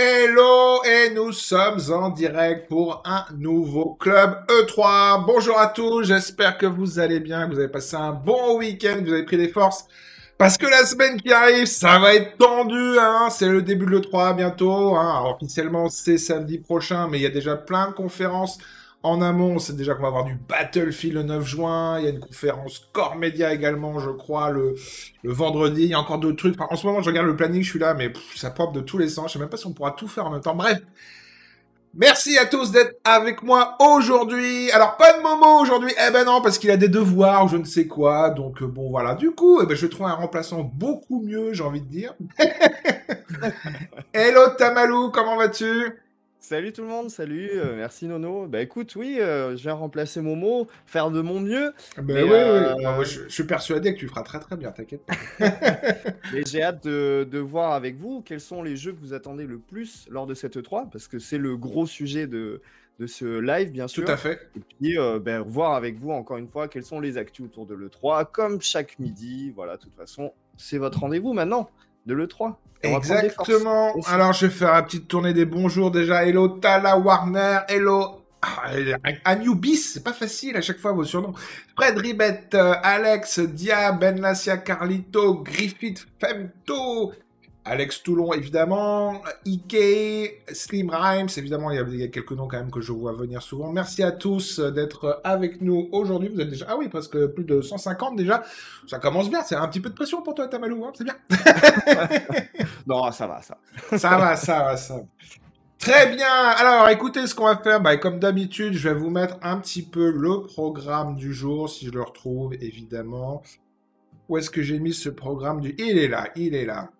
Hello et nous sommes en direct pour un nouveau club E3. Bonjour à tous, j'espère que vous allez bien, que vous avez passé un bon week-end, que vous avez pris des forces. Parce que la semaine qui arrive, ça va être tendu, hein. C'est le début de l'E3 bientôt, hein. Alors, officiellement, c'est samedi prochain, mais il y a déjà plein de conférences en amont, on sait déjà qu'on va avoir du Battlefield le 9 juin. Il y a une conférence Core Media également, je crois, le, le vendredi. Il y a encore d'autres trucs. en ce moment, je regarde le planning, je suis là, mais ça pop de tous les sens. Je sais même pas si on pourra tout faire en même temps. Bref. Merci à tous d'être avec moi aujourd'hui. Alors, pas de Momo aujourd'hui. Eh ben non, parce qu'il a des devoirs ou je ne sais quoi. Donc, euh, bon, voilà. Du coup, eh ben, je vais trouver un remplaçant beaucoup mieux, j'ai envie de dire. Hello Tamalou, comment vas-tu? Salut tout le monde, salut, euh, merci Nono. Bah écoute, oui, euh, je viens remplacer Momo, faire de mon mieux. Je, suis persuadé que tu feras très très bien, t'inquiète pas. mais j'ai hâte de, voir avec vous quels sont les jeux que vous attendez le plus lors de cette E3, parce que c'est le gros sujet de, de ce live, bien sûr. Tout à fait. Et puis, euh, ben, voir avec vous, encore une fois, quelles sont les actus autour de l'E3, comme chaque midi. Voilà, de toute façon, c'est votre rendez-vous maintenant de l'E3. Exactement. Alors, je vais faire la petite tournée des bonjours déjà. Hello Tala Warner. Hello ah, Anubis, c'est pas facile à chaque fois vos surnoms. Fred Ribet, euh, Alex, Dia, Ben Lassia, Carlito, Griffith, Femto, Alex Toulon, évidemment, Ike, Slim Rhymes, évidemment, il y, a, quelques noms quand même que je vois venir souvent. Merci à tous d'être avec nous aujourd'hui. Vous êtes déjà, ah oui, presque plus de 150 déjà. Ça commence bien. C'est un petit peu de pression pour toi, Tamalou, hein c'est bien. non, ça va, ça. ça va, ça va, ça. Très bien. Alors, écoutez ce qu'on va faire. Bah, comme d'habitude, je vais vous mettre un petit peu le programme du jour, si je le retrouve, évidemment. Où est-ce que j'ai mis ce programme du... Il est là, il est là.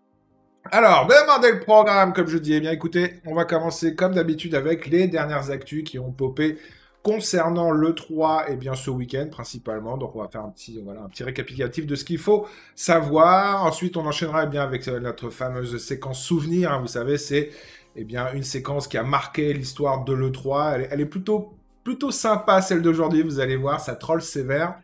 Alors, demandez le programme, comme je dis. Eh bien, écoutez, on va commencer comme d'habitude avec les dernières actus qui ont popé concernant le 3 et bien ce week-end principalement. Donc, on va faire un petit, voilà, un petit récapitulatif de ce qu'il faut savoir. Ensuite, on enchaînera eh bien avec euh, notre fameuse séquence souvenir. Hein. vous savez, c'est eh bien une séquence qui a marqué l'histoire de l'E3. Elle, elle, est plutôt plutôt sympa celle d'aujourd'hui. Vous allez voir, ça troll sévère.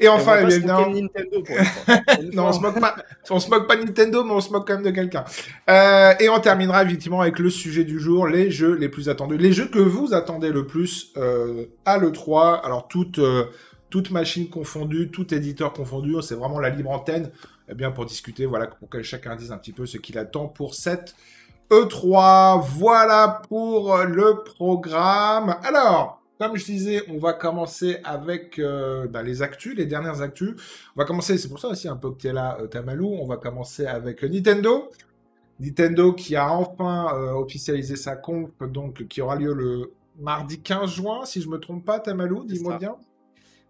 Et enfin, évidemment. non, on se moque pas. On se moque pas de Nintendo, mais on se moque quand même de quelqu'un. Euh, et on terminera effectivement avec le sujet du jour, les jeux les plus attendus, les jeux que vous attendez le plus euh, à le 3. Alors toute euh, toute machine confondue, tout éditeur confondu, c'est vraiment la libre antenne. Eh bien pour discuter, voilà, pour que chacun dise un petit peu ce qu'il attend pour cette E3. Voilà pour le programme. Alors. Comme je disais, on va commencer avec euh, bah, les actus, les dernières actus. On va commencer, c'est pour ça aussi un peu que tu es là, euh, Tamalou. On va commencer avec Nintendo. Nintendo qui a enfin euh, officialisé sa conf, donc qui aura lieu le mardi 15 juin, si je me trompe pas, Tamalou, dis-moi bien.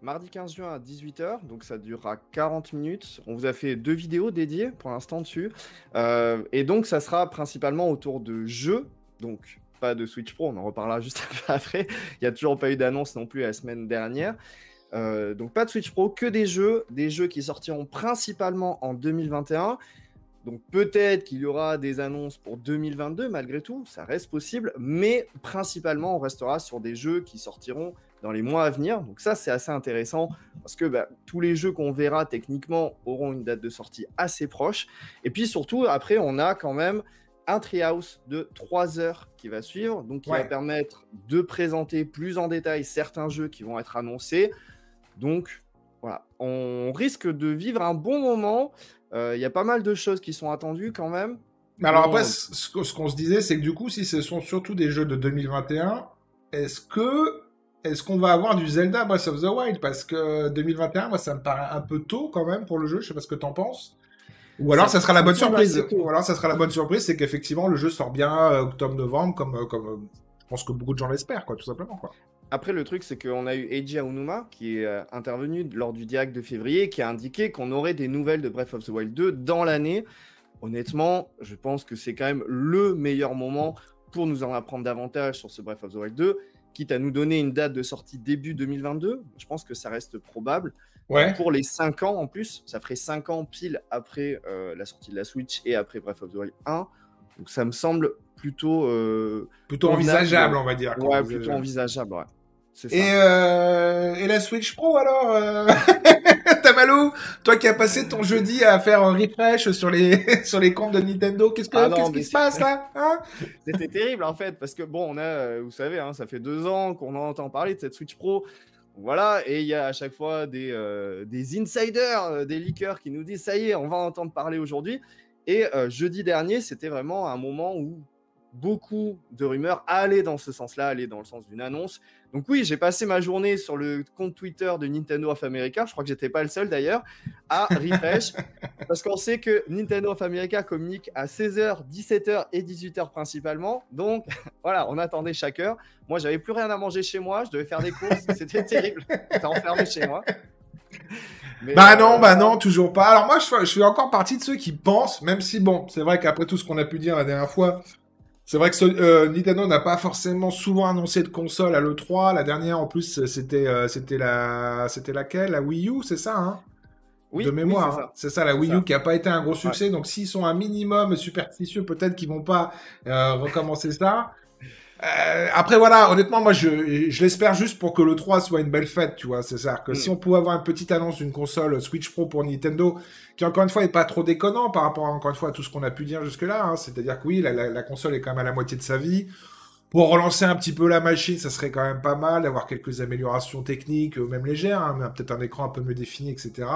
Mardi 15 juin à 18h, donc ça durera 40 minutes. On vous a fait deux vidéos dédiées pour l'instant dessus. et donc ça sera principalement autour de jeux, donc de Switch Pro, on en reparlera juste après. Il n'y a toujours pas eu d'annonce non plus la semaine dernière. Euh, donc pas de Switch Pro, que des jeux, des jeux qui sortiront principalement en 2021. Donc peut-être qu'il y aura des annonces pour 2022 malgré tout, ça reste possible, mais principalement on restera sur des jeux qui sortiront dans les mois à venir. Donc ça c'est assez intéressant parce que bah, tous les jeux qu'on verra techniquement auront une date de sortie assez proche. Et puis surtout après on a quand même un treehouse de 3 heures qui va suivre, donc qui va permettre de présenter plus en détail certains jeux qui vont être annoncés. Donc voilà, on risque de vivre un bon moment. Euh, il y a pas mal de choses qui sont attendues quand même. Mais alors après, ce, qu'on se disait, c'est que du coup, si ce sont surtout des jeux de 2021, est-ce que est-ce qu'on va avoir du Zelda Breath of the Wild? Parce que 2021, moi, ça me paraît un peu tôt quand même pour le jeu. Je sais pas ce que t'en penses. Ou alors ça, sera la bonne surprise. Ou alors ça sera la bonne surprise, c'est qu'effectivement le jeu sort bien euh, octobre-novembre, comme, euh, comme euh, je pense que beaucoup de gens l'espèrent, quoi, tout simplement. Quoi. Après, le truc, c'est qu'on a eu Eiji Aonuma, qui est intervenu lors du direct de février, qui a indiqué qu'on aurait des nouvelles de Breath of the Wild 2 dans l'année. Honnêtement, je pense que c'est quand même le meilleur moment pour nous en apprendre davantage sur ce Breath of the Wild 2, quitte à nous donner une date de sortie début 2022. Je pense que ça reste probable. Pour les 5 ans en plus, ça ferait 5 ans pile après euh, la sortie de la Switch et après Breath of the Wild 1. Donc ça me semble plutôt. Euh, plutôt envisageable, on va dire. Ouais, plutôt envisageable, ouais. Et, euh, et la Switch Pro alors euh... Tamalou, toi qui as passé ton jeudi à faire un refresh sur les sur les comptes de Nintendo, qu'est-ce que ah qui se passe là hein? C'était terrible en fait parce que bon, on a, vous savez, hein, ça fait deux ans qu'on entend parler de cette Switch Pro. Voilà, et il y a à chaque fois des, euh, insiders, euh, des leakers qui nous disent ça y est, on va entendre parler aujourd'hui. Et jeudi dernier, c'était vraiment un moment où beaucoup de rumeurs allaient dans ce sens-là, allaient dans le sens d'une annonce. Donc oui, j'ai passé ma journée sur le compte Twitter de Nintendo of America, je crois que j'étais pas le seul d'ailleurs, à refresh, parce qu'on sait que Nintendo of America communique à 16h, 17h et 18h principalement. Donc voilà, on attendait chaque heure. Moi, j'avais plus rien à manger chez moi, je devais faire des courses, c'était terrible. J'étais enfermé chez moi. bah non, bah non, toujours pas. Alors moi, je fais, encore partie de ceux qui pensent, même si bon, c'est vrai qu'après tout ce qu'on a pu dire la dernière fois, c'est vrai que euh, Nintendo n'a pas forcément souvent annoncé de console à l'E3. La dernière, en plus, c'était euh, c'était la c'était laquelle? La Wii U, c'est ça hein? Oui, de mémoire. Hein. c'est ça. la Wii U qui a pas été un gros succès. Donc s'ils sont un minimum superstitieux, peut-être qu'ils vont pas euh, recommencer ça. Euh, après voilà, honnêtement, moi je, je l'espère juste pour que le 3 soit une belle fête, tu vois. C'est ça. Que si mm. on pouvait avoir une petite annonce d'une console Switch Pro pour Nintendo, qui encore une fois est pas trop déconnant par rapport encore une fois à tout ce qu'on a pu dire jusque-là. Hein. C'est-à-dire que oui, la, la, console est quand même à la moitié de sa vie. Pour relancer un petit peu la machine, ça serait quand même pas mal d'avoir quelques améliorations techniques, euh, même légères, hein, peut-être un écran un peu mieux défini, etc.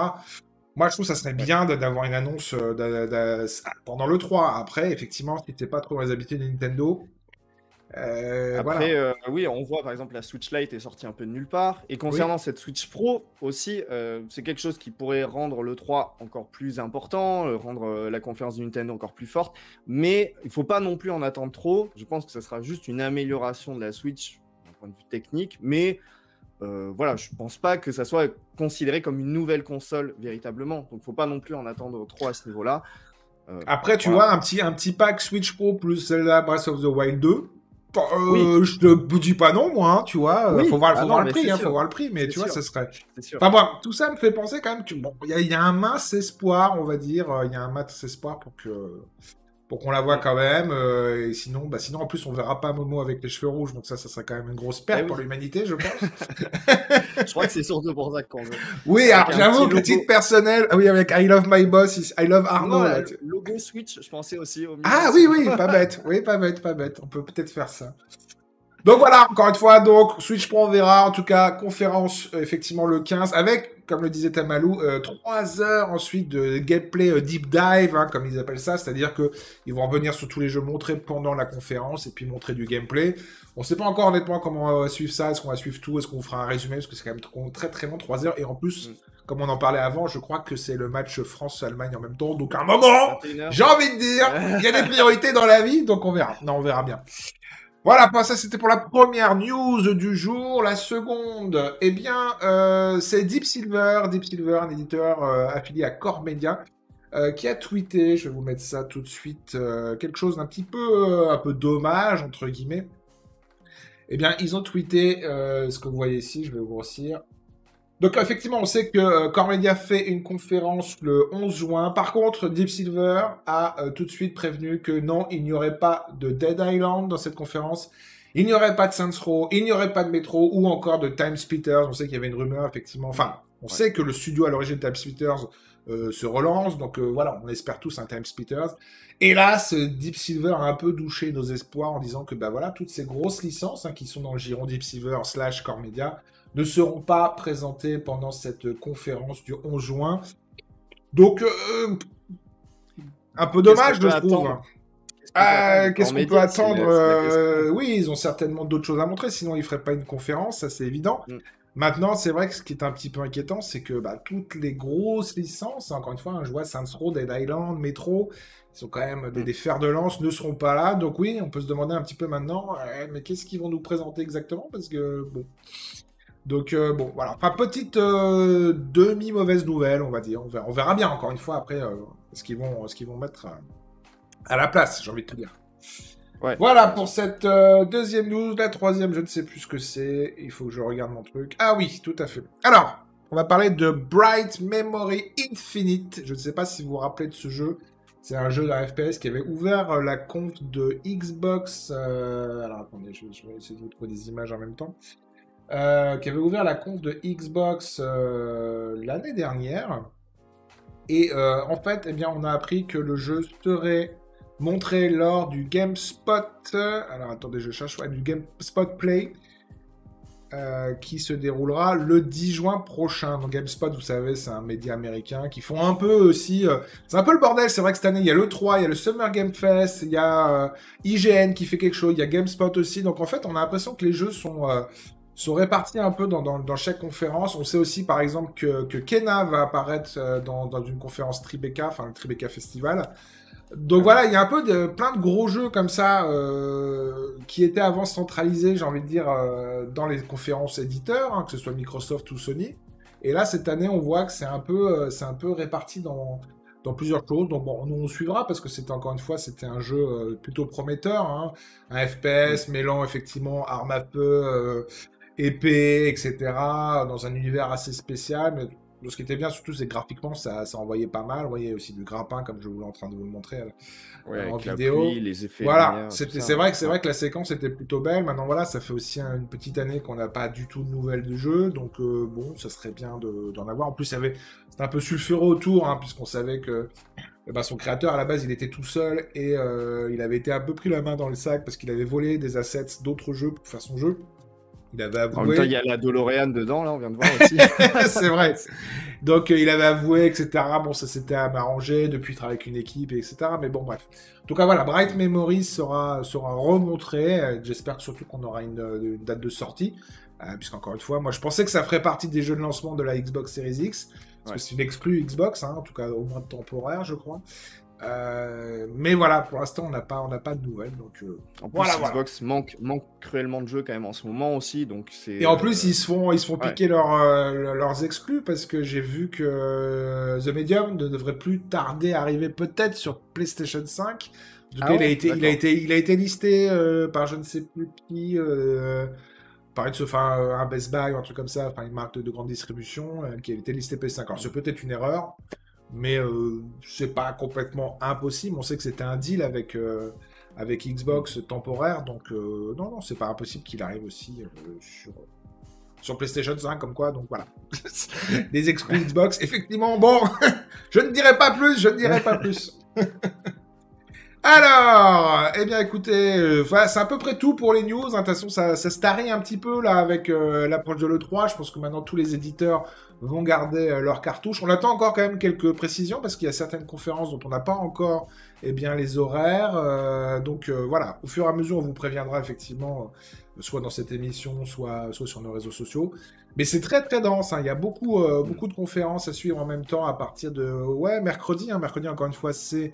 Moi, je trouve que ça serait bien d'avoir une annonce euh, pendant le 3. Après, effectivement, si t'es pas trop dans les habitudes de Nintendo, euh, Après, euh, oui, on voit par exemple la Switch Lite est sortie un peu de nulle part. Et concernant cette Switch Pro aussi, euh, c'est quelque chose qui pourrait rendre le 3 encore plus important, rendre la confiance de Nintendo encore plus forte. Mais il faut pas non plus en attendre trop. Je pense que ce sera juste une amélioration de la Switch d'un point de vue technique. Mais voilà, je pense pas que ça soit considéré comme une nouvelle console véritablement. Donc, il faut pas non plus en attendre trop à ce niveau-là. Après, tu vois, un petit, un petit pack Switch Pro plus Zelda Breath of the Wild 2, euh, je te dis pas non, moi, hein, tu vois. Il Faut voir, faut ah voir le prix, hein, faut voir le prix, mais tu vois, ça serait. Enfin bon, tout ça me fait penser quand même que bon, il y, a un mince espoir, on va dire, euh, il y a un mince espoir pour que pour qu'on la voit quand même. Euh, et sinon, bah sinon en plus on verra pas Momo avec les cheveux rouges, donc ça, ça serait quand même une grosse perte eh pour l'humanité, je pense. je crois que c'est surtout pour ça qu'on veut. Oui, alors j'avoue, petite personnelle, ah oui, avec I love my boss, I love Arnaud. logo Switch, je pensais aussi au. Ah oui, oui, pas bête, oui, pas bête, pas bête. On peut peut-être faire ça. Donc voilà, encore une fois, donc Switch Pro, on verra. En tout cas, conférence euh, effectivement le 15 avec, comme le disait Tamalou, euh, 3 heures ensuite de gameplay euh, deep dive, hein, comme ils appellent ça, c'est-à-dire que ils vont revenir sur tous les jeux montrés pendant la conférence et puis montrer du gameplay. On ne sait pas encore honnêtement comment on va suivre ça, est-ce qu'on va suivre tout, est-ce qu'on fera un résumé, parce que c'est quand même très très long, 3 heures et en plus. Mm. Comme on en parlait avant, je crois que c'est le match France-Allemagne en même temps. Donc, à un moment, j'ai envie de dire, il y a des priorités dans la vie, donc on verra. Non, on verra bien. Voilà, ça c'était pour la première news du jour. La seconde, eh bien, euh, c'est Deep Silver, Deep Silver, un éditeur euh, affilié à Core Media, euh, qui a tweeté, je vais vous mettre ça tout de suite, quelque chose d'un petit peu, un peu dommage entre guillemets. Eh bien, ils ont tweeté ce que vous voyez ici. Je vais vous grossir. Donc effectivement, on sait que euh, Core Media fait une conférence le 11 juin. Par contre, Deep Silver a euh, tout de suite prévenu que non, il n'y aurait pas de Dead Island dans cette conférence. Il n'y aurait pas de Saints Row, il n'y aurait pas de Metro ou encore de Time Splitters. On sait qu'il y avait une rumeur effectivement. Enfin, on sait que le studio à l'origine de Time Splitters euh, se relance. Donc voilà, on espère tous un Time Splitters. Hélas, Deep Silver a un peu douché nos espoirs en disant que bah voilà, toutes ces grosses licences hein, qui sont dans le giron Deep Silver slash Core Media ne seront pas présentés pendant cette conférence du 11 juin. Donc, euh, un peu dommage, je trouve. Qu'est-ce qu'on peut attendre euh, euh, Oui, ils ont certainement d'autres choses à montrer, sinon ils ne feraient pas une conférence, ça c'est évident. Mm. Maintenant, c'est vrai que ce qui est un petit peu inquiétant, c'est que bah, toutes les grosses licences, encore une fois, hein, je vois Saints Row, Dead Island, Metro, ils sont quand même des, mm. des, fers de lance, ne seront pas là. Donc oui, on peut se demander un petit peu maintenant, mais qu'est-ce qu'ils vont nous présenter exactement? Parce que, bon, donc euh, bon, voilà. Enfin, petite euh, demi-mauvaise nouvelle, on va dire. On verra, bien, encore une fois, après, euh, ce qu'ils vont, ce qu'ils vont mettre à la place, j'ai envie de te dire. Voilà pour cette deuxième news. La troisième, je ne sais plus ce que c'est. Il faut que je regarde mon truc. Ah oui, tout à fait. Alors, on va parler de Bright Memory Infinite. Je ne sais pas si vous vous rappelez de ce jeu. C'est un jeu d'un FPS qui avait ouvert la compte de Xbox. Alors attendez, je vais, essayer de vous trouver des images en même temps. Euh, qui avait ouvert la compte de Xbox l'année dernière. Et en fait, eh bien, on a appris que le jeu serait montré lors du GameSpot. Alors attendez, je cherche du GameSpot Play euh, qui se déroulera le 10 juin prochain. Donc GameSpot, vous savez, c'est un média américain qui font un peu aussi... Euh, c'est un peu le bordel, c'est vrai que cette année, il y a le 3, il y a le Summer Game Fest, il y a euh, IGN qui fait quelque chose, il y a GameSpot aussi. Donc en fait, on a l'impression que les jeux sont, sont répartis un peu dans, chaque conférence. On sait aussi, par exemple, que, que Kena va apparaître dans, dans une conférence Tribeca, enfin le Tribeca Festival. Donc voilà, il y a un peu plein de gros jeux comme ça euh, qui étaient avant centralisés, j'ai envie de dire, euh, dans les conférences éditeurs, hein, que ce soit Microsoft ou Sony. Et là, cette année, on voit que c'est un peu, euh, un peu réparti dans, dans plusieurs choses. Donc bon, nous on suivra parce que c'était encore une fois, c'était un jeu plutôt prometteur, hein. un FPS mêlant effectivement arme à feu, épée, etc. Dans un univers assez spécial, mais ce qui était bien surtout, c'est graphiquement, ça, ça envoyait pas mal. Vous voyez aussi du grappin, comme je vous en train de vous le montrer en vidéo. les effets. Voilà, c'est vrai que c'est vrai que la séquence était plutôt belle. Maintenant voilà, ça fait aussi une petite année qu'on n'a pas du tout de nouvelles du jeu, donc euh, bon, ça serait bien d'en avoir. En plus, c'était un peu sulfureux autour, hein, puisqu'on savait que eh ben, son créateur à la base il était tout seul et euh, il avait été un peu pris la main dans le sac parce qu'il avait volé des assets d'autres jeux pour faire son jeu. Il avait avoué. En même temps, il y a la DeLorean dedans, là, on vient de voir aussi. c'est vrai. Donc, euh, il avait avoué, etc. Bon, ça s'était arrangé depuis, il travaille avec une équipe, etc. Mais bon, bref. En tout cas, voilà, Bright Memories sera, sera remontré. Euh, j'espère surtout qu'on aura une, date de sortie. Euh, Puisqu'encore une fois, moi, je pensais que ça ferait partie des jeux de lancement de la Xbox Series X. Parce que c'est une exclue Xbox, hein, en tout cas au moins temporaire, je crois. Euh, mais voilà, pour l'instant, on n'a pas, on n'a pas de nouvelles. Donc, euh, en plus, Xbox Manque, manque cruellement de jeux quand même en ce moment aussi, donc c'est. Et en plus, ils se font, ils se font piquer euh, leurs exclus parce que j'ai vu que The Medium ne devrait plus tarder à arriver peut-être sur PlayStation 5. il, a été, il, a été, il a été listé par je ne sais plus qui. par une, enfin, un Best Buy ou un truc comme ça, enfin une marque de, de grande distribution qui a été listé PS5. Alors c'est peut-être une erreur, mais euh, c'est pas complètement impossible. On sait que c'était un deal avec, euh, avec Xbox temporaire, donc euh, non, non, c'est pas impossible qu'il arrive aussi sur, sur PlayStation 5, comme quoi, donc voilà. Des exclus Xbox, effectivement, bon, je ne dirai pas plus, je ne dirai pas plus. Alors, eh bien écoutez, c'est à peu près tout pour les news. Hein. De toute façon, ça, se tarie un petit peu là avec l'approche de l'E3. Je pense que maintenant tous les éditeurs vont garder euh, leurs cartouches. On attend encore quand même quelques précisions parce qu'il y a certaines conférences dont on n'a pas encore eh bien, les horaires. Euh, donc euh, voilà, au fur et à mesure, on vous préviendra effectivement, soit dans cette émission, soit, soit sur nos réseaux sociaux. Mais c'est très très dense, hein. il y a beaucoup, beaucoup de conférences à suivre en même temps à partir de ouais, mercredi. Hein. Mercredi, encore une fois, c'est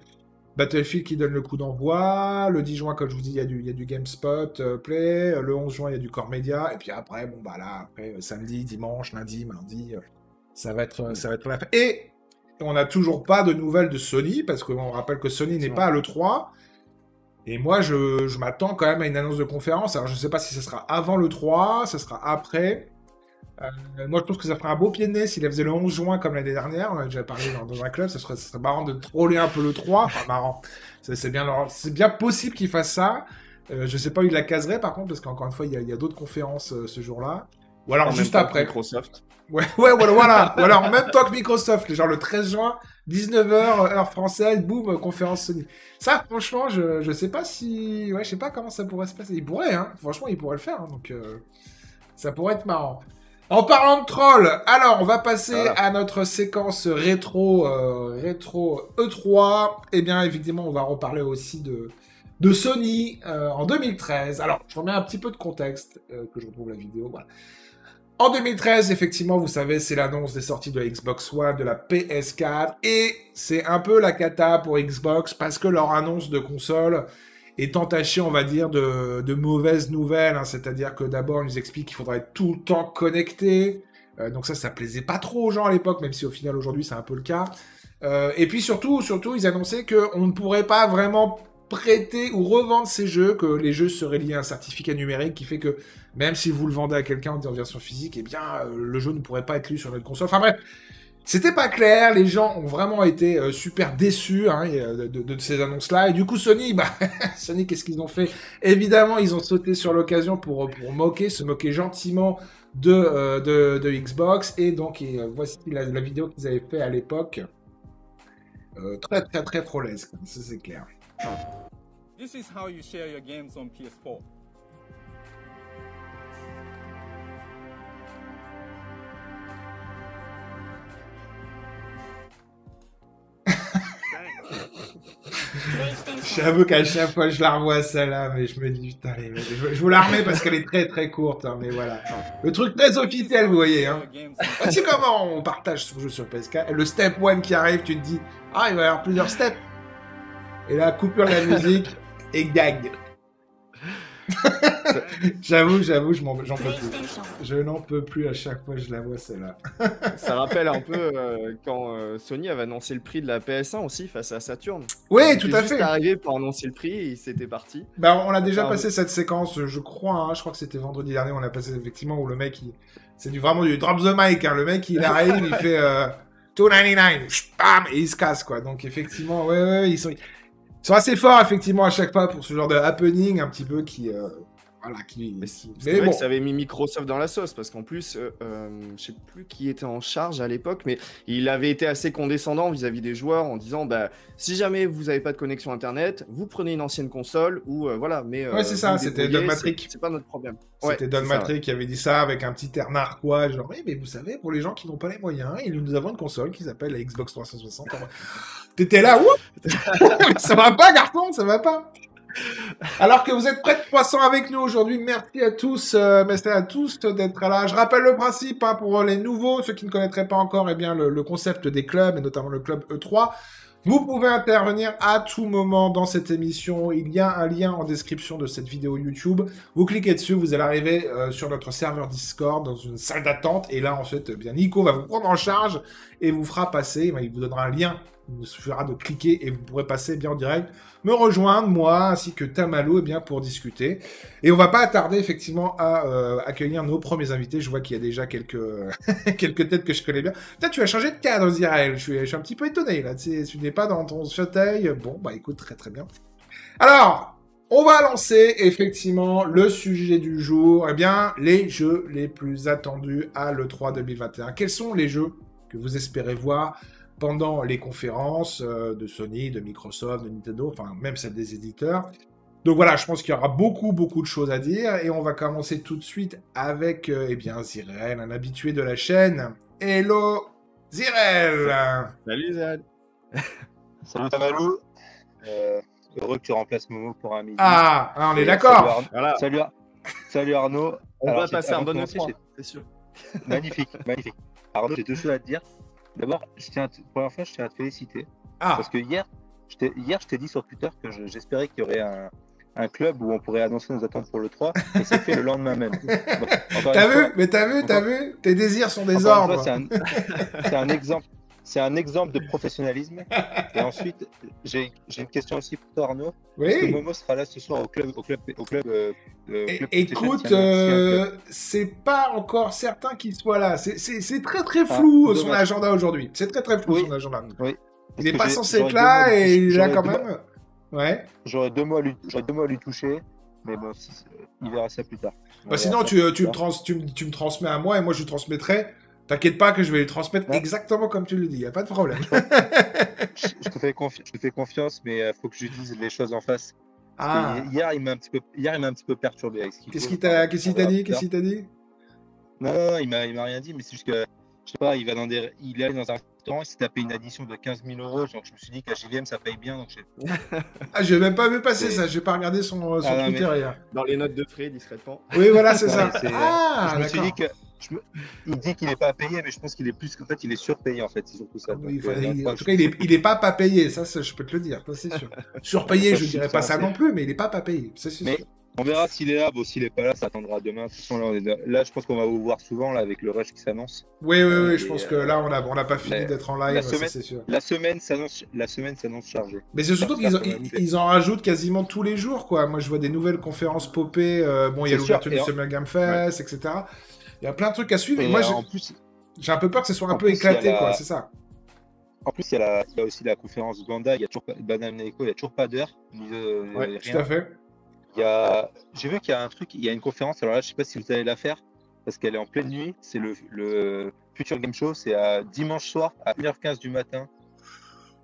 Battlefield qui donne le coup d'envoi. Le 10 juin, comme je vous dis, il y a du, il y a du GameSpot Play. Le 11 juin, il y a du Core Media. Et puis après, bon, bah là, après, samedi, dimanche, lundi, mardi, ça va être, ça va être la fin. Et on n'a toujours pas de nouvelles de Sony, parce qu'on rappelle que Sony n'est pas à l'E3. Et moi, je, je m'attends quand même à une annonce de conférence. Alors, je ne sais pas si ce sera avant le 3, ce sera après. Euh, moi, je pense que ça ferait un beau pied de nez s'il faisait le 11 juin comme l'année dernière. On a déjà parlé dans, un club. Ça serait, marrant de troller un peu le 3. Enfin, marrant. C'est bien, bien possible qu'il fasse ça. Euh, je sais pas où il la caserait, par contre, parce qu'encore une fois, il y a, d'autres conférences euh, ce jour-là. Ou alors juste après. Microsoft. Ouais, ouais, voilà, voilà. Ou alors en même temps que Microsoft, genre le 13 juin, 19h, heure française, boum, conférence Sony. Ça, franchement, je, je sais pas si. Ouais, je sais pas comment ça pourrait se passer. Il pourrait, hein. Franchement, il pourrait le faire. Hein, donc, euh, ça pourrait être marrant. En parlant de troll, alors on va passer à notre séquence rétro, euh, rétro E3. Eh bien, évidemment, on va reparler aussi de, de Sony euh, en 2013. Alors, je remets un petit peu de contexte, que je retrouve la vidéo. Voilà. En 2013, effectivement, vous savez, c'est l'annonce des sorties de la Xbox One, de la PS4, et c'est un peu la cata pour Xbox parce que leur annonce de console est entachée, on va dire, de, mauvaises nouvelles. Hein. C'est-à-dire que d'abord, ils nous expliquent qu'il faudrait être tout le temps connecté. Euh, donc ça, ça plaisait pas trop aux gens à l'époque, même si au final aujourd'hui c'est un peu le cas. Euh, et puis surtout, surtout, ils annonçaient qu'on ne pourrait pas vraiment prêter ou revendre ces jeux, que les jeux seraient liés à un certificat numérique qui fait que même si vous le vendez à quelqu'un en version physique, eh bien, euh, le jeu ne pourrait pas être lu sur notre console. Enfin bref, c'était pas clair, les gens ont vraiment été euh, super déçus hein, de, de, ces annonces-là. Et du coup, Sony, bah, Sony, qu'est-ce qu'ils ont fait? Évidemment, ils ont sauté sur l'occasion pour, pour moquer, se moquer gentiment de, euh, de, Xbox. Et donc, euh, voici la, vidéo qu'ils avaient fait à l'époque. Euh, très, très, très prolesque, ça c'est clair. This is how you share your games on PS4. J'avoue qu'à chaque fois je la revois celle-là, mais je me dis putain, je, vous la remets parce qu'elle est très très courte, hein, mais voilà. Le truc très officiel, vous voyez. Hein. Games Ah, comment on partage son jeu sur PS4 Le step 1 qui arrive, tu te dis Ah, il va y avoir plusieurs steps. Et là, coupure de la musique et gag. j'avoue, j'avoue, je m'en- j'en peux plus. Je n'en peux plus à chaque fois que je la vois celle-là. Ça rappelle un peu euh, quand euh, Sony avait annoncé le prix de la PS1 aussi face à Saturn. Oui, tout à juste fait. arrivé pour annoncer le prix et c'était parti. Bah, on a déjà passé cette séquence, je crois, hein, je crois que c'était vendredi dernier, on a passé effectivement où le mec, il... c'est du, vraiment du drop the mic, hein, le mec il arrive, il fait euh, 2,99, bam, et il se casse quoi. Donc effectivement, ouais, ouais, ils sont, ils sont assez forts effectivement à chaque fois pour ce genre de happening un petit peu qui, euh, voilà, qui. Mais qui- C'est Mais vrai bon, que ça avait mis Microsoft dans la sauce parce qu'en plus, euh, euh, je sais plus qui était en charge à l'époque, mais il avait été assez condescendant vis-à-vis des joueurs en disant bah si jamais vous n'avez pas de connexion internet, vous prenez une ancienne console ou euh, voilà. Mais euh, Ouais, c'est ça, c'était Don Matrick. c'est- pas notre problème. c'était Ouais, Don Matrix qui avait dit ça avec un petit air narquois, genre, oui, mais vous savez, pour les gens qui n'ont pas les moyens, et nous avons une console qui s'appelle la Xbox 360. T'étais là, ouh Ça va pas, garçon, ça va pas. Alors que vous êtes près de 300 avec nous aujourd'hui, merci à tous, euh, merci à tous d'être là. Je rappelle le principe hein, pour les nouveaux, ceux qui ne connaîtraient pas encore, eh bien le, concept des clubs et notamment le club E3. Vous pouvez intervenir à tout moment dans cette émission. Il y a un lien en description de cette vidéo YouTube. Vous cliquez dessus, vous allez arriver euh, sur notre serveur Discord dans une salle d'attente. Et là, ensuite, eh bien Nico va vous prendre en charge et vous fera passer. Il vous donnera un lien. Il vous suffira de cliquer et vous pourrez passer bien en direct, me rejoindre moi ainsi que Tamalo, eh bien pour discuter. Et on va pas attarder effectivement à euh, accueillir nos premiers invités. Je vois qu'il y a déjà quelques quelques têtes que je connais bien. Peut-être tu as changé de cadre, Zirael. Je suis, je suis un petit peu étonné là. Tu, tu n'es pas dans ton fauteuil. Bon, bah écoute, très très bien. Alors, on va lancer effectivement le sujet du jour. Eh bien, les jeux les plus attendus à l'E3 2021. Quels sont les jeux que vous espérez voir pendant les conférences euh, de Sony, de Microsoft, de Nintendo, enfin même celles des éditeurs donc voilà, je pense qu'il y aura beaucoup, beaucoup de choses à dire. Et on va commencer tout de suite avec, euh, eh bien, Zirel, un habitué de la chaîne. Hello, Zirel Salut Zad. Salut Tamalou. Euh, heureux que tu remplaces Momo pour un midi. Ah, ah, on est d'accord Salut, Voilà, salut, Ar- salut Arnaud. on Alors, va passer un bon commencer, E3, j'ai- c'est sûr. Magnifique, magnifique. Arnaud, j'ai deux choses à te dire. D'abord, première fois, je tiens à te féliciter. Ah, Parce que hier, je t'ai hier, je t'ai dit sur Twitter que je- j'espérais qu'il y aurait un, un club où on pourrait annoncer nos attentes pour le 3. Et c'est fait le lendemain même. Bon, t'as vu Mais t'as vu, t'as vu Tes désirs sont des ordres. fois, C'est un, c'est un exemple. C'est un exemple de professionnalisme. Et ensuite, j'ai une question aussi pour toi, Arnaud. Que Oui Momo sera là ce soir au club, au club, au club, euh, euh, club Écoute, euh, c'est pas encore certain qu'il soit là. C'est- très très flou Ah, son agenda aujourd'hui. C'est très très flou Oui. son agenda. Oui. Il est Parce pas censé être là mois et il est là quand même. Ouais. J'aurais deux mois à lui, deux mois à lui toucher, mais bon, il verra ça plus tard. Bah sinon, tu, plus tu, me trans, tu, tu me transmets à moi et moi je transmettrai. T'inquiète pas que je vais lui transmettre Ouais. exactement comme tu le dis, y a pas de problème. je, je te fais confi- je te fais confiance, mais il faut que j'utilise les choses en face. Ah, Hier, il m'a un petit peu, hier, il m'a un petit peu perturbé avec ce qu'il qu'est-ce qu'il t'a qu'est-ce qu'il On t'a verra dit plus Qu'est-ce tard. qu'il t'a dit? Non, non, non, il m'a, il m'a rien dit, mais c'est juste que, je sais pas, il va dans des, il est allé dans un restaurant, il s'est tapé une addition de 15 000 euros, donc je me suis dit qu'à JVM ça paye bien, donc j'ai- Ah, j'ai même pas vu passer ça, j'ai pas regardé son, son Ah, non, Twitter mais- hier. Dans les notes de frais, discrètement. Oui, voilà, c'est ça. c'est- Ah, je me suis dit que, je me- il dit qu'il est pas payé, mais je pense qu'il est plus qu'en fait, il est surpayé en fait, c'est surtout ça. Oui, Donc, enfin, euh, il- en tout cas, il est, il est pas pas payé, ça, ça, je peux te le dire, c'est sûr. Surpayé, je je dirais pas ça non plus, mais il est pas pas payé, Mais-. On verra s'il est là. Bon, s'il est pas là, ça attendra demain. De toute façon, là, on est- là, je pense qu'on va vous voir souvent là avec le rush qui s'annonce. Oui, oui, oui, Et, je pense que là, on a, on a pas fini la- d'être en live, semaine- c'est sûr. La semaine s'annonce, chargée. Mais c'est surtout qu'ils en- ils, rajoutent quasiment tous les jours, quoi. Moi, je vois des nouvelles conférences popées. euh, bon, il y a l'ouverture du Summer Game Fest, etc. Il y a plein de trucs à suivre. Et, Et moi, euh, j'ai- plus, un peu peur que ce soit un en peu plus, éclaté, la- quoi. C'est ça. en plus, il y, a la- il y a aussi la conférence Ganda. Il y a toujours pas, il y a toujours pas d'heure. Ouais, tout à fait. Il y a, j'ai vu qu'il y a un truc, il y a une conférence. Alors là, je sais pas si vous allez la faire. parce qu'elle est en pleine nuit. C'est le, le Future Game Show, c'est à dimanche soir à 1h15 du matin.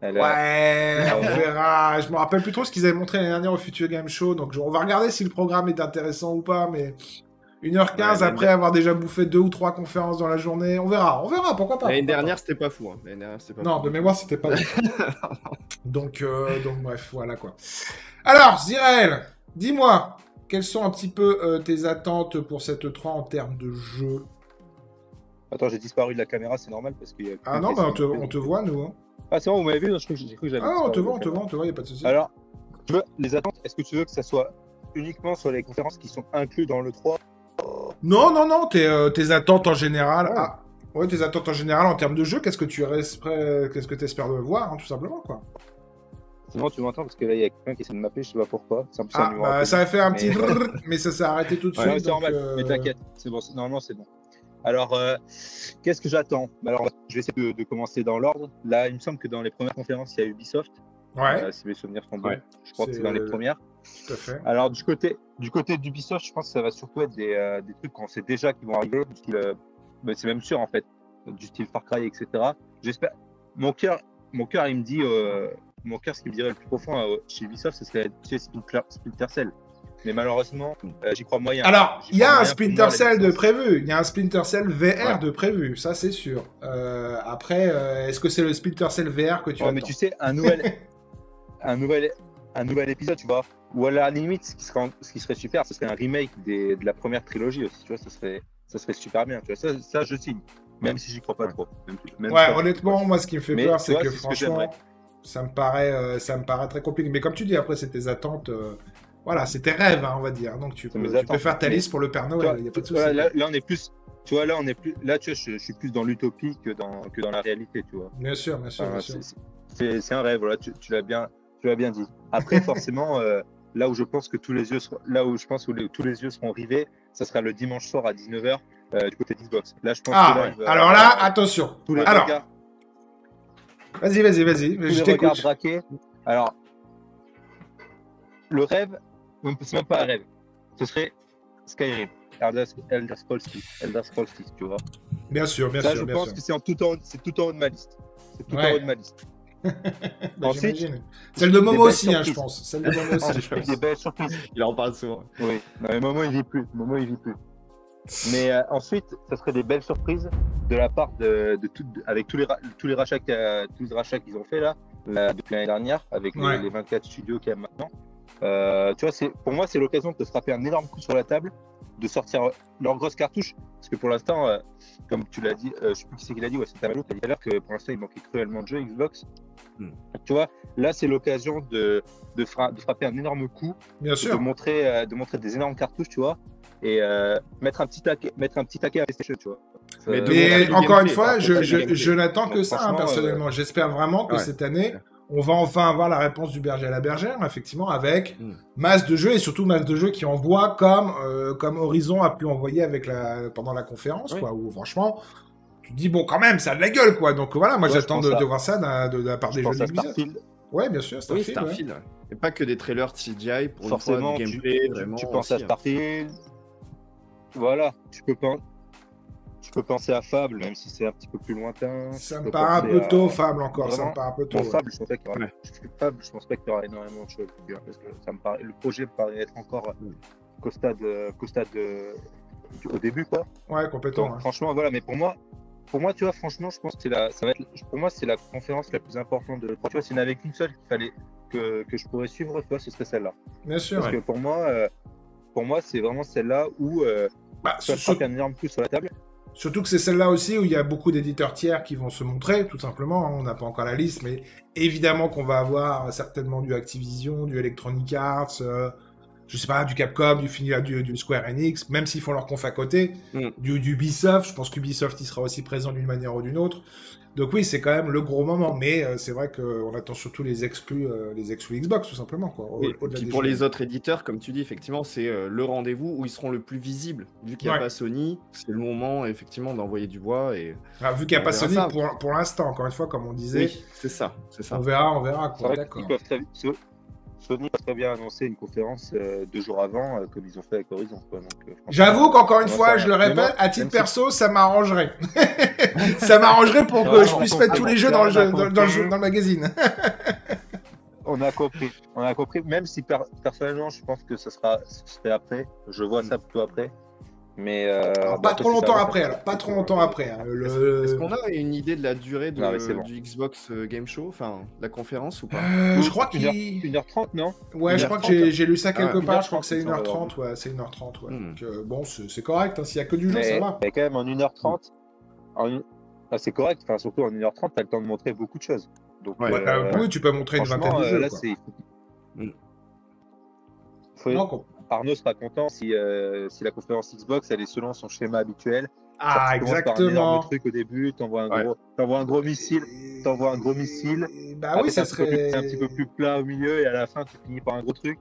Elle a- Ouais, on verra. Je me rappelle plus trop ce qu'ils avaient montré l'année dernière au Future Game Show, donc on va regarder si le programme est intéressant ou pas, mais 1h15 Ouais, après avoir déjà bouffé deux ou trois conférences dans la journée, on verra, on verra, pourquoi pas. L'année dernière, c'était pas fou. hein. Dernière, pas Non, fou. de mémoire, c'était pas bon. donc, euh, donc, bref, voilà quoi. Alors, Zirel, dis-moi, quelles sont un petit peu euh, tes attentes pour cette 3 en termes de jeu? Attends, j'ai disparu de la caméra, c'est normal parce qu'il y a. Ah non, bah, on, te, on te voit, nous. hein. Ah, c'est bon, vous m'avez vu Je crois que j'ai cru que j'avais. Ah, on te voit, on te voit, on te voit, il a pas de souci. Alors, tu veux, les attentes, est-ce que tu veux que ça soit uniquement sur les conférences qui sont incluses dans le 3 Non, non, non, tes, euh, tes attentes en général. Ouais. Ah, ouais, tes attentes en général en termes de jeu, qu'est-ce que tu restes prêt- qu'est-ce que tu espères de voir, hein, tout simplement, quoi. Sinon, tu m'entends parce que là, il y a quelqu'un qui essaie de m'appeler, je sais pas pourquoi. C'est un peu Ah, bah, ça a fait un petit Mais- mais ça s'est arrêté tout de Ouais, suite. c'est donc, normal, euh, mais t'inquiète, c'est bon, c'est- normalement c'est bon. Alors, euh, qu'est-ce que j'attends? Bah, Alors, je vais essayer de, de commencer dans l'ordre. Là, il me semble que dans les premières conférences, il y a Ubisoft. Ouais, Euh, si mes souvenirs sont bons. Ouais. Je crois que C'est, dans les premières. Tout à fait. Alors, du côté, du côté d'Ubisoft, je pense que ça va surtout être des, euh, des trucs qu'on sait déjà qui vont arriver. Du style, euh, bah, c'est même sûr en fait, du style Far Cry, etc. J'espère. Mon cœur, mon cœur, il me dit, euh, mon cœur, ce qui me dirait le plus profond chez Ubisoft, ce serait sais, Splinter, Splinter Cell. Mais malheureusement, j'y crois moyen. Alors, il y a un Splinter Cell de prévu. Il y a un Splinter Cell VR Ouais. de prévu, ça c'est sûr. Après, est-ce que c'est le Splinter Cell VR que tu Ouais, attends mais tu sais, un nouvel, un nouvel, un nouvel épisode, tu vois. Ou à la limite, ce qui serait, en- ce qui serait super, ce serait un remake des, de la première trilogie aussi, tu vois. Ça serait, ça serait super bien, tu vois. Ça, ça je signe. Même si j'y crois pas trop. Même, même Ouais, honnêtement, moi, ce qui me fait Mais, peur, c'est que c'est ce que franchement, ça me paraît, euh, ça me paraît très compliqué. Mais comme tu dis, après, c'est tes attentes. euh, Voilà, c'est tes rêves, hein, on va dire. Donc tu peux, tu faire ta liste pour le Père Noël. Il y a pas de souci. voilà, là, là, on est plus, tu vois, là, on est plus, là, tu vois, je, je suis plus dans l'utopie que dans, que dans la réalité, tu vois. Bien sûr, bien sûr, Enfin, bien sûr. c'est- un rêve, voilà, tu, tu l'as bien, tu l'as bien dit. Après, forcément, euh, là où je pense que tous les yeux seront, là où je pense les- tous les yeux seront rivés, ça sera le dimanche soir à 19h du côté d'Xbox. Là, je pense Ah, que là, ouais. alors là, attention. tous les Alors, regards, vas-y, vas-y, vas-y. tous Je les regards braqués. Alors, le rêve, c'est même pas un rêve. Ce serait Skyrim, Elder, Elder Scrolls 6, Elder Scrolls 6, tu vois. Bien sûr, bien Là, sûr, je bien pense sûr. que c'est tout en, c'est tout en haut de ma liste. C'est tout Ouais. en haut de ma liste. Bah. Celle de Momo aussi, hein, je pense. Celle de Momo aussi, je Ensuite, pense. des belles surprises. Il en parle souvent. Oui, non, mais Momo il vit plus. Momo il vit plus. Mais euh, ensuite, ça serait des belles surprises de la part de, de tout, avec tous les, ra- tous les rachats qu'ils ont fait là, là, depuis l'année dernière, avec les- les, 24 studios qu'il y a maintenant. Euh, tu vois, c'est pour moi c'est l'occasion de frapper un énorme coup sur la table, de sortir leur grosse cartouche, parce que pour l'instant, euh, comme tu l'as dit, euh, je sais plus qui c'est qui l'a dit, ouais, c'est Tamalo qui a dit l'heure que pour l'instant il manquait cruellement de jeux Xbox. Hmm. Tu vois, là c'est l'occasion de, de, fra- de frapper un énorme coup Bien de sûr. montrer, euh, de montrer des énormes cartouches, tu vois, et euh, mettre un petit taquet, mettre un petit taquet à PlayStation, tu vois. Mais Euh, de Mais encore une fois, je, je, je n'attends que Donc, ça, hein, personnellement. J'espère vraiment que Ouais. cette année, on va enfin avoir la réponse du berger à la bergère, effectivement, avec Mm. masse de jeux et surtout masse de jeux qui envoient comme, euh, comme Horizon a pu envoyer avec la, pendant la conférence, Oui. quoi, où franchement, tu te dis, bon, quand même, ça a de la gueule, quoi. Donc voilà, moi Ouais, j'attends de, à- de voir ça de, de la part je des jeux. Starfield. Ouais, bien sûr, Oui, Starfield. ouais. Starfield. ouais. Et pas que des trailers CGI pour Forcément, une fois, du gameplay, tu- vraiment. tu penses à hein. Starfield. Voilà, tu peux, tu peux penser à Fable, même si c'est un petit peu plus lointain. Ça me paraît un peu à- tôt, Fable encore, ça me paraît un peu tôt. Bon, ouais. Fable, je pense pas qu'il y aura, Ouais. Fable, je pense pas qu'il y aura énormément de choses, parce que ça me paraît, le projet me paraît être encore Mm. qu'au stade, euh, qu'au stade euh, au début, quoi. Ouais, complètement. Donc, ouais. franchement, voilà, mais pour moi, pour moi, tu vois, franchement, je pense que c'est la, ça va être, pour moi, c'est la conférence la plus importante de l'E3. Tu vois, s'il n'y en avait qu'une seule qu'il fallait que, que je pourrais suivre, tu vois, ce serait celle-là. Bien sûr. Parce ouais. que pour moi, euh, pour moi, c'est vraiment celle-là où euh, Bah, frapper un énorme coup sur la table. Surtout que c'est celle-là aussi où il y a beaucoup d'éditeurs tiers qui vont se montrer, tout simplement. hein. On n'a pas encore la liste, mais évidemment qu'on va avoir certainement du Activision, du Electronic Arts, euh, je sais pas, du Capcom, du, Fini- du, du Square Enix, même s'ils font leur conf à côté, Mm. du, du Ubisoft. Je pense qu'Ubisoft, il sera aussi présent d'une manière ou d'une autre. Donc oui, c'est quand même le gros moment, mais euh, c'est vrai qu'on attend surtout les exclus, euh, les exclus Xbox, tout simplement. Quoi, au- Et puis pour jeux. les autres éditeurs, comme tu dis, effectivement, c'est euh, le rendez-vous où ils seront le plus visibles. Vu qu'il n'y a Ouais. pas Sony, c'est le moment, effectivement, d'envoyer du bois. Et... Ah, vu qu'il n'y a pas Sony, ça. pour, pour l'instant, encore une fois, comme on disait, Oui, c'est ça, c'est ça. on verra, on verra. Quoi, d'accord. qu'ils peuvent très vite. C'est Sony a très bien annoncé une conférence euh, deux jours avant, euh, comme ils ont fait avec Horizon. euh, J'avoue qu'encore une fois, je le répète, à titre perso, ça m'arrangerait. ça m'arrangerait pour que je puisse mettre tous les jeux dans le, comprend, jeu, on dans, dans le, jeu- comprend. dans le magazine. On a compris. On a compris. Même si per- personnellement, je pense que ce sera, ce serait après. Je vois ça plutôt après. Mais euh, Alors, bah, pas trop longtemps après, alors. Pas trop longtemps après. hein. Le- Est-ce qu'on a une idée de la durée de, Non, bon. du Xbox euh, Game Show, enfin la conférence ou pas? Euh, je crois Une heure- qu'il... 1h30, non? Ouais, je 1h30, crois que j'ai j'ai lu ça quelque Ah, part. Je crois que 1h30, c'est il me semble 1h30. Ouais, c'est 1h30. Ouais. Hmm. Donc, euh, bon, c'est c'est correct. hein. S'il y a que du jeu, mais, ça va. mais quand même, en 1h30, en ah, c'est correct. Enfin, surtout en 1h30, t'as le temps de montrer beaucoup de choses. Donc, Ouais, euh, oui, tu peux montrer une franchement, vingtaine de euh, jeux. là, quoi. c'est. Mm. Faut- Arnaud sera content si, euh, si la conférence Xbox elle est selon son schéma habituel. Ah, Tu commences par un énorme exactement. truc au début, t'envoies un, Ouais. gros, t'envoies un gros missile, t'envoies un gros missile. Bah Après, oui, ça serait. un petit peu plus plat au milieu et à la fin tu finis par un gros truc.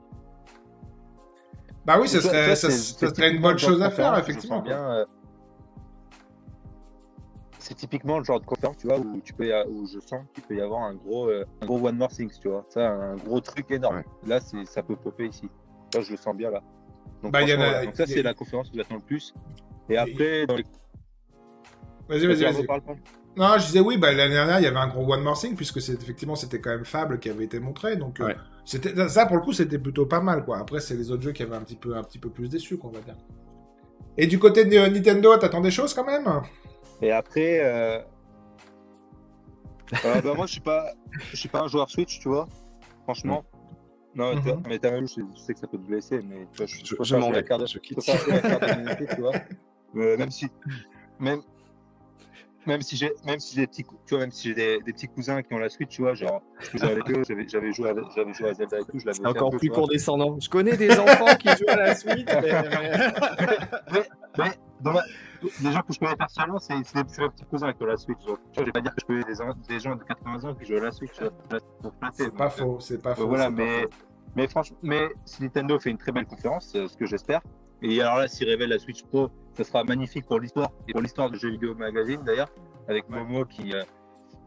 Bah oui, ça serait, ça, serait une typiquement bonne chose à faire, effectivement. bien, euh, C'est typiquement le genre de conférence, tu vois, où tu peux, y a- où je sens qu'il peut y avoir un gros, euh, un gros one more things, tu vois, ça, un gros truc énorme. Ouais. Là, c'est, ça peut popper ici. Là, je le sens bien là. Donc, Bah, y voilà. Donc ça, a- c'est la conférence que j'attends le plus. Et après, dans les... Vas-y, vas-y, vas-y. Non, je disais oui, bah, l'année dernière, il y avait un gros One More Thing, puisque c'est, effectivement, c'était quand même Fable qui avait été montré. Donc, euh, Ouais. c'était, ça, pour le coup, c'était plutôt pas mal, quoi. Après, c'est les autres jeux qui avaient un petit peu, un petit peu plus déçu, qu'on va dire. Et du côté de euh, Nintendo, t'attends des choses quand même? Et après, euh... euh, bah, moi, je suis pas, je suis pas un joueur Switch, tu vois. Franchement. Non, Mhm. mais t'as même, je je sais que ça peut te blesser, mais tu vois, je, Je, je m'en vais, carte de- je je quitte. peux pas jouer la carte d'immunité, tu vois. Euh, même si, même, même si j'ai, même si j'ai des petits, tu vois, même si j'ai des, des petits cousins qui ont la Switch, tu vois, genre, j'avais, joué, j'avais joué à Zelda et tout, je l'avais encore peu, plus condescendant. Je connais des enfants qui jouent à la suite. mais- Dans ma- Les gens que je connais personnellement, c'est des petits cousins qui ont la Switch. genre. Tu vois, je vais pas dire que je connais des, gens- des gens de 80 ans qui jouent à la flatter, C'est pas faux, c'est pas faux. voilà, c'est pas mais, faux. Mais franchement, mais si Nintendo fait une très belle conférence, ce que j'espère, et alors là, s'il révèle la Switch Pro, ça sera magnifique pour l'histoire, et pour l'histoire du jeu vidéo magazine d'ailleurs, avec Ouais. Momo qui, euh,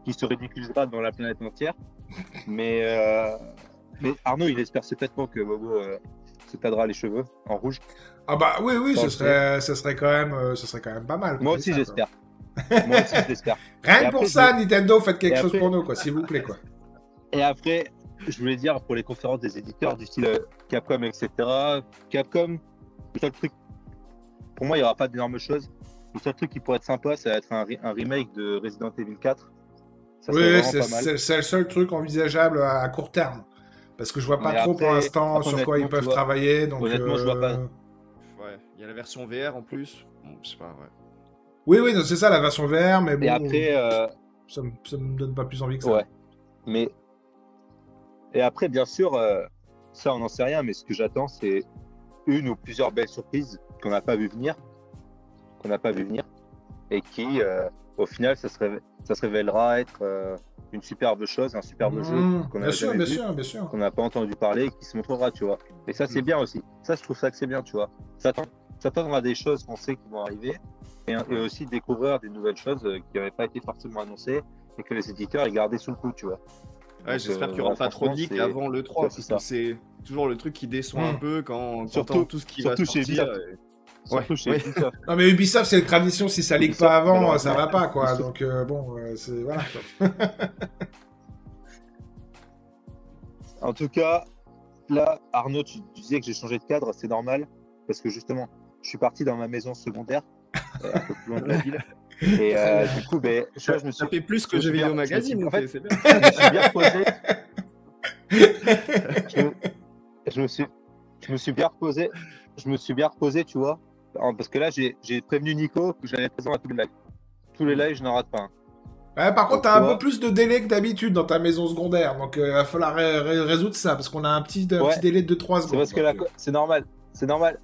qui se ridiculisera dans la planète entière. mais, euh, mais Arnaud, il espère secrètement que Momo euh, se teindra les cheveux en rouge. Ah bah oui, oui, ce serait, ce serait quand même, ce serait quand même pas mal. Moi qu'on aussi, j'espère. Moi aussi, j'espère. Rien que pour ça, Nintendo, faites quelque chose pour nous, quoi, s'il vous plaît, quoi. Et après, je voulais dire pour les conférences des éditeurs du style euh, Capcom, etc. Capcom, le seul truc, pour moi, il n'y aura pas d'énormes choses. Le seul truc qui pourrait être sympa, ça va être un, re- un remake de Resident Evil 4. Ça serait Oui, c'est le seul truc envisageable à, à court terme. Parce que je vois pas Mais trop après- pour l'instant sur quoi ils peuvent vois, travailler. Donc, honnêtement, je vois pas. euh, Ouais, il y a la version VR en plus. Bon, je sais pas, ouais. Oui, oui, c'est ça la version VR, mais bon, Et après, euh, ça, me, ça me donne pas plus envie que ça. ouais. Mais. Et après, bien sûr, euh, ça, on n'en sait rien, mais ce que j'attends, c'est une ou plusieurs belles surprises qu'on n'a pas vu venir. Qu'on n'a pas vu venir. Et qui, euh, au final, ça se, révé- ça se révélera être euh, une superbe chose, un superbe Mmh, jeu qu'on n'a jamais vu, sûr. qu'on n'a pas entendu parler, et qui se montrera, tu vois. Et ça, c'est Mm. bien aussi. Ça, je trouve ça que c'est bien, tu vois. Tendra à des choses qu'on sait qui vont arriver, et, et aussi découvrir des nouvelles choses qui n'avaient pas été forcément annoncées, et que les éditeurs aient gardé sous le coup, tu vois. Ouais, j'espère euh, qu'il n'y aura voilà, pas trop de leaks avant le 3, c'est parce que c'est toujours le truc qui déçoit un Mm. peu quand, Surtout- tout ce qui va sortir. Surtout Ouais, chez ouais. Ubisoft. Non, mais Ubisoft, c'est une tradition. Si ça ligue Ubisoft, pas avant, ça va pas, quoi. Donc, euh, bon, euh, c'est. Voilà. quoi. En tout cas, là, Arnaud, tu, tu disais que j'ai changé de cadre, c'est normal, parce que justement, je suis parti dans ma maison secondaire, euh, un peu plus loin de la ville. Et euh, du coup, ben, tu vois, je me suis, Ça fait plus que je me suis- magazine, en fait, je me suis bien reposé. je, me, je me suis, je me suis bien reposé. Je me suis bien reposé, tu vois, parce que là, j'ai j'ai prévenu Nico que j'allais présent à tous les lives. Tous les lives, je n'en rate pas un. Ouais, par contre, t'as un peu plus de délai que d'habitude dans ta maison secondaire. Donc, il va falloir ré- ré- résoudre ça. Parce qu'on a un petit, un Ouais. petit délai de 3 C'est secondes. co- c'est normal, c'est normal.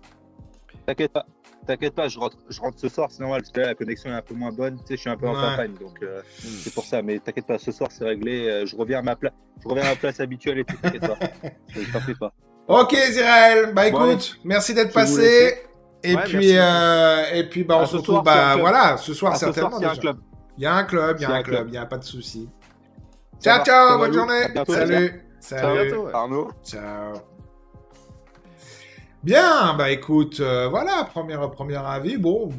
T'inquiète pas, t'inquiète pas, je rentre, je rentre ce soir, c'est normal parce que là la connexion est un peu moins bonne, tu sais, je suis un peu en campagne, donc euh, c'est pour ça. Mais t'inquiète pas, ce soir c'est réglé, euh, je reviens à ma place, je reviens à ma place habituelle et tout, t'inquiète pas, Je- t'en fais pas. Ok, Zirael. Bah, Bon, écoute, merci d'être passé. Et Ouais, puis, euh, et puis, bah, on À se retrouve. Bah, voilà, ce soir, À ce soir, certainement. s'il y a un déjà. club. Il y a un club, il y a un un club, il n'y a pas de souci. Ciao, ciao, bonne journée. Salut. Salut. Arnaud. Ciao. Bien, bah écoute, euh, voilà, première, premier avis. Bon,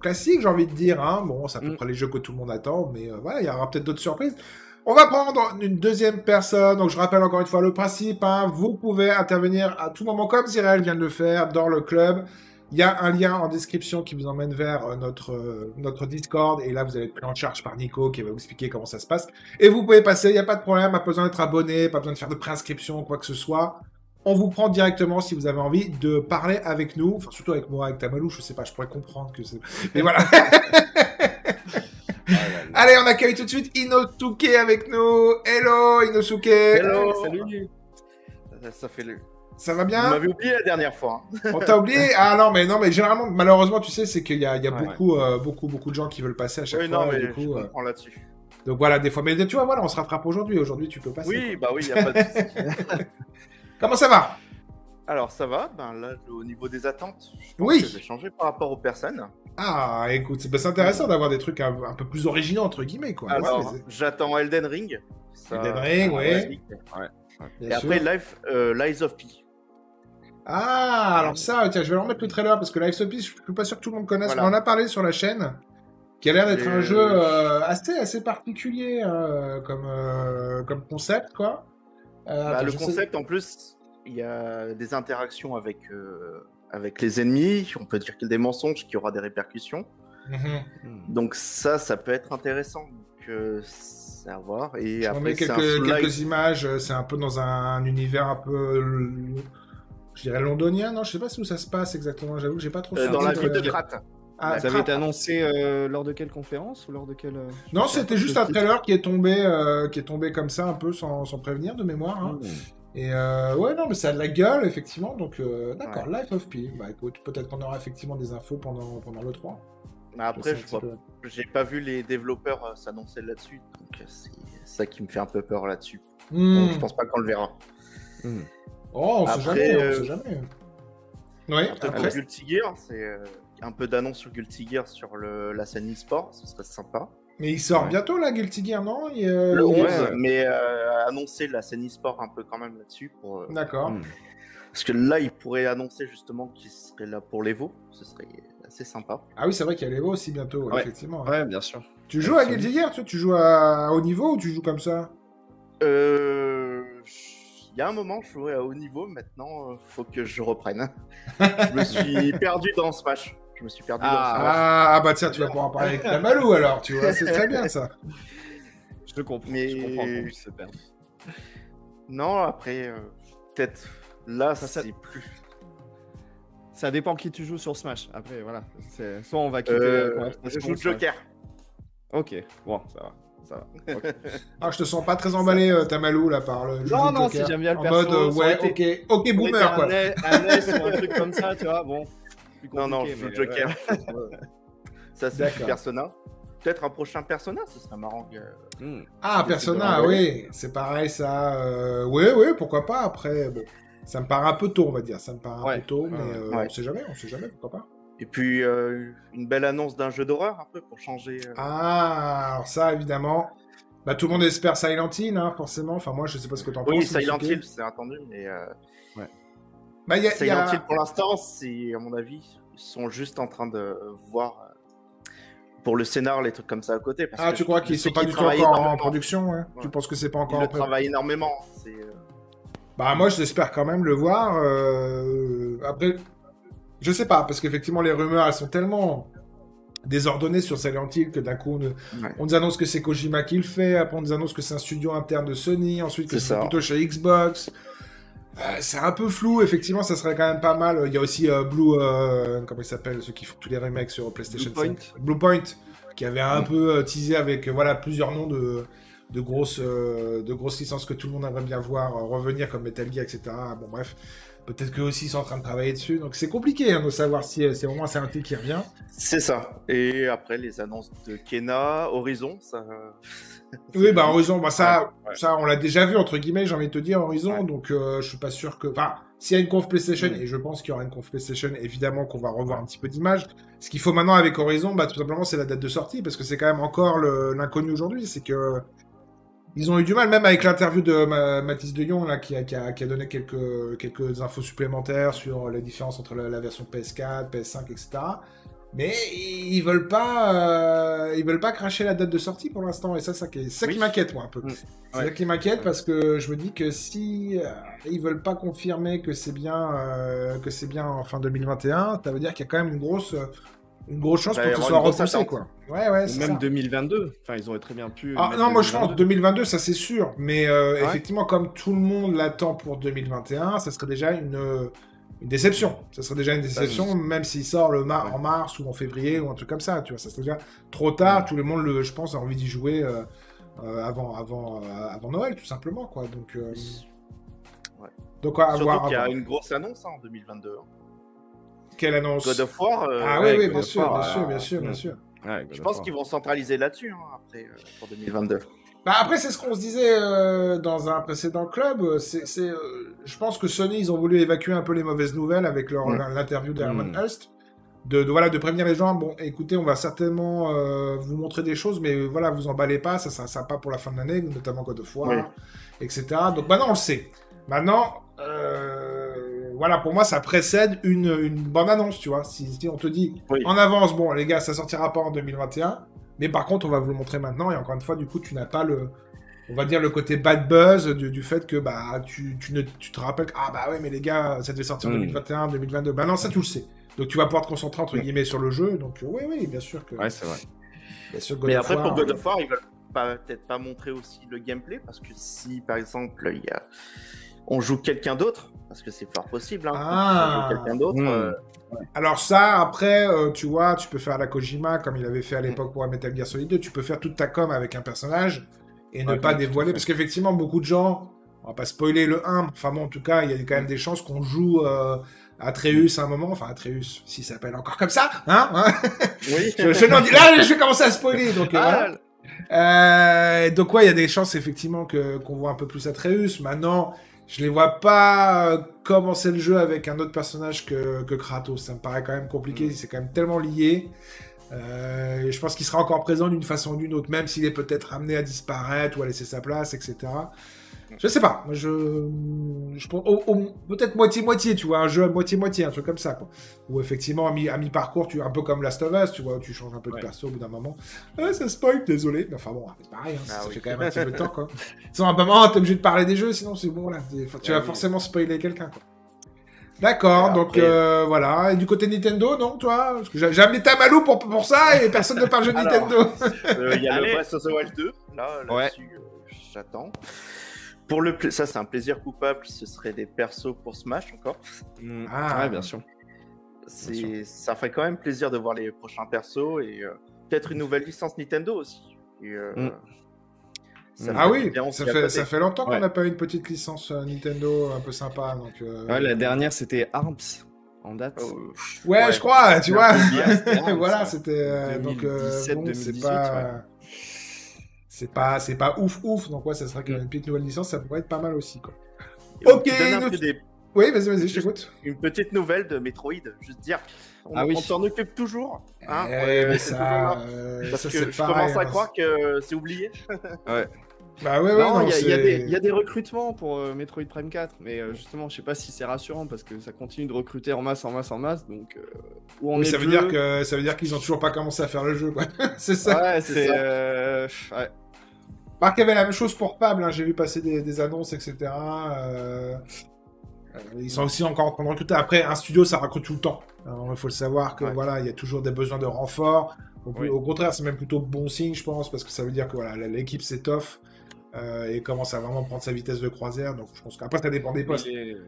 classique, j'ai envie de dire. Hein. Bon, c'est à peu Mm. près les jeux que tout le monde attend, mais euh, voilà, il y aura peut-être d'autres surprises. On va prendre une deuxième personne. Donc, je rappelle encore une fois le principe. hein. Vous pouvez intervenir à tout moment, comme Cyril vient de le faire, dans le club. Il y a un lien en description qui vous emmène vers euh, notre, euh, notre Discord. Et là, vous allez être pris en charge par Nico qui va vous expliquer comment ça se passe. Et vous pouvez passer, il n'y a pas de problème, pas besoin d'être abonné, pas besoin de faire de préinscription, quoi que ce soit. On vous prend directement si vous avez envie de parler avec nous, enfin surtout avec moi, avec Tamalou, je sais pas, je pourrais comprendre que c'est... Mais voilà. Allez, on accueille tout de suite Inosuke avec nous. Hello Inosuke. Hello, salut. Ça, ça fait le. Ça va bien m'avez oublié la dernière fois. hein. On t'a oublié Ah non, mais non, mais généralement, malheureusement, tu sais, c'est qu'il y a, il y a Ouais, beaucoup, euh, beaucoup, beaucoup de gens qui veulent passer à chaque Oui, fois. non, et mais du coup, je euh, là-dessus. donc voilà, des fois. Mais tu vois, voilà, on se rattrape aujourd'hui. Aujourd'hui, tu peux passer. Oui, bah oui, il a pas de. Comment ça va? Alors ça va, ben là, au niveau des attentes, je pense Oui. que j'ai changé par rapport aux personnes. Ah, écoute, c'est c'est intéressant d'avoir des trucs un, un peu plus originaux, entre guillemets, quoi. Alors, mais j'attends Elden Ring. Ça- Elden Ring, ça- ouais. Et après. Life, euh, Lies of P. Ah, alors ça, tiens, je vais leur mettre le trailer parce que Life Sophie, je suis pas sûr que tout le monde connaisse. Voilà. On en a parlé sur la chaîne, qui a l'air d'être Et, un jeu euh, euh, assez, assez particulier euh, comme, euh, comme concept, quoi. Euh, Bah, le sais- concept, en plus, il y a des interactions avec, euh, avec les ennemis. On peut dire qu'il y a des mensonges, qu'il y aura des répercussions. Mhm. Donc ça, ça peut être intéressant. C'est à voir. Et Je après, quelques, quelques images. euh, C'est un peu dans un, univers un peu, je dirais londonien. Non, je sais pas où ça se passe exactement. J'avoue que j'ai pas trop. Euh, dans la le- ville de Krat. Ah, Ça avait été annoncé euh, lors de quelle conférence ou lors de quelle euh, Non, c'était juste un trailer qui est tombé, euh, qui est tombé comme ça un peu sans, sans prévenir de mémoire. hein. Et euh, ouais, non, mais ça a de la gueule, effectivement. Donc, euh, d'accord, Life of Pi. Bah écoute, peut-être qu'on aura effectivement des infos pendant, pendant le 3. Mais après, je petit peu. j'ai pas vu les développeurs euh, s'annoncer là-dessus, donc c'est ça qui me fait un peu peur là-dessus. Hmm. Donc, je pense pas qu'on le verra. Oh, on sait Après, jamais, on sait jamais. Oui, Après, après. Guilty Gear, c'est euh, un peu d'annonce sur Guilty Gear sur le, la scène e-sport, ce serait sympa. Mais il sort Ouais. bientôt, là, Guilty Gear, non? Il, euh, Le 11, ouais. mais euh, annoncer la scène e-sport un peu quand même là-dessus. Pour, euh, D'accord. Hmm. Parce que là, il pourrait annoncer justement qu'il serait là pour l'Evo, ce serait assez sympa. Ah oui, c'est vrai qu'il y a l'Evo aussi bientôt, ouais, effectivement. Ouais, bien sûr. Tu joues à. Guilty Gear, tu, tu joues à haut niveau ou tu joues comme ça? Euh, Il y a un moment, je jouais à haut niveau, maintenant, euh, faut que je reprenne. je me suis perdu dans Smash. Je me suis perdu dans Smash. ah, ah, bah tiens, tu vas pouvoir en parler avec ta Malou alors, tu vois, c'est très bien ça. Je comprends. Mais- Je comprends qu'on puisse se perdre. Non, après, euh, peut-être là, Ça, ça- c'est plus. Ça dépend qui tu joues sur Smash. Après, voilà. C'est- Soit on va quitter Euh, la je joue Joker. Ok, bon, ça va. Ça va. Ok. Ah, je te sens pas très emballé, euh, ta Malou, là, par le jeu Non, non, Joker. si j'aime bien le En perso, mode, euh, ouais, été- ok, ok, boomer, quoi. Un un NES ou un truc comme ça, tu vois, bon. Plus Non, non, je joue mais, Joker. ouais. Ça, c'est Persona. Peut-être un prochain Persona, ce serait marrant. que- Hmm. Ah, Persona, oui, c'est pareil, ça. Euh... Oui, oui, pourquoi pas. Après, bon, ça me paraît un peu tôt, on va dire. Ça me paraît un peu tôt, Ouais, mais euh, ouais. on sait jamais, on sait jamais, pourquoi pas. Et puis, euh, une belle annonce d'un jeu d'horreur, un peu, pour changer. euh, Ah, alors ça, évidemment. Bah, tout le monde espère Silent Hill, hein, forcément. Enfin, moi, je sais pas ce que t'en penses. Oui, Silent. Hill, c'est attendu, mais euh, Bah, il y a, pour l'instant, c'est, à mon avis, ils sont juste en train de voir euh, pour le scénar, les trucs comme ça à côté. Parce Ah, que tu crois qu'ils sais sont pas du tout encore en production ouais Tu penses que c'est pas Ils encore le en pré- travaillent énormément. C'est, euh, Bah moi j'espère quand même le voir. euh, Après, je sais pas parce qu'effectivement les rumeurs elles sont tellement désordonnées sur Silent Hill que d'un coup on, Ouais. on nous annonce que c'est Kojima qui le fait, après on nous annonce que c'est un studio interne de Sony, ensuite que C'est c'est plutôt chez Xbox. Euh, c'est un peu flou, effectivement, ça serait quand même pas mal. Il y a aussi euh, Blue, euh, comment il s'appelle, ceux qui font tous les remakes sur PlayStation Bluepoint. 5. Bluepoint, qui avait un peu euh, teasé avec euh, voilà plusieurs noms de, de grosses euh, de grosses licences que tout le monde aimerait bien voir revenir comme Metal Gear, etc. Bon bref, peut-être qu'eux aussi sont en train de travailler dessus, donc c'est compliqué hein, de savoir si euh, c'est vraiment Silent Hill qui revient. c'est ça. Et après, les annonces de Kena, Horizon, ça. Oui, bah Horizon, bah ça, Ouais, ouais. ça on l'a déjà vu entre guillemets, j'ai envie de te dire Horizon, Ouais. donc euh, je suis pas sûr que. Enfin, s'il y a une conf PlayStation, Mm. et je pense qu'il y aura une conf PlayStation, évidemment qu'on va revoir un petit peu d'images. Ce qu'il faut maintenant avec Horizon, bah tout simplement c'est la date de sortie, parce que c'est quand même encore l'inconnu aujourd'hui, c'est que Ils ont eu du mal, même avec l'interview de Ma- Mathis de Jong, là, qui a, qui a, qui a donné quelques, quelques infos supplémentaires sur la différence entre la, la version PS4, PS5, etc. Mais ils veulent pas, euh, ils veulent pas cracher la date de sortie pour l'instant, et ça, ça, qui- c'est ça qui m'inquiète moi un peu. Mm. C'est Ouais. ça qui m'inquiète parce que je me dis que si euh, ils veulent pas confirmer que c'est bien, euh, que c'est bien en fin 2021, ça veut dire qu'il y a quand même une grosse, une grosse chance Bah, pour que ce soit repoussé, quoi. Ouais, ouais, Ou c'est même ça. 2022. Enfin, ils auraient très bien pu. Ah, non, moi je pense 2022. 2022, ça c'est sûr. Mais euh, Ah ouais effectivement, comme tout le monde l'attend pour 2021, ça serait déjà une, euh, une déception. Ça serait déjà une déception, même s'il sort le mar- Ouais. en mars ou en février ou un truc comme ça. Tu vois, ça serait déjà trop tard. Tout le monde, le, je pense, a envie d'y jouer euh, euh, avant, avant, euh, avant Noël, tout simplement, quoi. Donc, euh, Ouais. donc à Surtout voir. qu'il y a une grosse annonce hein, en 2022. hein. Quelle annonce God of War, euh, Ah oui, oui, God bien sûr, War, bien sûr, euh, bien sûr, bien sûr. Je pense qu'ils vont centraliser là-dessus hein, après euh, pour 2022. Bah après, c'est ce qu'on se disait euh, dans un précédent club. C'est, c'est, euh, je pense que Sony, ils ont voulu évacuer un peu les mauvaises nouvelles avec leur, Mm. l'interview d'Herman Mm. Hust. De, de, voilà, de prévenir les gens, bon, écoutez, on va certainement euh, vous montrer des choses, mais euh, voilà, vous emballez pas, ça sera sympa pour la fin de l'année, notamment God of War, Oui. etc. Donc maintenant, on le sait. Maintenant, euh, voilà, pour moi, ça précède une, une bonne annonce, tu vois. Si, si on te dit, Oui. en avance, bon, les gars, ça sortira pas en 2021, mais par contre, on va vous le montrer maintenant, et encore une fois, du coup, tu n'as pas le, on va dire le côté bad buzz du, du fait que bah tu, tu, ne, tu te rappelles que ah bah ouais mais les gars ça devait sortir en Mm. 2021 2022 bah non ça tu le sais donc tu vas pouvoir te concentrer entre guillemets sur le jeu donc euh, oui oui bien sûr que Ouais, c'est vrai. bien sûr God Mais of après, War, pour God euh, of War, ils veulent peut-être pas montrer aussi le gameplay, parce que si, par exemple, il y a... on joue quelqu'un d'autre, parce que c'est fort possible, hein, Ah. quelqu'un d'autre, Hmm. euh, alors ça après euh, tu vois tu peux faire la Kojima comme il avait fait à l'époque pour Metal Gear Solid 2 tu peux faire toute ta com avec un personnage et ne pas dévoiler parce qu'effectivement beaucoup de gens on va pas spoiler le 1 enfin bon en tout cas il y a quand même des chances qu'on joue euh, Atreus à un moment enfin Atreus s'il s'appelle encore comme ça hein, hein oui. je, je n'en dis- là je vais commencer à spoiler donc euh, voilà. Ah, Euh, donc ouais, il y a des chances effectivement que qu'on voit un peu plus Atreus. Maintenant, je les vois pas euh, commencer le jeu avec un autre personnage que, que Kratos. Ça me paraît quand même compliqué. C'est quand même tellement lié. Euh, je pense qu'il sera encore présent d'une façon ou d'une autre, même s'il est peut-être amené à disparaître ou à laisser sa place, etc. Je sais pas. Moi, je, je pense au- au- peut-être moitié moitié, tu vois, un jeu à moitié moitié, un truc comme ça, quoi. Ou effectivement à mi à mi parcours, tu un peu comme Last of Us, tu vois, tu changes un peu de Ouais. perso au bout d'un moment. Ah, ça spoil, désolé. Mais enfin bon, c'est pareil, hein, Ah ça oui. fait quand même un petit peu de temps, quoi. Sinon, à un moment, t'es obligé de parler des jeux, sinon c'est bon, là. Tu Ah vas oui. forcément spoiler quelqu'un, quoi. D'accord, donc après- euh, voilà. Et du côté Nintendo, non, toi? Parce que j'ai amené Tamalou pour, pour ça et personne ne parle jeu de. Nintendo. Euh, Il y a Allez. le Breath of the Wild 2, là, Ouais. là-dessus, euh, j'attends. Pour le pla- ça, c'est un plaisir coupable, ce serait des persos pour Smash encore. Hmm. Ah. Ouais, bien sûr. C'est, ça ferait quand même plaisir de voir les prochains persos et euh, peut-être une nouvelle licence Nintendo aussi. Et, euh, Mm. ça Ah oui, ça fait, ça fait longtemps qu'on Ouais. n'a pas eu une petite licence euh, Nintendo un peu sympa. Donc, euh, Ouais, la dernière, c'était Arms en date. Oh, Ouais, je crois, tu vois. voilà, c'était euh, donc euh, 2017, bon, c'est 2018, pas c'est pas c'est pas ouf ouf. Donc ouais, ça serait qu'une petite nouvelle licence, ça pourrait être pas mal aussi quoi. Et Ok, nous- des- Oui, vas-y, vas-y, je t'écoute. une petite nouvelle de Metroid, juste dire. On, Ah oui. on s'en occupe toujours. Hein, Eh, mais toujours ça, euh, Parce ça, que je pareil, commence à hein. croire que c'est oublié. Bah ouais, ouais, il y, a- y des- il y a des recrutements pour euh, Metroid Prime 4, mais euh, justement, je sais pas si c'est rassurant parce que ça continue de recruter en masse, en masse, en masse. Donc, euh, où on Oui, est ça veut dire que ça veut dire qu'ils ont toujours pas commencé à faire le jeu, quoi. c'est ça. Ouais, C'est euh, ouais. Marc avait la même chose pour Pable, hein, j'ai vu passer des, des annonces, etc. euh, euh, Ils sont aussi encore en train de recruter. Après, un studio, ça recrute tout le temps. Alors, il faut le savoir que Ouais. voilà, il y a toujours des besoins de renfort. Au, Oui. au contraire, c'est même plutôt bon signe, je pense, parce que ça veut dire que voilà, l'équipe s'étoffe euh, et commence à vraiment prendre sa vitesse de croisière. Donc, je pense qu'après, ça dépend des postes. Ils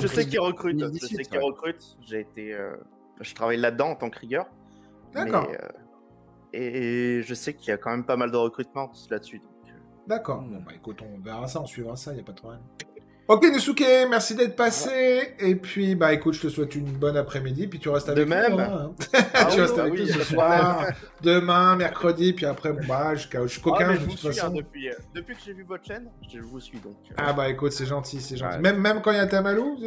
je sais qu'ils recrutent. Je 2018, sais qu'ils ouais. recrutent. J'ai été, euh, je travaille là-dedans en tant que rigueur. D'accord. Mais, euh, et je sais qu'il y a quand même pas mal de recrutement là-dessus. euh, D'accord. Bon, bah écoute, on verra ça, on suivra ça, il n'y a pas de problème. Ok, Nusuke, merci d'être passé. Et puis, bah écoute, je te souhaite une bonne après-midi. Puis tu restes avec De nous. même. hein. Ah tu oui, restes bah avec oui, nous ce soir, demain, mercredi. Puis après, bon, bah, jusqu'à jusqu'au Ah, 15 mais de je vous toute suis hein, façon. depuis, euh, depuis que j'ai vu votre chaîne, je vous suis donc. euh, Ah bah écoute, c'est gentil, c'est gentil. Ouais. Même, même quand il y a Tamalou,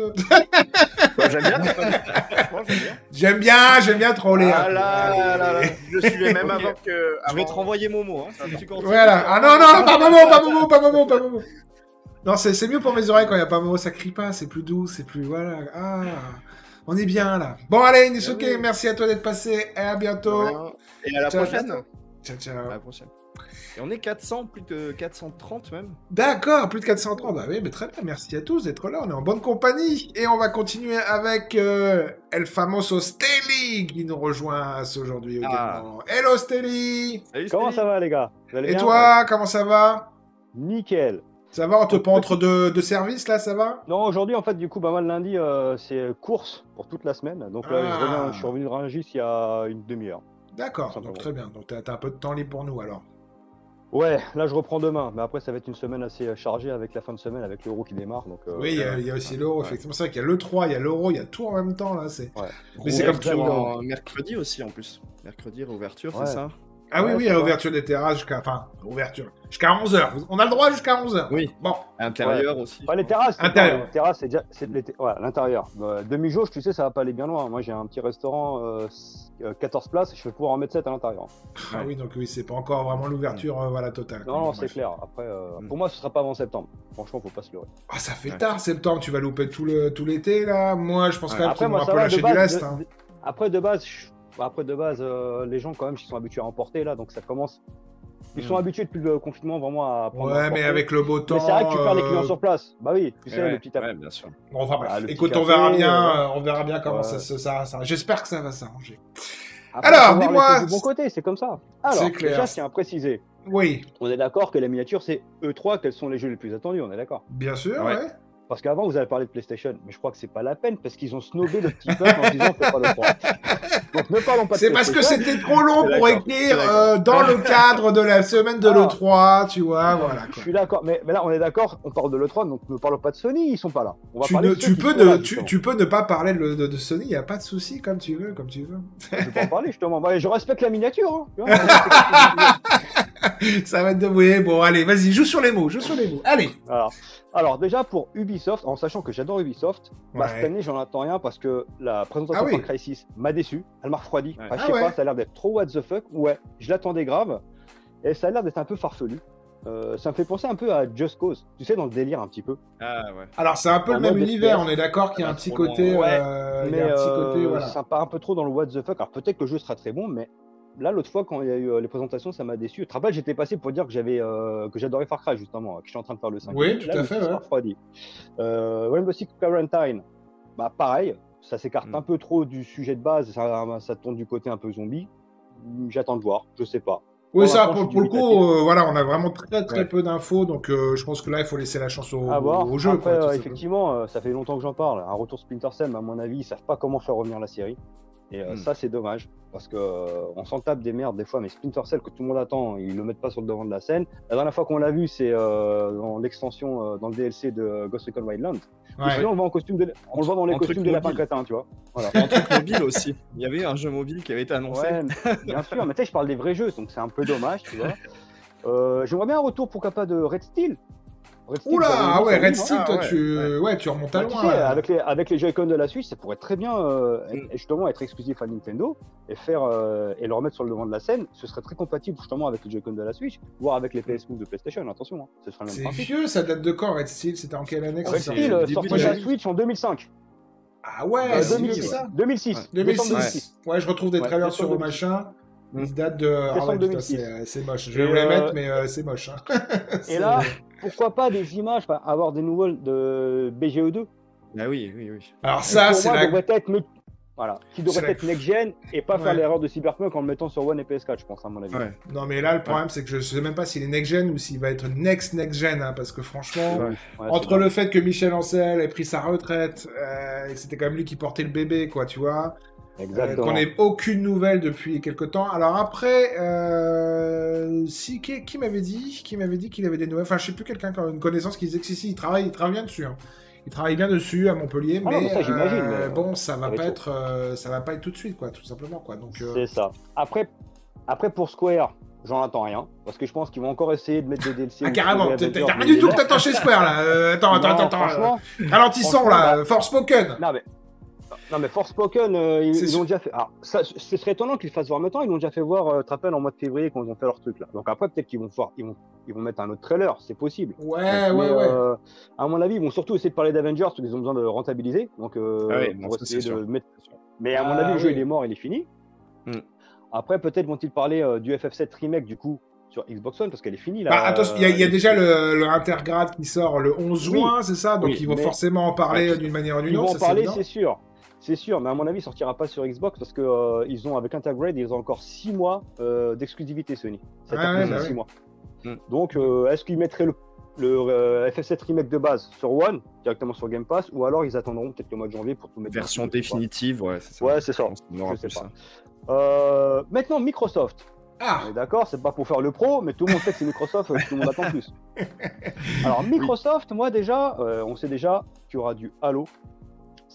bah, j'aime bien. Franchement, j'aime bien. j'aime bien, j'aime bien troller. Ah peu. là là là là. Je suivais même Ok. avant que. Je vais te renvoyer Momo. Hein, si tu. Voilà. Ah non, non, pas Momo, pas Momo, pas Momo, pas Momo. Non, c'est c'est mieux pour mes oreilles quand il n'y a pas Momo, ça crie pas, c'est plus doux, c'est plus. Voilà. Ah, on est bien là. Bon, allez, Nisuke, merci à toi d'être passé et à bientôt. Et à la Ciao, prochaine. Ciao, ciao. À la prochaine. Et on est 400, plus de 430 même. D'accord, plus de 430. Bah oui, mais très bien, merci à tous d'être là, on est en bonne compagnie. Et on va continuer avec euh, El Famoso Steli qui nous rejoint aujourd'hui Ah. également. Hello Steli Salut, Comment ça va les gars? Vous allez Et bien? toi, comment ça va? Nickel. Ça va, on te prend entre deux, deux services là, ça va? Non, aujourd'hui en fait du coup, bah, moi le lundi euh, c'est course pour toute la semaine. Donc là, Ah. je, reviens, je suis revenu de Rungis il y a une demi-heure. D'accord, Simplement. donc très bien. Donc t'as t'as un peu de temps libre pour nous alors. Ouais, là je reprends demain, mais après ça va être une semaine assez euh, chargée avec la fin de semaine, avec l'euro qui démarre. Donc, euh, oui, il y, a- il y a aussi l'euro, Ouais. effectivement. C'est vrai qu'il y a le 3, il y a l'euro, il y a tout en même temps là. C'est... Ouais. Mais c'est comme en Mercredi aussi en plus. Mercredi, réouverture, Ouais. c'est ça? Ah oui, Ouais, oui, à l'ouverture des terrasses jusqu'à. Enfin, ouverture. Jusqu'à 11h. On a le droit jusqu'à 11h. Oui. Bon, À l'intérieur aussi. Pas les terrasses, Intérieur. les terrasses, c'est déjà l'été- ouais, l'intérieur. Euh, Demi-jauge, tu sais, ça va pas aller bien loin. Moi j'ai un petit restaurant, euh, s- euh, 14 places, je vais pouvoir en mettre 7 à l'intérieur. Ah oui, donc oui, c'est pas encore vraiment l'ouverture euh, voilà, totale. Non, c'est clair. Après, euh, Mm. pour moi, ce sera pas avant septembre. Franchement, faut pas se leurrer. Ah, ça fait Ouais. tard septembre, tu vas louper tout le tout l'été là. Moi, je pense Ouais. quand même qu'ils vont moi, un peu lâcher du de- hein. Après, de base, je- bah, après, de base euh, les gens, quand même, ils sont habitués à emporter, là, donc ça commence. Ils sont Mm. habitués depuis le confinement vraiment à prendre à Ouais, mais avec le beau temps. Mais c'est vrai que tu perds les clients euh, sur place. Bah oui, tu sais, Ouais, le petit à ouais, bien sûr. Bon, enfin bref, Ah, le petit écoute, on café, verra bien, euh, on verra bien comment ouais. ça se ça, ça- J'espère que ça va s'arranger. Alors, dis-moi- Du bon côté, c'est comme ça. Alors, clair. déjà, je tiens à préciser. Oui, On est d'accord que la miniature, c'est E3, quels sont les jeux les plus attendus, on est d'accord. bien sûr, Ouais. ouais. Parce qu'avant, vous avez parlé de PlayStation, mais je crois que c'est pas la peine, parce qu'ils ont snobé le petit peuple en disant que c'est pas le 3. Donc ne parlons pas de C'est parce que c'était trop long pour écrire euh, dans le cadre de la semaine de Alors. l'E3, tu vois, voilà Je suis d'accord, mais, mais là on est d'accord, on parle de l'E3, donc ne parlons pas de Sony, ils sont pas là. On va Tu, ne, peux sont ne, là, tu, justement. tu peux ne pas parler de, de- de Sony, il n'y a pas de souci, comme tu veux, comme tu veux. Je pas en parler justement. Ouais, je respecte la miniature. Hein, Ça va être de... Oui, bon, allez, vas-y, joue sur les mots, joue sur les mots. Allez Alors, alors déjà pour Ubisoft, en sachant que j'adore Ubisoft, bah, Ouais. cette année j'en attends rien parce que la présentation Ah oui. Far Cry 6 m'a déçu, elle m'a refroidi. Ouais. Enfin, je Ah sais ouais. pas, ça a l'air d'être trop what the fuck. Ouais, je l'attendais grave et ça a l'air d'être un peu farfelu. Euh, ça me fait penser un peu à Just Cause, tu sais, dans le délire un petit peu. Ah ouais. Alors, c'est un peu En le même univers, on est d'accord qu'il y a Ah, un petit côté... ouais. euh, il y mais a un petit euh, côté, voilà. ça part un peu trop dans le what the fuck. Alors peut-être que le jeu sera très bon, mais là l'autre fois quand il y a eu euh, les présentations, ça m'a déçu. Tu te rappelles, j'étais passé pour dire que j'avais euh, que j'adorais Far Cry justement, que je suis en train de faire le 5. Oui, tout à fait, ouais. refroidi. Euh, Rainbow Six Quarantine, bah pareil, ça s'écarte Mm. un peu trop du sujet de base, ça, ça tourne du côté un peu zombie. J'attends de voir, je sais pas. Oui, Pour ça, pour, pour le coup, euh, voilà, on a vraiment très très Ouais. peu d'infos, donc euh, je pense que là, il faut laisser la chance au, À voir. au jeu. Après, quoi, euh, effectivement, euh, ça fait longtemps que j'en parle. Un retour Splinter Cell, à mon avis, ils savent pas comment faire revenir la série. Et euh, Mm. ça, c'est dommage. Parce que euh, on s'en tape des merdes des fois, mais Splinter Cell, que tout le monde attend, ils le mettent pas sur le devant de la scène. La dernière fois qu'on l'a vu, c'est euh, dans l'extension, euh, dans le DLC de Ghost Recon Wildlands. Ou Ouais. Sinon, on le voit en costume de, on le voit dans les En costumes de lapin mobile. crétin, tu vois. Voilà. Un truc mobile aussi. Il y avait un jeu mobile qui avait été annoncé. Ouais, bien sûr, mais tu sais, je parle des vrais jeux, donc c'est un peu dommage, tu vois. J'aimerais bien un retour, pourquoi pas, de Red Steel. Oula, j'avais ah ouais, Red Steel, Ah, toi, ouais, tu... Ouais, tu remontes à Bah, tu loin. sais, avec les, avec les Joy-Con de la Switch, ça pourrait très bien euh, Mm. être- justement être exclusif à Nintendo et faire euh, et le remettre sur le devant de la scène. Ce serait très compatible justement avec les Joy-Con de la Switch, voire avec les PS Move de PlayStation. Attention, hein, ce sera le même C'est vieux, ça date de quand, Red Steel C'était en quelle année que Red Steel euh, sorti de la. Switch en 2005. Ah ouais, Euh, c'est 2006. vieux, ça 2006. 2006. décembre 2006. Ouais, je retrouve des trailers sur le 2006. machin. Mm. Ils datent de. Ah Décembre ouais, putain, 2006. c'est euh, moche. Je vais vous les euh, mettre, mais euh, c'est moche. hein. Et là, pourquoi pas des images, enfin, avoir des nouvelles de BGE2 Ah oui, oui, oui. Alors, ça, c'est la. devrait être voilà, qui devrait la- être next-gen et pas Ouais. faire l'erreur de Cyberpunk en le mettant sur One et PS4, je pense, à mon avis. Ouais. Non, mais là, le problème, c'est que je sais même pas s'il est next-gen ou s'il va être next-next-gen, hein, parce que franchement. Ouais. Ouais, c'est Entre le fait que Michel Ancel ait pris sa retraite, euh, et que c'était quand même lui qui portait le bébé, quoi, tu vois. Euh, Exactement. qu'on n'ait aucune nouvelle depuis quelque temps. Alors après, euh, si qui, qui m'avait dit, qui m'avait dit qu'il avait des nouvelles? Enfin, je sais plus quelqu'un qui a une connaissance qui disait que si, si, il travaille, il travaille bien dessus. hein. Il travaille bien dessus à Montpellier, Ah non, mais, mais ça, j'imagine, euh, mais, bon, ça va pas tout. être, euh, ça va pas être tout de suite, quoi, tout simplement, quoi. Donc, euh, C'est ça. Après, après pour Square, j'en attends rien. Parce que je pense qu'ils vont encore essayer de mettre des DLC. ah carrément, t'as rien du tout que t'attends chez Square là. Euh, attends, attends, Non, attends, attends. Euh, Ralentissons là, euh, Forspoken. non mais. Non mais Forspoken, euh, ils, ils ont déjà fait. Alors, ça, ce serait étonnant qu'ils le fassent voir maintenant. Ils l'ont déjà fait voir, euh, rappelles, en mois de février quand ils ont fait leur truc là. Donc après peut-être qu'ils vont voir, ils vont, ils vont mettre un autre trailer, c'est possible. Ouais, Mais, ouais, ouais. euh, à mon avis, ils vont surtout essayer de parler d'Avengers parce qu'ils ont besoin de rentabiliser. Donc, euh, Ah pour non, ça, de sûr. mettre. Mais à mon Ah avis, le jeu il est mort, il est fini. Hmm. Après, peut-être vont-ils parler euh, du FF7 remake du coup sur Xbox One parce qu'elle est finie là. Bah, attention, il y, a- il y a Euh, déjà le, le Intergrade qui sort le 11 Oui. juin, c'est ça? Donc Oui, ils vont mais- forcément en parler Ouais. d'une manière ou d'une Ils vont autre. en parler, c'est sûr. C'est sûr, mais à mon avis, il sortira pas sur Xbox parce que euh, ils ont avec Intergrade, ils ont encore 6 mois euh, d'exclusivité Sony. Ça Ah ouais, bah six ouais. mois. Hmm. Donc, euh, est-ce qu'ils mettraient le, le euh, FF7 remake de base sur One directement sur Game Pass ou alors ils attendront peut-être le mois de janvier pour tout mettre Version dessus, définitive, ouais, c'est ça. Ouais, c'est ça. Je sais pas. Euh, maintenant, Microsoft. Ah, On est d'accord, c'est pas pour faire le pro, mais tout le monde sait que c'est Microsoft, tout le monde attend plus. Alors Microsoft, moi déjà, euh, on sait déjà qu'il y aura du Halo.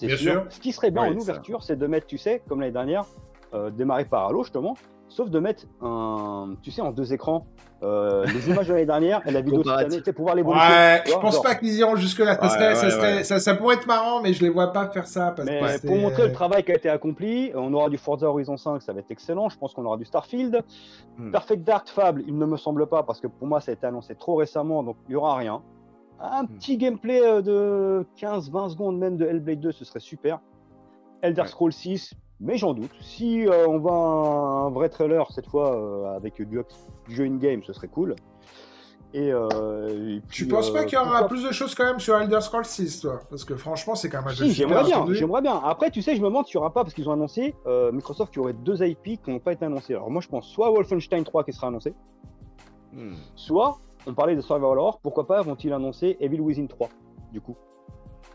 C'est Bien sûr. sûr. Ce qui serait bien Oui, en ouverture, c'est de mettre, tu sais, comme l'année dernière, euh, démarrer par Halo justement, sauf de mettre un, tu sais, en deux écrans, euh, les images de l'année dernière et la vidéo de cette année, pour voir l'évolution. ouais, tu je pense genre. pas qu'ils iront jusque-là. Ça, Ouais, serait, ça, ouais, serait- ouais. Ça, ça pourrait être marrant, mais je les vois pas faire ça. Parce Mais que c'est- pour montrer le travail qui a été accompli, on aura du Forza Horizon 5, ça va être excellent. Je pense qu'on aura du Starfield. Hmm. Perfect Dark Fable, il ne me semble pas, parce que pour moi, ça a été annoncé trop récemment, donc il n'y aura rien. Un petit gameplay euh, de 15-20 secondes même de Hellblade 2, ce serait super. Elder. Scrolls 6, mais j'en doute. Si euh, on voit un, un vrai trailer cette fois euh, avec du, du jeu in-game, ce serait cool. Et, euh, et Tu penses pas qu'il y aura pourquoi plus de choses quand même sur Elder Scrolls 6, toi? Parce que franchement, c'est quand même un jeu Si, j'aimerais bien, j'aimerais bien. Après, tu sais, je me demande s'il n'y aura pas, parce qu'ils ont annoncé, Microsoft, qu'il y aurait deux IP qui n'ont pas été annoncés. Alors moi, je pense soit Wolfenstein 3 qui sera annoncé, Hmm. soit, on parlait de Survival Horror, pourquoi pas vont-ils annoncer Evil Within 3, du coup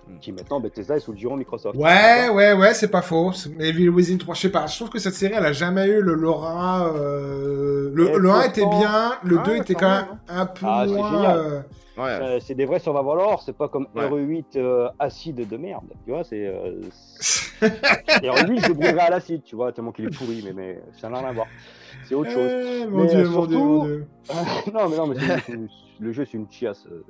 Hmm. Qui maintenant, Bethesda est sous le giron Microsoft. Ouais, ouais, ouais, c'est pas faux. Mais Evil Within 3, je sais pas. Je trouve que cette série, elle a jamais eu le Laura. euh, Le, Et le 1 pourtant- était bien, le Ah 2 ouais, était quand même, un peu Ah, c'est moins. euh, Ouais. Euh, c'est des vrais Survival Horror, c'est pas comme Ouais. RE8 euh, acide de merde, tu vois, c'est... Et RE8, je le brûlerai à l'acide, tu vois, tellement qu'il est pourri, mais, mais ça n'a rien à voir. C'est autre chose. Eh, mon Mais, dieu, euh, mon dieu, surtout- mon dieu. non, mais non, mais c'est- le jeu, c'est une chiasse. euh,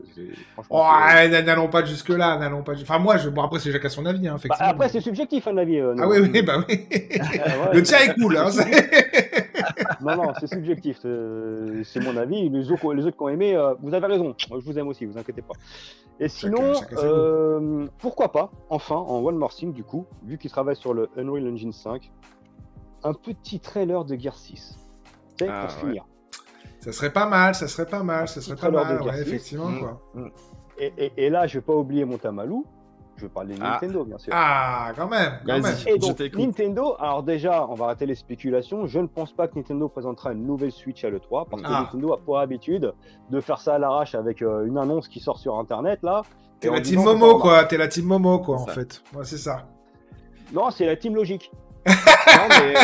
franchement, Oh, ouais, n'allons pas jusque-là, n'allons pas. Enfin, moi, je... bon, après, c'est chacun son avis, hein, Bah, effectivement. après, c'est subjectif, un avis. euh, Ah oui, oui, bah oui. Ah, ouais. Le tien est cool, hein. Non, non, c'est subjectif. C'est c'est mon avis. Les autres, les autres qui ont aimé, euh, vous avez raison. Je vous aime aussi, vous inquiétez pas. Et sinon, chacun euh, pourquoi pas, enfin, en One More Thing, du coup, vu qu'ils travaillent sur le Unreal Engine 5, un petit trailer de Gear 6. Tu sais, Ah, pour ouais. finir. Ça serait pas mal, ça serait pas mal, ça serait pas trailer de mal, ouais, effectivement, Mm. quoi. Et, et- et là, je vais pas oublier mon Tamalou. Je vais parler de Ah. Nintendo, bien sûr. Ah, quand même, quand même. Et donc. Nintendo, alors déjà, on va arrêter les spéculations. Je ne pense pas que Nintendo présentera une nouvelle Switch à l'E3 parce que Ah. Nintendo a pour habitude de faire ça à l'arrache avec euh, une annonce qui sort sur Internet là. T'es la team Momo, quoi. T'es la team Momo, quoi, C'est en ça. fait. Ouais, c'est ça. Non, c'est la team logique. Non, mais euh,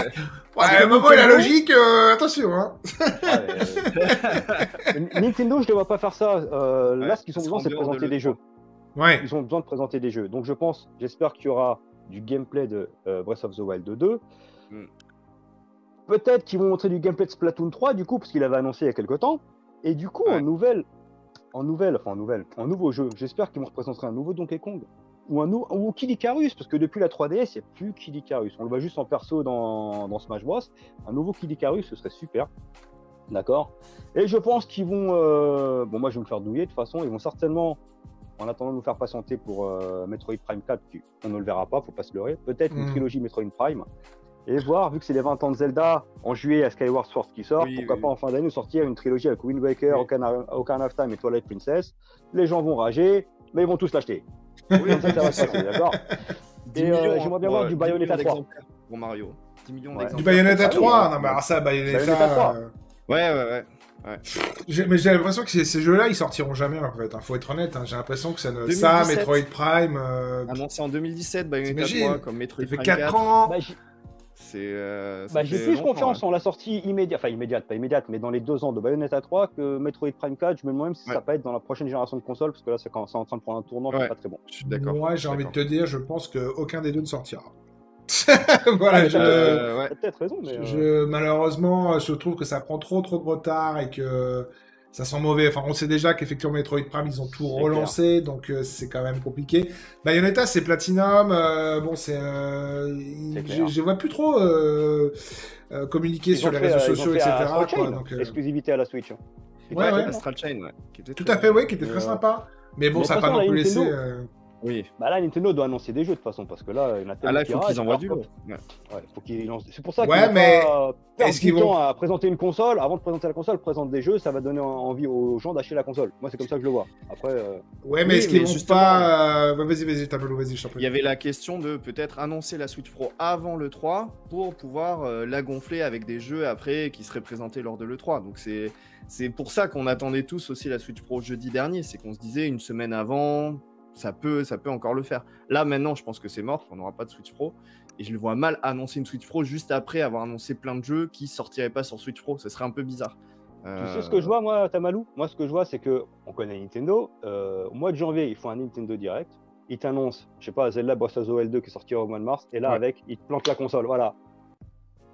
Ouais, Momo et la logique, euh, attention, hein. Euh, Nintendo, je ne vois pas faire ça. Euh, Ouais, là, ce qu'ils ont besoin, c'est de présenter des l'E3. jeux. Ouais. Ils ont besoin de présenter des jeux. Donc, je pense, j'espère qu'il y aura du gameplay de euh, Breath of the Wild 2. Mm. Peut-être qu'ils vont montrer du gameplay de Splatoon 3, du coup, parce qu'il avait annoncé il y a quelques temps. Et du coup, en nouvelle, en nouvelle, enfin en nouvelle, en nouveau jeu, j'espère qu'ils vont représenter un nouveau Donkey Kong. Ou un nou- ou Kid Icarus, parce que depuis la 3DS, il n'y a plus Kid Icarus. On le voit juste en perso dans, dans Smash Bros. Un nouveau Kid Icarus, ce serait super. D'accord? Et je pense qu'ils vont. euh, Bon, moi, je vais me faire douiller de toute façon. Ils vont certainement, en attendant de nous faire patienter pour euh, Metroid Prime 4, qui- on ne le verra pas, faut pas se leurrer. Peut-être une Mm. trilogie Metroid Prime. Et voir, vu que c'est les 20 ans de Zelda en juillet à Skyward Sword qui sort, Oui, pourquoi oui, pas en fin d'année nous sortir une trilogie avec Wind Waker, Oui. Ocarina, Ocarina of Time et Twilight Princess. Les gens vont rager, mais ils vont tous l'acheter. Comme ça, ça va se passer, d'accord 10 Et, euh, j'aimerais bien pour, voir du 10 Bayonetta millions 3. d'exemplaires Pour Mario. 10 millions Ouais. Du Bayonetta Ah oui, 3. ouais. Non, mais alors ça, Bayonetta Bayonetta. 3. euh, Ouais, ouais, ouais. Mais j'ai l'impression que ces, ces jeux-là, ils sortiront jamais, en fait. hein. Faut être honnête. hein. J'ai l'impression que ça ne. Ça, 2017. Metroid Prime. euh, Annoncé en 2017, Bayonetta T'imagines 3 comme Metroid Ça fait Prime 4 4. ans. Bah, C'est. euh, Bah, j'ai plus confiance hein. en la sortie immédiate, enfin immédiate, pas immédiate, mais dans les deux ans de Bayonetta 3 que Metroid Prime 4. Je me demande même si Ouais. ça va pas être dans la prochaine génération de consoles, parce que là, c'est quand- c'est en train de prendre un tournant qui Ouais. est pas très bon. Je suis d'accord. Moi, j'ai envie de te dire, je pense qu'aucun des deux ne sortira. voilà, Ah, Euh, ouais. Peut-être raison, mais. euh, je- malheureusement, je trouve que ça prend trop trop de retard et que ça sent mauvais. Enfin, on sait déjà qu'effectivement Metroid Prime, ils ont tout relancé, donc euh, c'est quand même compliqué. Bayonetta, c'est Platinum. euh, bon, c'est, euh, je, je vois plus trop euh, euh, communiquer ils sur les fait, réseaux sociaux, etc. Astral quoi, Chain, donc, euh, Exclusivité à la Switch. hein. Ouais, ouais. Astral Chain, ouais. qui était tout très à fait, oui, qui était très euh, sympa. Mais bon, mais ça n'a pas non plus la laissé. Nintendo- euh, Oui. Bah là, Nintendo doit annoncer des jeux de toute façon, parce que là, il y en a Ah tellement là, il faut qui qu'ils envoient du lourd. Ouais. ouais, faut qu'ils lancent- C'est pour ça Ouais, qu'ils vont mais pas perdre est-ce du qu'ils vont- temps à présenter une console. Avant de présenter la console, présente des jeux, ça va donner en- envie aux gens d'acheter la console. Moi, c'est comme ça que je le vois. Après, euh, Ouais, mais Oui, est-ce qu'ils vont justement- pas. euh, bah, Vas-y, vas-y, Tableau, vas-y, je t'en prie. Il y avait la question de peut-être annoncer la Switch Pro avant le 3 pour pouvoir euh, la gonfler avec des jeux après qui seraient présentés lors de l'E3. Donc c'est c'est pour ça qu'on attendait tous aussi la Switch Pro jeudi dernier. C'est qu'on se disait une semaine avant, ça peut, ça peut encore le faire. Là maintenant, je pense que c'est mort, qu'on n'aura pas de Switch Pro. Et je le vois mal annoncer une Switch Pro juste après avoir annoncé plein de jeux qui sortiraient pas sur Switch Pro. Ce serait un peu bizarre. Tu Euh, sais ce que je vois, moi, Tamalou? Moi, ce que je vois, c'est que on connaît Nintendo. euh, au mois de janvier, ils font un Nintendo Direct. Ils t'annoncent, je sais pas, Zelda Breath of the Wild 2 qui sortira au mois de mars. Et là, Ouais. avec, ils te plantent la console. Voilà.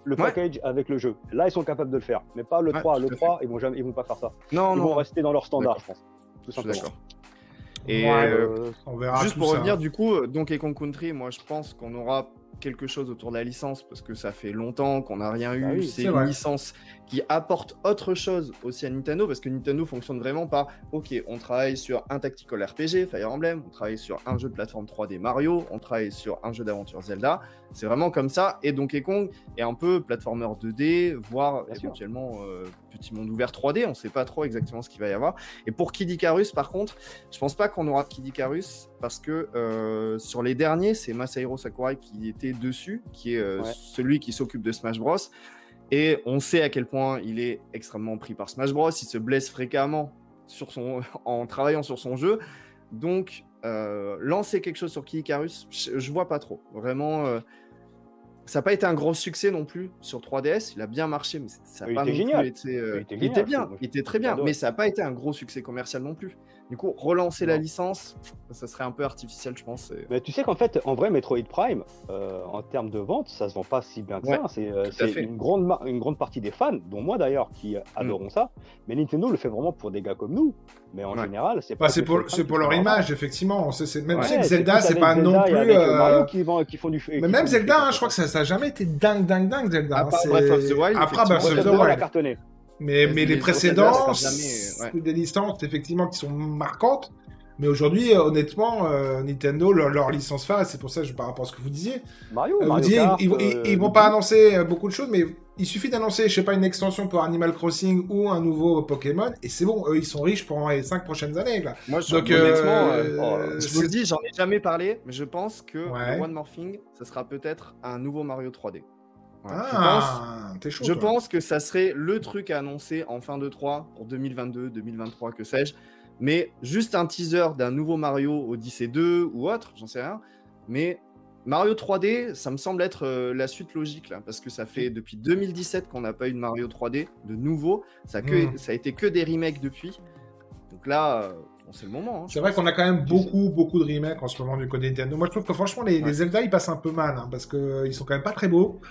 Le Ouais. package avec le jeu. Là, ils sont capables de le faire. Mais pas le Ouais, 3. tout Le à 3, ils vont, jamais, ils vont pas faire ça. Non, Ils non, vont rester dans leur standard, je pense. Tout je suis simplement. d'accord. Et Ouais, euh, On verra Juste pour ça. revenir, du coup, euh, Donkey Kong Country, moi je pense qu'on aura quelque chose autour de la licence parce que ça fait longtemps qu'on n'a rien eu. Bah oui, c'est une vrai. licence qui apporte autre chose aussi à Nintendo parce que Nintendo fonctionne vraiment par ok, on travaille sur un tactical RPG, Fire Emblem, on travaille sur un jeu de plateforme 3D Mario, on travaille sur un jeu d'aventure Zelda. C'est vraiment comme ça. Et Donkey Kong est un peu platformer 2D, voire Bien éventuellement euh, petit monde ouvert 3D. On ne sait pas trop exactement ce qu'il va y avoir. Et pour Kid Icarus, par contre, je pense pas qu'on aura Kid Icarus parce que euh, sur les derniers, c'est Masahiro Sakurai qui était dessus, qui est euh, Ouais. celui qui s'occupe de Smash Bros. Et on sait à quel point il est extrêmement pris par Smash Bros. Il se blesse fréquemment sur son... en travaillant sur son jeu. Donc, euh, lancer quelque chose sur Kid Icarus, je, je vois pas trop. Vraiment, ça n'a pas été un gros succès non plus sur 3DS. Il a bien marché, mais ça n'a Il pas non génial. plus été. euh, Il était il génial, était bien, il était très bien, mais ça n'a pas été un gros succès commercial non plus. Du coup, relancer la licence, ça serait un peu artificiel, je pense. et- Mais tu sais qu'en fait, en vrai, Metroid Prime, euh, en termes de vente, ça se vend pas si bien que Ouais, ça. C'est euh, une grande, mar- une grande partie des fans, dont moi d'ailleurs, qui adorons ça. Mais Nintendo le fait vraiment pour des gars comme nous. Mais en Ouais. général, c'est Bah, pas. c'est pour, leur image, effectivement. C'est, même Ouais, tu sais que c'est Zelda, c'est pas Zelda non plus. euh, Mario qui, vend- qui font du. qui Mais même Zelda, hein, je crois que ça, ça a jamais été dingue, dingue, dingue, Zelda. C'est- Breath of the Wild, Après Breath of the Wild Mais, Les- mais les les précédents, ouais. c'est des licences effectivement qui sont marquantes. Mais aujourd'hui, euh, honnêtement, euh, Nintendo, leur, leur licence phare, c'est pour ça, je, par rapport à ce que vous disiez, Mario, euh, vous Mario disiez, Kart, ils, ils- euh, ils vont pas annoncer beaucoup de choses, mais il suffit d'annoncer, je sais pas, une extension pour Animal Crossing ou un nouveau Pokémon, et c'est bon, eux, ils sont riches pendant les cinq prochaines années, là. Moi, je, Donc, honnêtement, euh, euh, euh, je vous le dis, j'en ai jamais parlé, mais je pense que Ouais. le One More Thing, ça sera peut-être un nouveau Mario 3D. Ah. Je pense, je toi. pense que ça serait le truc à annoncer en fin de 3 pour 2022, 2023, que sais-je. Mais juste un teaser d'un nouveau Mario Odyssey 2 ou autre, j'en sais rien. Mais Mario 3D, ça me semble être euh, la suite logique là, parce que ça fait depuis 2017 qu'on n'a pas eu de Mario 3D de nouveau. Ça a, que, Mm. ça a été que des remakes depuis. Donc là, euh, bon, c'est le moment. hein, C'est vrai qu'on a quand même beaucoup, beaucoup de remakes en ce moment du côté Nintendo. Moi, je trouve que franchement, les, Ouais. les Zelda, ils passent un peu mal, hein, parce que euh, sont quand même pas très beaux.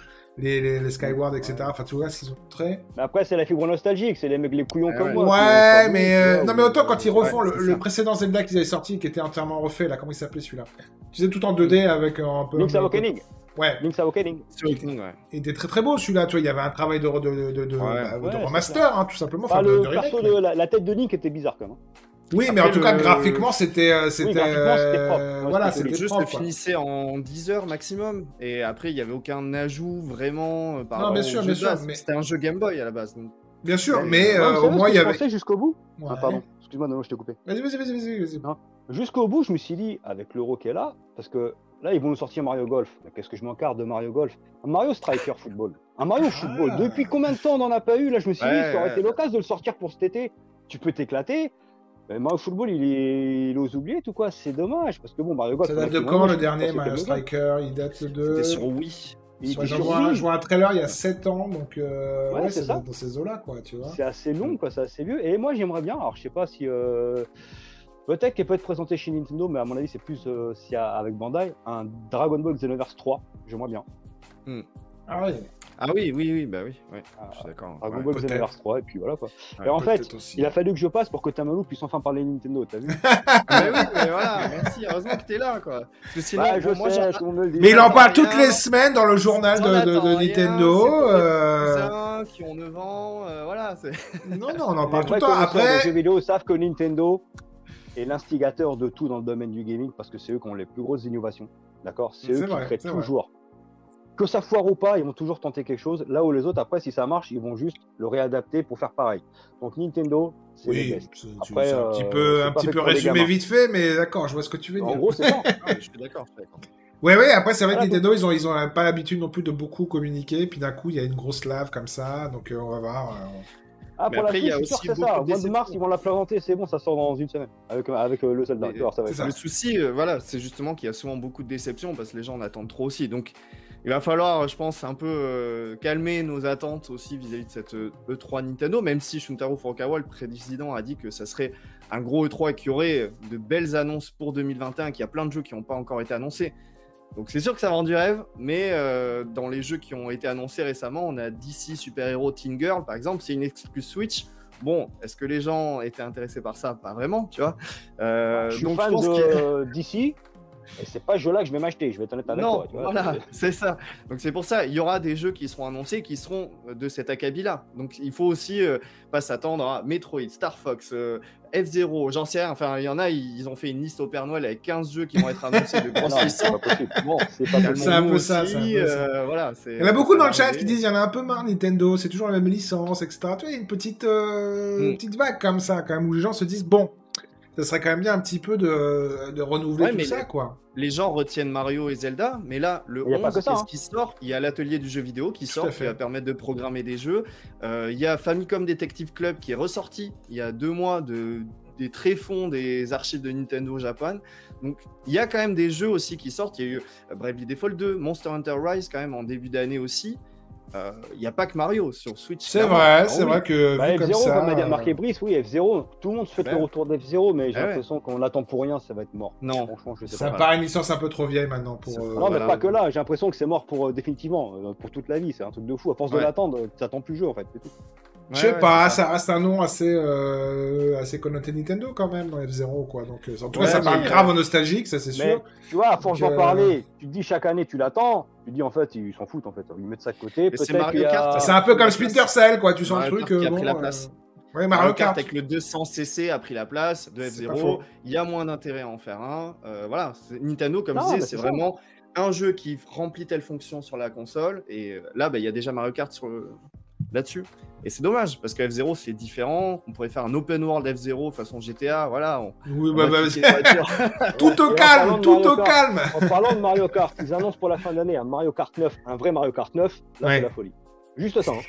Les, les, les Skyward, etc. Enfin, tu vois, ils sont très. Mais après, c'est la fibre nostalgique, c'est les mecs, les couillons Ouais, comme ouais. moi. ont Ouais, mais euh, non, mais autant quand ils refont Ouais, le, précédent Zelda qu'ils avaient sorti, qui était entièrement refait, là, comment il s'appelait celui-là? Tu sais, tout en 2D avec euh, un peu. Link's Awakening. Ouais, Link's Awakening. Ouais. il était très très beau celui-là, tu vois, il y avait un travail de, de, de, de, de- Ouais. bah, de Ouais, c'est remaster, hein, tout simplement. Enfin, le de remake, perso mais- de la, la tête de Link était bizarre quand même. Oui, mais en tout cas, le- graphiquement, c'était. euh, c'était graphiquement, c'était propre. euh, Ouais, voilà, c'était Le jeu se propre, quoi. finissait en 10 heures maximum. Et après, il n'y avait aucun ajout vraiment euh, par Non, bien sûr, bien sûr, mais- C'était un jeu Game Boy à la base. donc. Bien sûr, mais euh, au moins, il y avait. jusqu'au bout. Ouais. Ah, pardon, excuse-moi, non, je t'ai coupé. Vas-y, vas-y, vas-y, vas-y. vas-y. Jusqu'au bout, je me suis dit, avec l'euro qui est là, parce que là, ils vont nous sortir Mario Golf. Qu'est-ce que je m'encarde de Mario Golf? Un Mario Striker Football. Un Mario Football. Depuis combien de temps on n'en a pas eu? Là, je me suis Ouais, dit, ça aurait été l'occasion de le sortir pour cet été. Tu peux t'éclater. Mais Mario Football, il est, il est aux oubliettes ou quoi C'est dommage, parce que bon, Mario Golf. Ça date de quand le dernier Mario Striker? Il date de. C'était sur Wii. Il sur vois je vois un trailer il y a 7 ans, donc euh, Ouais, ouais, c'est dans, dans ces eaux-là, quoi, tu vois. C'est assez long, quoi, c'est assez vieux. Et moi, j'aimerais bien, alors je sais pas si. euh, Peut-être qu'elle peut être présentée chez Nintendo, mais à mon avis, c'est plus euh, s'il y a avec Bandai, un Dragon Ball Xenoverse 3. J'aimerais bien. Ah oui, Ah oui, oui, oui, bah oui, ouais, Ah, je suis d'accord. Dragon Ouais, Ball. Xenoverse 3, et puis voilà quoi. Ouais, et en fait, aussi. il a fallu que je passe pour que Tamalou puisse enfin parler Nintendo, t'as vu Mais oui, mais voilà, merci, heureusement que t'es là, quoi. Parce que sinon, Bah, je moi, sais, me dit. Mais il en parle toutes les semaines dans le journal de, Nintendo. les euh, qui ont 9 ans, euh, voilà, c'est... Non, non, on en Les parle tout le temps. Après, jeux vidéo savent que Nintendo est l'instigateur de tout dans le domaine du gaming parce que c'est eux qui ont les plus grosses innovations. D'accord? C'est eux qui vrai, créent toujours. Que ça foire ou pas, ils vont toujours tenter quelque chose. Là où les autres, après, si ça marche, ils vont juste le réadapter pour faire pareil. Donc Nintendo, c'est les oui, Après, un petit euh, peu, un petit peu résumé vite fait, mais d'accord, je vois ce que tu veux En dire. gros, c'est ça. Ah, je suis d'accord. Ouais, ouais, après, c'est vrai que Nintendo, ils ont, ils ont pas l'habitude non plus de beaucoup communiquer, puis d'un coup, il y a une grosse lave comme ça, donc euh, on va voir. euh, Ah, Mais pour après, la il y a aussi beaucoup ça. de Au mois de mars, ils vont la présenter, c'est bon, ça sort dans une semaine. Avec, avec euh, le Zelda. Le souci, euh, voilà, c'est justement qu'il y a souvent beaucoup de déceptions parce que les gens en attendent trop aussi. Donc, il va falloir, je pense, un peu euh, calmer nos attentes aussi vis-à-vis de cette euh, E3 Nintendo, même si Shuntaro Furukawa, le président, a dit que ça serait un gros E3 et qu'il y aurait de belles annonces pour 2021, qu'il y a plein de jeux qui n'ont pas encore été annoncés. Donc c'est sûr que ça vend du rêve, mais euh, dans les jeux qui ont été annoncés récemment, on a DC Super Hero Teen Girl, par exemple, c'est une exclus Switch. Bon, est-ce que les gens étaient intéressés par ça? Pas vraiment, tu vois. Euh, je suis donc fan je pense qu'il y a- de d'ici. Et c'est pas ce jeu-là que je vais m'acheter, je vais être honnête avec non, toi. voilà, c'est ça. Donc c'est pour ça, il y aura des jeux qui seront annoncés qui seront euh, de cet acabit-là. Donc il faut aussi euh, pas s'attendre à Metroid, Star Fox, euh, F-Zero, j'en sais rien. Enfin, il y en a, ils ont fait une liste au Père Noël avec 15 jeux qui vont être annoncés de Ah grosses non, c'est licences. pas possible. Bon, C'est pas possible. C'est un un peu ça. euh, voilà, Il y en a beaucoup dans le chat qui disent il y en a un peu marre Nintendo, c'est toujours la même licence, etc. Tu vois, il y a une petite, euh, Mm. petite vague comme ça, quand même, où les gens se disent bon, ça serait quand même bien un petit peu de, de renouveler Ouais, tout mais ça, les- quoi. les gens retiennent Mario et Zelda, mais là, le Il y a 11, pas que ça, qu'est-ce hein. qui sort? Il y a l'atelier du jeu vidéo qui Tout sort, qui va permettre de programmer des jeux. Euh, il y a Famicom Detective Club qui est ressorti il y a deux mois de, des tréfonds des archives de Nintendo Japan. Donc, il y a quand même des jeux aussi qui sortent. Il y a eu Bravely Default 2, Monster Hunter Rise quand même en début d'année aussi. Euh, Il n'y a pas que Mario sur Switch. C'est vrai, Alors c'est vrai que Bah, vu comme F0, ça. comme a dit- euh, marqué Brice, oui, F0, tout le monde fait Ouais. le retour d'F0, mais j'ai Ah ouais. l'impression qu'on l'attend pour rien, ça va être mort. Non. Franchement, je sais Ça pas. me paraît une licence un peu trop vieille maintenant pour. C'est- euh, Non, mais Voilà. pas que là, j'ai l'impression que c'est mort pour euh, définitivement, euh, pour toute la vie, c'est un truc de fou. À force de Ouais. l'attendre, tu t'attends plus le jeu en fait. c'est tout. Je sais Ouais, ouais, pas, c'est ça. reste un nom assez, euh, assez connoté Nintendo quand même dans F0, quoi. Donc, euh, en tout Ouais, cas, ça parle euh, grave nostalgique, ça c'est Mais sûr. tu vois, à force d'en euh, parler, tu te dis chaque année tu l'attends, tu dis en fait ils s'en foutent en fait, ils mettent ça de côté. c'est a- Kart, C'est un peu comme. Splinter Cell, quoi. Tu sens Mario le truc. Kart qui a euh, pris la euh, place. Ouais, Mario Mario Kart Kart. avec le 200 cc a pris la place de C'est pas F0. faux. Il y a moins d'intérêt à en faire un. Euh, voilà, c'est- Nintendo, comme Non, je disais, c'est ça. vraiment un jeu qui remplit telle fonction sur la console. Et euh, là, bah, il y a déjà Mario Kart sur le- là-dessus. Et c'est dommage parce que F0 c'est différent. On pourrait faire un open world F0 façon GTA. Voilà, on, Oui, on bah, bah, tout au calme, tout au Kart, calme. En parlant de Mario Kart, ils annoncent pour la fin de l'année un Mario Kart 9, un vrai Mario Kart 9, là Ouais. c'est la folie. Juste ça. hein.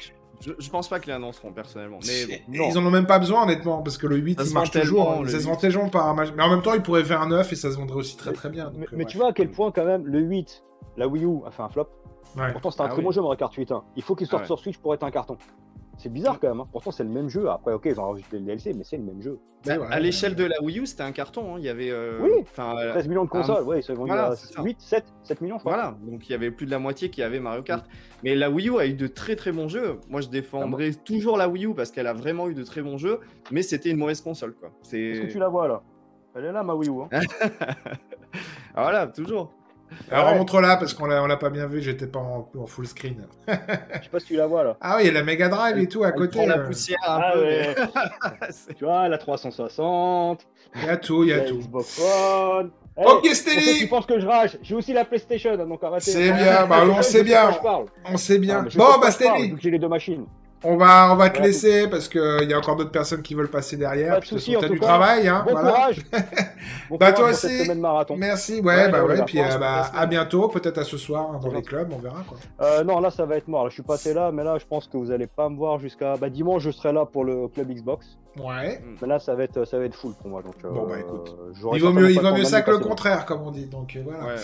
je, je pense pas qu'ils l'annonceront personnellement. Mais bon. Et non. Ils en ont même pas besoin, honnêtement, parce que le 8 Ça il se marche toujours. tellement, Ça se 8. vend tellement par un match. Mais en même temps, il pourrait faire un 9 et ça se vendrait aussi très très bien. donc, Mais, euh, mais tu vois à quel point quand même le 8, la Wii U a fait un flop. Ouais. Pourtant c'était un Ah très oui. bon jeu Mario Kart 8. hein. Il faut qu'il sorte Ah ouais. sur Switch pour être un carton. C'est bizarre quand même. hein. Pourtant c'est le même jeu. Après ok ils ont rajouté le DLC mais c'est le même jeu. C'est vrai. à l'échelle de la Wii U, c'était un carton. hein. Il y avait. euh, Oui. enfin, euh, 13 millions de consoles, ouais ils sont vendus voilà, à c'est ça. 8, 7, 7 millions je crois. Voilà, donc il y avait plus de la moitié qui avait Mario Kart. Mais la Wii U a eu de très très bons jeux. Moi je défendrai toujours la Wii U parce qu'elle a vraiment eu de très bons jeux, mais c'était une mauvaise console quoi. Est-ce C'est que tu la vois là? Elle est là ma Wii U. Hein. Ah, voilà, toujours. Alors Ouais. remontre là parce qu'on l'a, on l'a pas bien vu, j'étais pas en, en full screen. Je sais pas si tu la vois là. Ah oui, il y a la Mega Drive et tout à Elle côté. prend la euh. poussière un Ah peu. ouais. mais- C'est- tu vois la 360, Il y a tout, il y a tout. Xbox One. Hey, Ok qui Stelly, pensent que je rage, j'ai aussi la PlayStation, donc arrêtez. C'est bien, bah, on sait bien. on sait bien. Bon bah que j'ai les deux machines. On va, on va te Voilà. laisser parce que il y a encore d'autres personnes qui veulent passer derrière. Pas de puis toute souci, façon, en t'as tout du cas. travail, hein. Bon voilà. courage. Bon Bah, courage toi cette aussi. semaine marathon. Merci, ouais, Ouais, bah ouais, puis euh, bah, à bientôt, peut-être à ce soir hein, dans Ouais. les clubs, on verra quoi. Euh, non, là ça va être mort. Là, je suis passé là, mais là je pense que vous allez pas me voir jusqu'à. Bah dimanche je serai là pour le club Xbox. Ouais. Mais là ça va être ça va être full pour moi. Donc, euh, Bon, bah, écoute. Il vaut mieux, il vaut mieux ça que le contraire, comme on dit. Donc euh, voilà.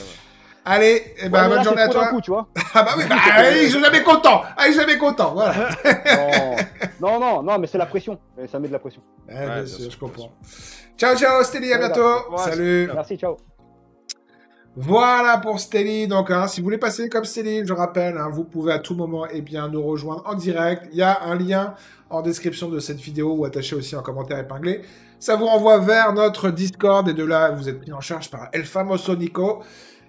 Allez, eh ben, Ouais, bonne là, journée à toi. coup, tu vois. Ah bah oui, bah, allez, je suis jamais content. Allez, jamais content, voilà. non, non, non, mais c'est la pression. Ça met de la pression. Ouais, bien bien sûr, sûr, je comprends. Ciao, ciao, Stélie, à bientôt. Ouais, Salut. Merci, ciao. Voilà pour Stélie. Donc, hein, si vous voulez passer comme Stélie, je rappelle, hein, vous pouvez à tout moment eh bien, nous rejoindre en direct. Il y a un lien en description de cette vidéo ou attaché aussi en commentaire épinglé. Ça vous renvoie vers notre Discord et de là, vous êtes pris en charge par El Famoso Nico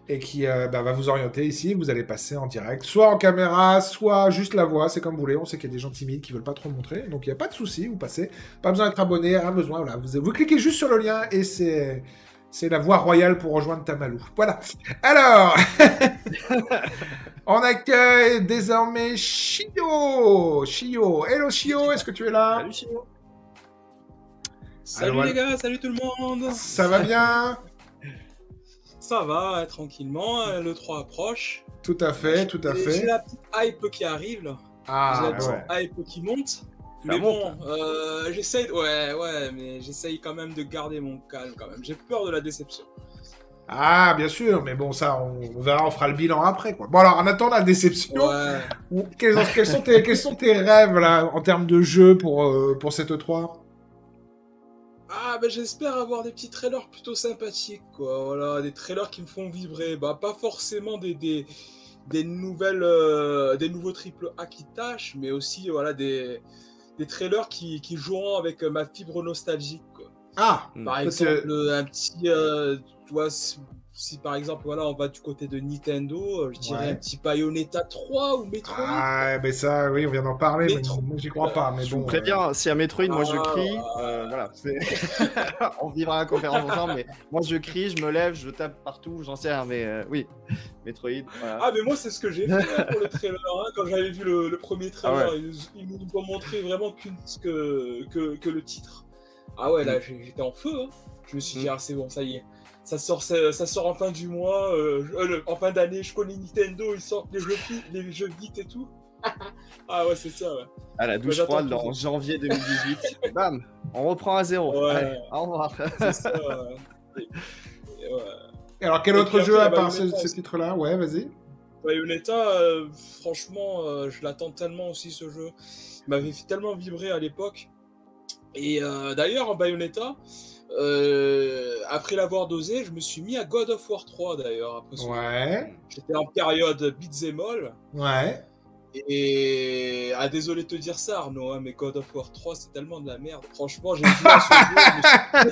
et qui euh, bah, va vous orienter ici. Vous allez passer en direct, soit en caméra, soit juste la voix. C'est comme vous voulez. On sait qu'il y a des gens timides qui veulent pas trop montrer. Donc, il n'y a pas de souci. Vous passez. Pas besoin d'être abonné. Rien besoin. Voilà. Vous, vous cliquez juste sur le lien et c'est. C'est la voie royale pour rejoindre Tamalou. Voilà. Alors, on accueille désormais Shio. Shio. Hello Shio, est-ce que tu es là? Salut Chino. Salut les gars, salut tout le monde. Ça va bien? Ça va, tranquillement, euh, le 3 approche. Tout à fait, tout à Et J'ai fait. la petite hype qui arrive là. J'ai la ouais. petite hype qui monte. Ça mais monte, bon, euh, j'essaye, ouais, ouais, mais j'essaye quand même de garder mon calme quand même. J'ai peur de la déception. Ah, bien sûr, mais bon, ça, on, on verra, on fera le bilan après, quoi. Bon, alors, en attendant la déception, Ouais. quels, quels sont tes, quels sont tes rêves, là, en termes de jeu pour, euh, pour cette E3 Ah, ben j'espère avoir des petits trailers plutôt sympathiques, quoi. Voilà, des trailers qui me font vibrer. Bah, pas forcément des, des, des nouvelles, euh, des nouveaux triple A qui tâchent, mais aussi, voilà, des, des trailers qui, qui joueront avec euh, ma fibre nostalgique, quoi. Ah, Par que- exemple, un petit, euh, tu vois, si, par exemple, voilà, on va du côté de Nintendo, euh, je dirais Ouais. un petit Bayonetta 3 ou Metroid. ah, mais ça, oui, on vient d'en parler, mais Métro- moi, j'y crois pas, mais Je bon. vous euh, préviens, si à Metroid, moi je Ah, crie, ouais. euh, voilà, c'est- on vivra la conférence ensemble, mais moi je crie, je me lève, je tape partout, j'en sais rien, mais euh, oui, Metroid, voilà. Ah, mais moi, c'est ce que j'ai fait hein, pour le trailer. hein, quand j'avais vu le, le premier trailer, Ah ils, nous- ils nous ont montré vraiment qu'une- que, que, que le titre. Ah ouais, là, j'ai- j'étais en feu. hein. Je me suis dit, Mm. ah, c'est bon, ça y est. Ça sort, ça, ça sort en fin du mois, euh, euh, le- en fin d'année. Je connais Nintendo, ils sortent les jeux, les jeux vite et tout. ah ouais, c'est ça, ouais. Ah, la douche j'attends froide en janvier 2018, bam, on reprend à zéro. Ouais. Allez, au revoir. C'est ça, ouais. Et- et ouais. Alors, quel Et autre jeu à a part ce, titre-là? Ouais, vas-y. Bayonetta, euh, franchement, euh, je l'attends tellement aussi ce jeu. Il m'avait fait tellement vibrer à l'époque. Et euh, d'ailleurs, en Bayonetta, euh, après l'avoir dosé, je me suis mis à God of War 3 d'ailleurs. Après Ouais, J'étais en période beat'em all. ouais. Et ah, désolé de te dire ça, Arnaud, hein, mais God of War 3, c'est tellement de la merde. Franchement, j'ai joué à ce jeu.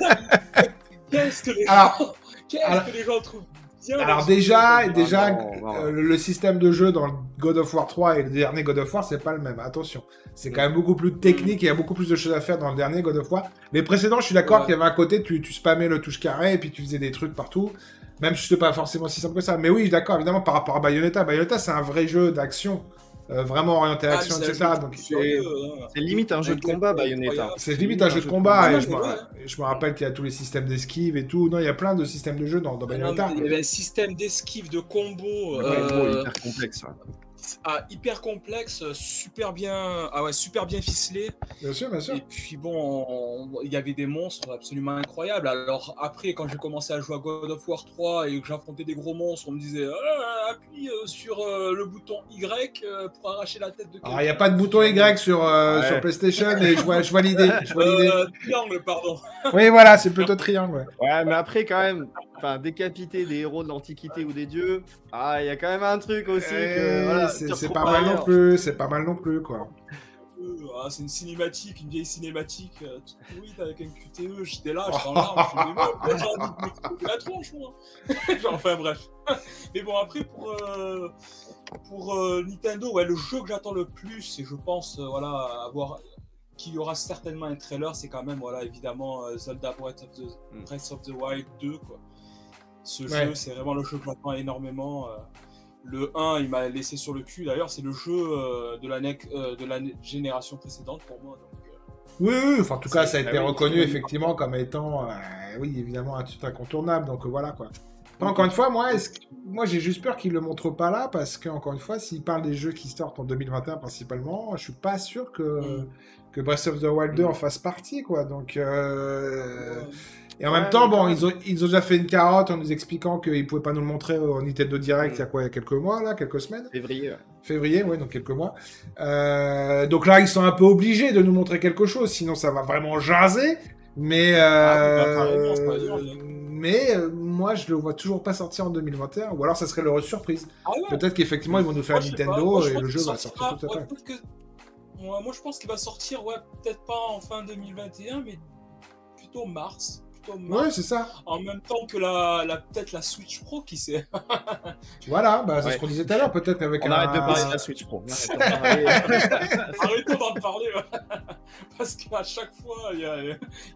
Qu'est-ce que les Alors- gens, qu'est-ce alors- que les gens trouvent bien Alors déjà, déjà non, non. euh, le système de jeu dans le God of War 3 et le dernier God of War, c'est pas le même. Attention, c'est quand même beaucoup plus technique et il y a beaucoup plus de choses à faire dans le dernier God of War. Les précédents, je suis d'accord Ouais. qu'il y avait un côté, tu, tu spammais le touche carré et puis tu faisais des trucs partout. Même si c'est pas forcément si simple que ça. Mais oui, d'accord, évidemment, par rapport à Bayonetta. Bayonetta, c'est un vrai jeu d'action, euh, vraiment orienté Ah, action, etc. Donc, hein. C'est limite un jeu de combat, Bayonetta. C'est limite un jeu de combat. Et je, me, ouais. je me rappelle qu'il y a tous les systèmes d'esquive et tout. Non, il y a plein de systèmes de jeu dans, dans Ah Bayonetta. Il y avait un système d'esquive, de combo, Ouais, euh, gros, hyper complexe. ouais. Ah, hyper complexe, super bien, ah ouais, super bien ficelé. Bien sûr, bien sûr. Et puis bon, on- il y avait des monstres absolument incroyables. Alors après, quand j'ai commencé à jouer à God of War 3 et que j'affrontais des gros monstres, on me disait Ah, appuie euh, sur euh, le bouton Y euh, pour arracher la tête de quelqu'un. Alors, il n'y a pas de bouton Y sur, euh, Ouais. sur PlayStation et je vois, je vois l'idée. Je vois l'idée. Euh, triangle, pardon. Oui, voilà, c'est plutôt triangle. ouais. Ouais, mais après, quand même, enfin, décapiter des héros de l'Antiquité ou des dieux, ah, il y a quand même un truc aussi que. Eh, voilà, c'est pas mal non plus, c'est pas mal non plus, quoi. Euh, ah, c'est une cinématique, une vieille cinématique euh, toute pourrite avec un QTE. J'étais là, j'étais en larmes, je me la tronche, moi. Genre, enfin, bref. Mais bon, après, pour, euh, pour euh, Nintendo, ouais, le jeu que j'attends le plus, et je pense, euh, voilà, avoir qu'il y aura certainement un trailer, c'est quand même, voilà, évidemment, euh, Zelda Breath of, the, Mm. Breath of the Wild 2, quoi. Ce Ouais. jeu, c'est vraiment le jeu que j'attends énormément. euh. Le 1, il m'a laissé sur le cul. D'ailleurs, c'est le jeu euh, de, la nec- euh, de la né- génération précédente pour moi. Donc, Oui, oui, enfin, en tout cas, ça a été oui, reconnu effectivement comme étant, euh, oui, évidemment, un titre incontournable. Donc euh, voilà, quoi. Enfin, encore une fois, moi, moi j'ai juste peur qu'ils le montrent pas là parce que, encore une fois, s'ils parlent des jeux qui sortent en 2021 principalement, je suis pas sûr que, Mm. que Breath of the Wild 2 Mm. en fasse partie, quoi. Donc, euh, ouais. Et en Ouais, même temps, bon, ils ont, ils ont déjà fait une carotte en nous expliquant qu'ils pouvaient pas nous le montrer au Nintendo Direct Mm. il y a quoi, il y a quelques mois, là, quelques semaines Février. ouais. Février, ouais, donc quelques mois. Euh, donc là, ils sont un peu obligés de nous montrer quelque chose, sinon ça va vraiment jaser. Mais, Ah, euh, mais euh, moi, je le vois toujours pas sortir en 2021, ou alors ça serait leur surprise. Ah ouais Peut-être qu'effectivement, ils vont nous faire Moi. Nintendo Moi, et le jeu va sortir tout à fait. que- Moi, moi, je pense qu'il va sortir, ouais, peut-être pas en fin 2021, mais plutôt mars. Mars. Ouais, c'est ça. En même temps que la, la peut-être la Switch Pro, qui sait. Voilà, bah, c'est Ouais. ce qu'on disait tout à l'heure, peut-être avec On un... arrête de parler de la Switch Pro. Arrête d'en parler. Arrêtons d'en parler, parce qu'à chaque fois, il y a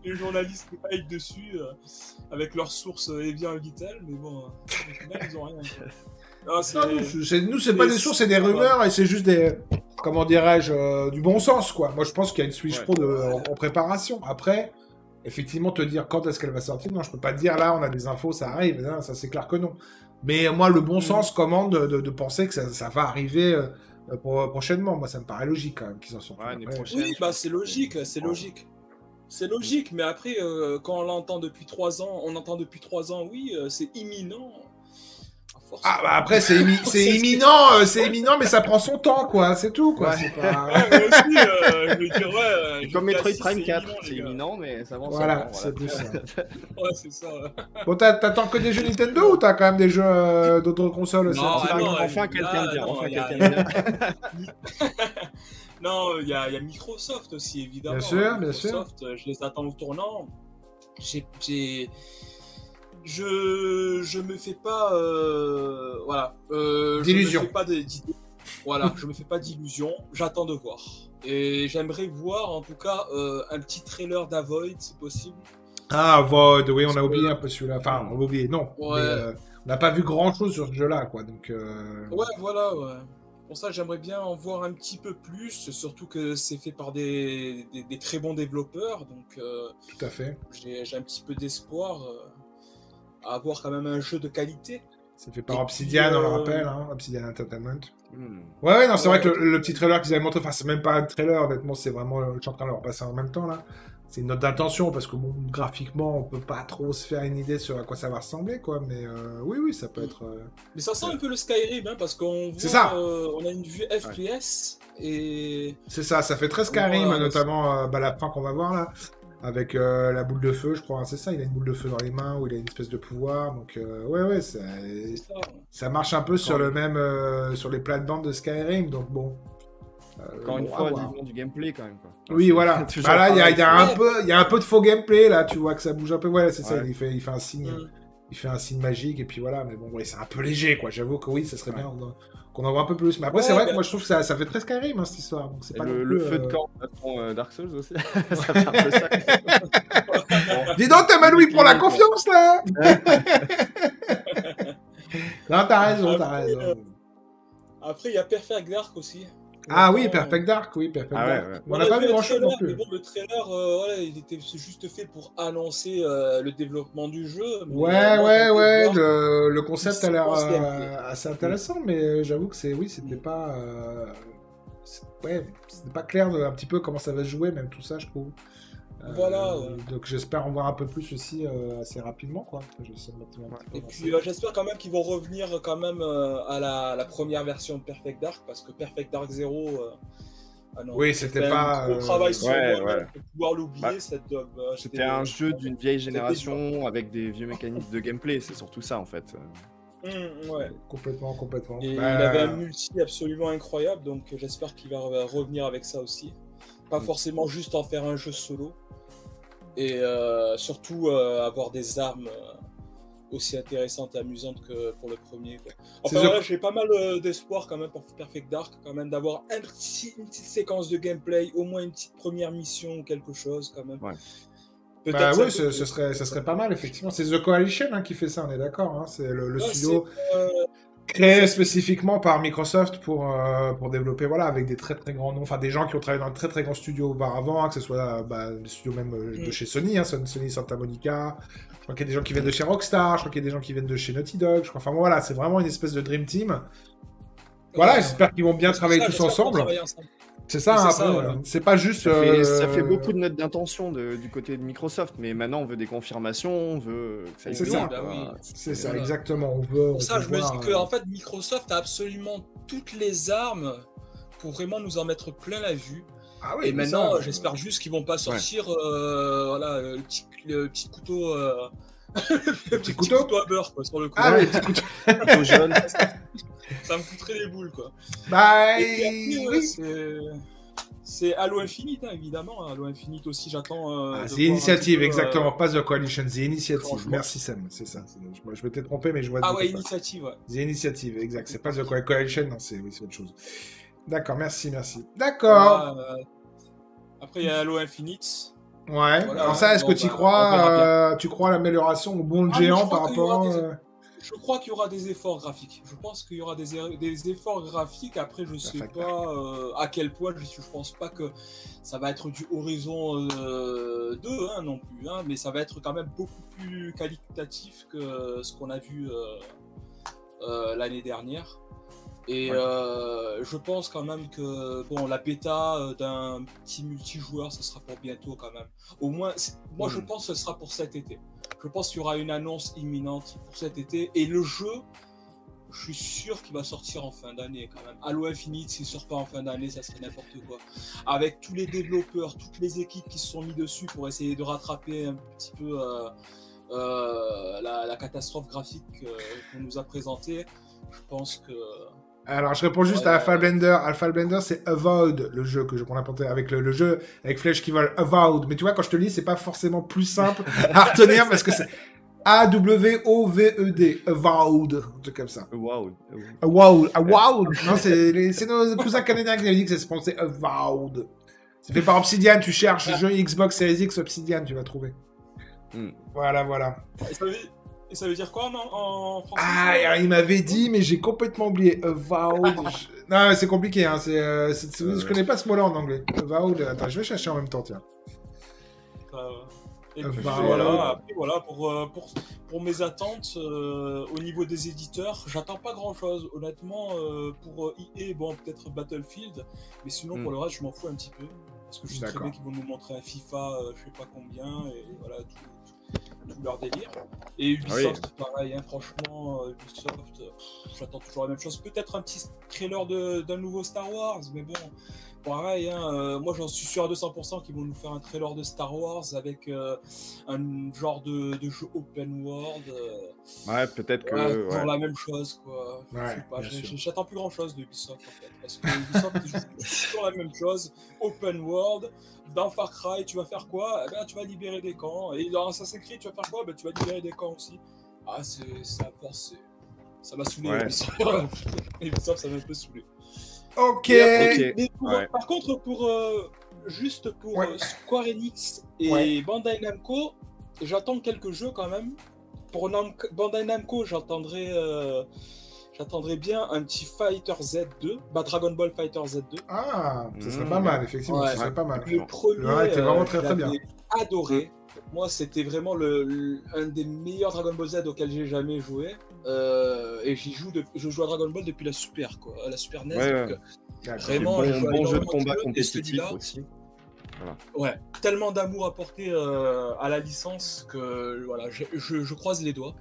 les journalistes qui hype dessus euh, avec leurs sources euh, Evian et Vital, mais bon, euh, final, ils ont rien. Ah, Non, nous, c'est- pas des sources, c'est des rumeurs et c'est juste des, comment dirais-je, euh, du bon sens, quoi. Moi, je pense qu'il y a une Switch Ouais. Pro de, en, en préparation. Après, effectivement, te dire quand est-ce qu'elle va sortir, non, je peux pas te dire là, on a des infos, ça arrive. Non, ça, c'est clair que non. Mais moi, le bon Mhm. sens commande de, de- de penser que ça, ça va arriver euh, pour- prochainement. Moi, ça me paraît logique quand même qu'ils en. Ouais, prochaine. Oui, bah c'est logique, c'est logique. C'est logique, mais après, euh, quand on l'entend depuis trois ans, on entend depuis trois ans, oui, euh, c'est imminent. Force- Ah, bah après, c'est imminent, euh, c'est imminent, mais ça prend son temps, quoi. C'est tout, quoi. Ouais. C'est pas- Ouais, moi aussi, euh, je ouais. euh, Comme Metroid Prime 4, imminent, c'est imminent, mais ça avance. Voilà, c'est plus ça. Ouais, c'est ça. ouais. Bon, t'attends que des jeux Nintendo ou t'as quand même des jeux euh, d'autres consoles aussi Non, ah non, Enfin, il y a- quelqu'un Enfin, il y a- quelqu'un. Non, il y, a il y a Microsoft aussi, évidemment. Bien sûr, bien sûr. Microsoft, euh, je les attends au tournant. J'ai. Je, je me fais pas. euh, Voilà. euh, D'illusions. Je me fais pas d'idées. Voilà, je me fais pas d'illusions. J'attends de voir. Et j'aimerais voir, en tout cas, euh, un petit trailer d'Avoid, si possible. Ah, Void, oui, on a oublié un peu celui-là. Enfin, on l'a oublié, non. Ouais. Mais, euh, on n'a pas vu grand-chose sur ce jeu-là, quoi. Donc, euh, Ouais, voilà, ouais. Pour ça, j'aimerais bien en voir un petit peu plus, surtout que c'est fait par des, des, des très bons développeurs, donc euh, tout à fait. j'ai j'ai un petit peu d'espoir euh, à avoir quand même un jeu de qualité. C'est fait par Obsidian, on le euh, rappelle, hein, Obsidian Entertainment. Hmm. Ouais, ouais, non, c'est Ouais. vrai que le, le petit trailer qu'ils avaient montré, enfin, c'est même pas un trailer, honnêtement, c'est vraiment, je suis en train de le repasser en même temps, là. C'est une note d'intention, parce que, bon, graphiquement, on peut pas trop se faire une idée sur à quoi ça va ressembler, quoi, mais euh, oui, oui, ça peut être... euh, Mais ça sent un peu le Skyrim, hein, parce qu'on C'est voit, ça. euh, on a une vue FPS, et C'est ça, ça fait très Skyrim, notamment euh, bah, la fin qu'on va voir, là, avec euh, la boule de feu, je crois, hein, c'est ça, il a une boule de feu dans les mains, où il a une espèce de pouvoir, donc, euh, ouais, ouais, ça, marche un peu sur le même, euh, sur les plates-bandes de Skyrim, donc bon... Encore une bon, fois, vivement du gameplay quand même. Quoi. Oui, voilà. Bah là, il y a, il y a un peu, il y a un peu de faux gameplay là. Tu vois que ça bouge un peu. Voilà, c'est ça. Il fait, il fait un signe, Mm. Il fait un signe magique et puis voilà. Mais bon, ouais, c'est un peu léger, quoi. J'avoue que oui, ça serait Ouais. bien qu'on- en voit un peu plus. Mais après, Ouais, c'est vrai bah- que moi, je trouve que ça, ça fait très Skyrim hein, cette histoire. Donc pas le, feu de euh, camp façon euh, Dark Souls aussi. ça fait un peu ça. Dis donc, t'as Manoui pour la confiance là. non, t'as raison, t'as raison. euh, Après, il y a Perfect Dark aussi. Ah oui, Honnêtement, Perfect Dark, oui, Perfect Ah ouais, Dark. ouais. On On n'a pas vu vu le grand chose non trailer, plus. Mais bon, le trailer, euh, voilà, il était juste fait pour annoncer euh, le développement du jeu. mais, Ouais, euh, ouais, ouais, le, le concept a l'air euh, assez intéressant, mais euh, j'avoue que c'est, oui, c'était pas, euh, c'est- ouais, c'était pas clair de, un petit peu comment ça va se jouer, même tout ça, je trouve. Euh, Voilà, ouais. Donc j'espère en voir un peu plus aussi euh, assez rapidement, quoi. Je Et puis euh, j'espère quand même qu'ils vont revenir quand même euh, à la, la première version de Perfect Dark parce que Perfect Dark 0. euh, ah non, Oui, c'était pas, Un gros travail sur ouais, moi ouais. pour pouvoir l'oublier. Bah, cette, C'était un jeu d'une vieille génération avec des vieux mécanismes de gameplay. C'est surtout ça en fait. Hum, ouais. Complètement, complètement. Et Bah, il avait un multi absolument incroyable, donc j'espère qu'il va re- revenir avec ça aussi. Pas forcément juste en faire un jeu solo. Et euh, surtout euh, avoir des armes euh, aussi intéressantes et amusantes que pour le premier. quoi. Enfin voilà, The- j'ai pas mal euh, d'espoir quand même pour Perfect Dark, quand même d'avoir un petit, une petite séquence de gameplay, au moins une petite première mission ou quelque chose quand même. Ouais. Peut-être Bah oui, ce, peut- ce serait, ce serait pas mal, effectivement. C'est The Coalition hein, qui fait ça, on est d'accord. hein. C'est le, le Ouais, studio euh, créé spécifiquement par Microsoft pour, euh, pour développer, voilà, avec des très très grands noms, enfin des gens qui ont travaillé dans de très très grands studios auparavant, hein, que ce soit bah, des studios même euh, de Mm. chez Sony, hein, Son- Sony Santa Monica. Je crois qu'il y a des gens qui viennent de chez Rockstar, je crois qu'il y a des gens qui viennent de chez Naughty Dog. Je crois, enfin bon, voilà, c'est vraiment une espèce de dream team. Voilà, ouais. j'espère qu'ils vont bien travailler ça, tous ensemble. C'est ça, C'est un peu, euh, C'est pas juste. Ça fait, ça euh, fait beaucoup de notes d'intention du côté de Microsoft, mais maintenant on veut des confirmations, on veut que ça aille C'est ça. Bah oui. C'est ça, Voilà. exactement. On veut. Pour ça, je veut me voir, dis que euh, en fait, Microsoft a absolument toutes les armes pour vraiment nous en mettre plein la vue. Ah oui, Et maintenant, euh, j'espère juste qu'ils vont pas sortir euh, voilà, le, petit, le petit couteau. euh, le petit couteau à beurre, quoi, sur le coup. Ah oui, écoute. Plutôt jeune. Ça me foutrait les boules, quoi. Bah, oui. c'est- C'est Halo Infinite, hein, évidemment. Halo Infinite aussi, j'attends. euh, Ah, c'est Initiative, euh, exactement. Pas The Coalition, The Initiative. Merci Sam, c'est ça. c'est- Je, je m'étais trompé, mais je vois. Ah ouais, Initiative, ouais. The Initiative, exact. C'est pas The Co- Coalition, non, c'est oui, c'est autre chose. D'accord, merci, merci. D'accord. Voilà, euh, Après, il y a Halo Infinite. Ouais. Voilà, Alors ça, est-ce bon, que tu bah, crois, euh, tu crois à l'amélioration au bon Ah, géant par rapport des- euh, Je crois qu'il y aura des efforts graphiques. Je pense qu'il y aura des, des efforts graphiques. Après, je sais fait pas euh, à quel point. Je, je pense pas que ça va être du Horizon euh, 2 hein, non plus. hein, mais ça va être quand même beaucoup plus qualitatif que ce qu'on a vu euh, euh, l'année dernière. Et Ouais. euh, je pense quand même que bon, la bêta euh, d'un petit multijoueur, ce sera pour bientôt quand même. Au moins, moi je Mm. pense que ce sera pour cet été. Je pense qu'il y aura une annonce imminente pour cet été. Et le jeu, je suis sûr qu'il va sortir en fin d'année quand même. Halo Infinite, s'il sort pas en fin d'année, ça serait n'importe quoi. Avec tous les développeurs, toutes les équipes qui se sont mis dessus pour essayer de rattraper un petit peu euh, euh, la, la catastrophe graphique euh, qu'on nous a présentée, je pense que Alors, je réponds juste Ouais, à ouais. Alpha Blender. Alpha Blender, c'est Avowed, le jeu que je qu'on a porté avec le, le jeu avec flèches qui volent. Avowed. Mais tu vois, quand je te lis, c'est pas forcément plus simple à retenir parce que c'est A-W-O-V-E-D. Avowed. Un truc comme ça. Waouh. Avowed. Avowed. Non, c'est les- c'est nos cousins canadiens qui avaient dit que ça se prononçait Avowed. C'est fait par Obsidian. Tu cherches jeu Xbox Series X Obsidian, tu vas trouver. Hmm. Voilà, voilà. Et ça veut, dire quoi en, en français Ah, il m'avait dit, mais j'ai complètement oublié. Avowed. Je- Non, c'est compliqué. Hein. c'est, euh, c'est- c'est- Je connais pas ce mot-là en anglais. Avowed. Attends, je vais chercher en même temps, tiens. Et puis bah, voilà, ouais. après, voilà pour, euh, pour, pour mes attentes euh, au niveau des éditeurs, j'attends pas grand chose. Honnêtement, euh, pour EA, bon, peut-être Battlefield, mais sinon Mm. pour le reste, je m'en fous un petit peu. Parce que je sais très D'accord. bien qu'ils vont nous montrer un FIFA, euh, je sais pas combien, et voilà, tout, tout leur délire. Et Ubisoft, pareil, hein, franchement, euh, Ubisoft, euh, j'attends toujours la même chose. Peut-être un petit trailer de- d'un nouveau Star Wars, mais bon, pareil, hein, euh, moi j'en suis sûr à 200% qu'ils vont nous faire un trailer de Star Wars avec euh, un genre de, de jeu open world. euh, Ouais, peut-être que. ouais. toujours la même chose, quoi. J'attends plus grand chose de Ubisoft en fait. Parce que Ubisoft, c'est toujours la même chose. Open world. Dans Far Cry, tu vas faire quoi? Eh ben, Tu vas libérer des camps. Et dans Assassin's Creed, tu vas faire quoi? Ben, Tu vas libérer des camps aussi. Ah, c'est. Ça, à force, ça m'a saoulé. Ouais. Ubisoft. Ubisoft, ça m'a un peu saoulé. Ok. Mais pour- Ouais. Par contre, pour euh, juste pour Ouais. euh, Square Enix et Ouais. Bandai Namco, j'attends quelques jeux quand même. Pour Nam- Bandai Namco, j'attendrai euh, j'attendrai bien un petit Fighter Z2, bah Dragon Ball Fighter Z2. Ah, ça serait Mmh. pas mal, effectivement, Ouais. ça serait pas mal. Le premier, Le un était vraiment euh, très, je très bien. Adoré. Moi, c'était vraiment le, le- un des meilleurs Dragon Ball Z auquel j'ai jamais joué. Euh, et j'y joue, de- je joue à Dragon Ball depuis la Super, quoi, la Super NES. Ouais, donc, ouais. euh. Vraiment, bon, à bon jeu de combat compétitif aussi. Ouais, tellement d'amour apporté euh, à la licence que voilà, je, je- je croise les doigts.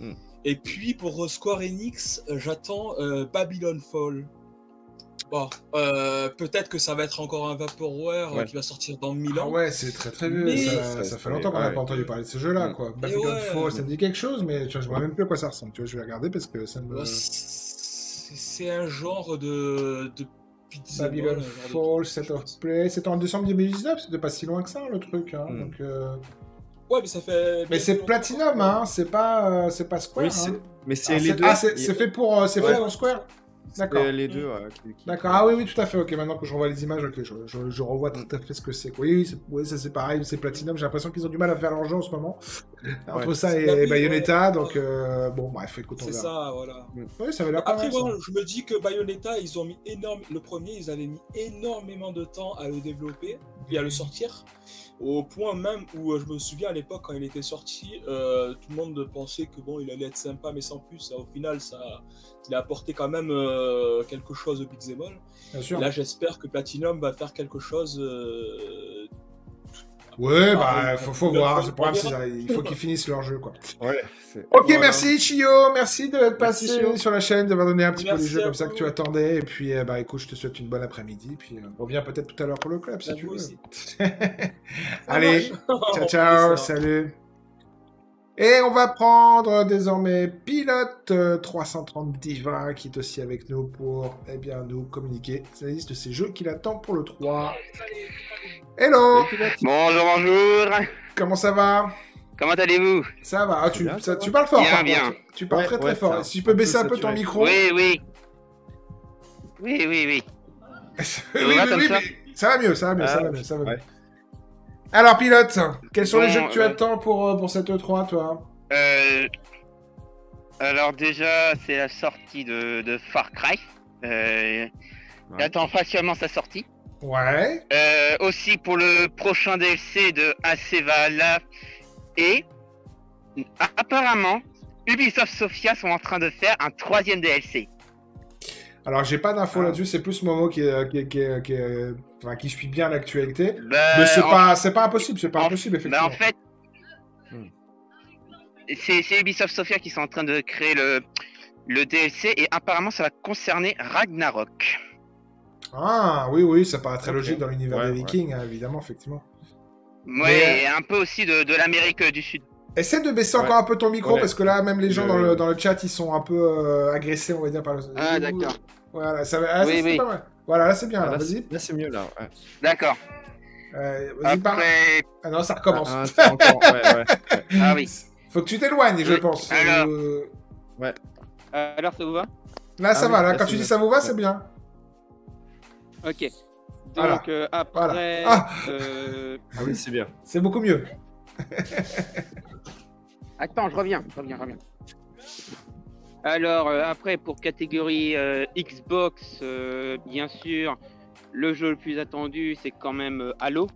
Hmm. Et puis pour Square Enix, j'attends euh, Babylon Fall. Bon, euh, peut-être que ça va être encore un Vaporware euh, Ouais. qui va sortir dans 1000 Ah ans. ouais, c'est très très vieux. Mais- Ça, Ça, ça ça fait longtemps qu'on n'a ouais. pas entendu parler de ce jeu-là, quoi. Babylon ouais. Fall, ça me dit quelque chose, mais tu vois, je vois même plus à quoi ça ressemble. Tu vois, je vais regarder parce que ça me. Ouais, c'est un genre de, de pizza Babylon de Fall, truc, Set of. Play. C'était en décembre 2019, c'était pas si loin que ça, le truc. Hein, Mm. donc, euh, Ouais, mais ça fait. Mais c'est Platinum, hein, c'est pas, euh, c'est pas Square. Oui, c'est- hein. mais c'est Ah, les c'est deux. ah, c'est- fait pour, euh, c'est Ouais. fait pour Square. D'accord. Les deux. qui- qui- D'accord, ah oui, oui, tout à fait, ok, maintenant que je revois les images, ok, je, je, je revois tout à fait ce que c'est. Oui, oui, ça c'est pareil, c'est Platinum, j'ai l'impression qu'ils ont du mal à faire leur jeu en ce moment. Entre Ouais. ça et, Bayonetta, ouais. donc euh, bon, bref, écoute, on C'est ça, voilà. Oui, ça avait l'air Après, moi, je me dis que Bayonetta, ils ont mis énorme. Le premier, ils avaient mis énormément de temps à le développer et à le sortir. Au point même où euh, je me souviens à l'époque quand il était sorti, euh, tout le monde pensait que bon, il allait être sympa mais sans plus. Au final, ça, il a apporté quand même euh, quelque chose au beat'em all. Bien sûr. Là, j'espère que Platinum va faire quelque chose. Ouais, Ah, bah, oui. faut, faut On voir. verra. Le problème, On c'est verra. ça, il faut qu'ils finissent leur jeu, quoi. Ouais, Ok, Voilà. merci Chio, merci d'être passé Chio. sur la chaîne, d'avoir donné un petit peu Merci les jeux comme ça que tu attendais. Et puis, euh, bah écoute, je te souhaite une bonne après-midi. Puis, euh, reviens peut-être tout à l'heure pour le club si À tu veux. aussi. Allez, On ciao, ciao, salut. Et on va prendre désormais Pilote euh, 330 Divin qui est aussi avec nous pour eh bien, nous communiquer la liste de ces jeux qu'il attend pour le 3. Hello, Bonjour, bonjour. comment ça va? Comment allez-vous? Ça va, ah, tu, Bien, ça- tu parles fort Bien, par bien. contre. Tu parles Ouais, très très ouais, fort. ça- Si tu peux baisser un peu ton micro. Oui, oui. Oui, oui, oui. oui, Ça? oui, va oui, ça va mieux, ça va mieux, ça Ah, va mieux, ça va ouais. Alors, pilote, quels sont les jeux que tu euh, attends pour, euh, pour cette E3, toi Euh, alors déjà, c'est la sortie de, de Far Cry. Euh, J'attends patiemment sa sortie. Ouais. Euh, aussi pour le prochain DLC de AC Valhalla. Et apparemment, Ubisoft Sofia sont en train de faire un troisième DLC. Alors, j'ai pas d'infos Ah. là-dessus, c'est plus Momo qui, est- qui, est- qui, est- qui, est- enfin, qui suit bien l'actualité. Bah, Mais c'est en- pas, c'est pas impossible, c'est pas en- impossible, bah, effectivement. en fait, Hmm. c'est c'est Ubisoft Sofia qui sont en train de créer le, le DLC et apparemment ça va concerner Ragnarok. Ah, oui, oui, ça paraît très logique dans l'univers Ouais, des ouais. Vikings, hein, évidemment, effectivement. Ouais, Mais, et un peu aussi de, de l'Amérique du Sud. Essaie de baisser Ouais. encore un peu ton micro, Ouais. parce que là, même les gens dans, le, dans le chat, ils sont un peu euh, agressés, on va dire, par le... Ah, d'accord. Voilà, ça va... ah, ça, Oui, c'est oui. pas mal. Voilà, là, c'est bien, Ah, là, vas-y. c'est- Là, c'est mieux, là. ouais. D'accord. Euh, vas-y, parle. Après, Ah non, ça recommence. Ah, encore- ouais, ouais. ah oui. Faut que tu t'éloignes, je pense. alors. Euh, Euh, alors ça vous va? Là, ça Ah va. oui, Là, là, quand tu dis ça vous va, Ouais. c'est bien. Ok. Donc Voilà. euh, après, Ah. euh, Ah oui, c'est bien. C'est beaucoup mieux. attends, je reviens, je reviens, je reviens. Alors euh, après pour catégorie euh, Xbox, euh, bien sûr, le jeu le plus attendu c'est quand même euh, Halo.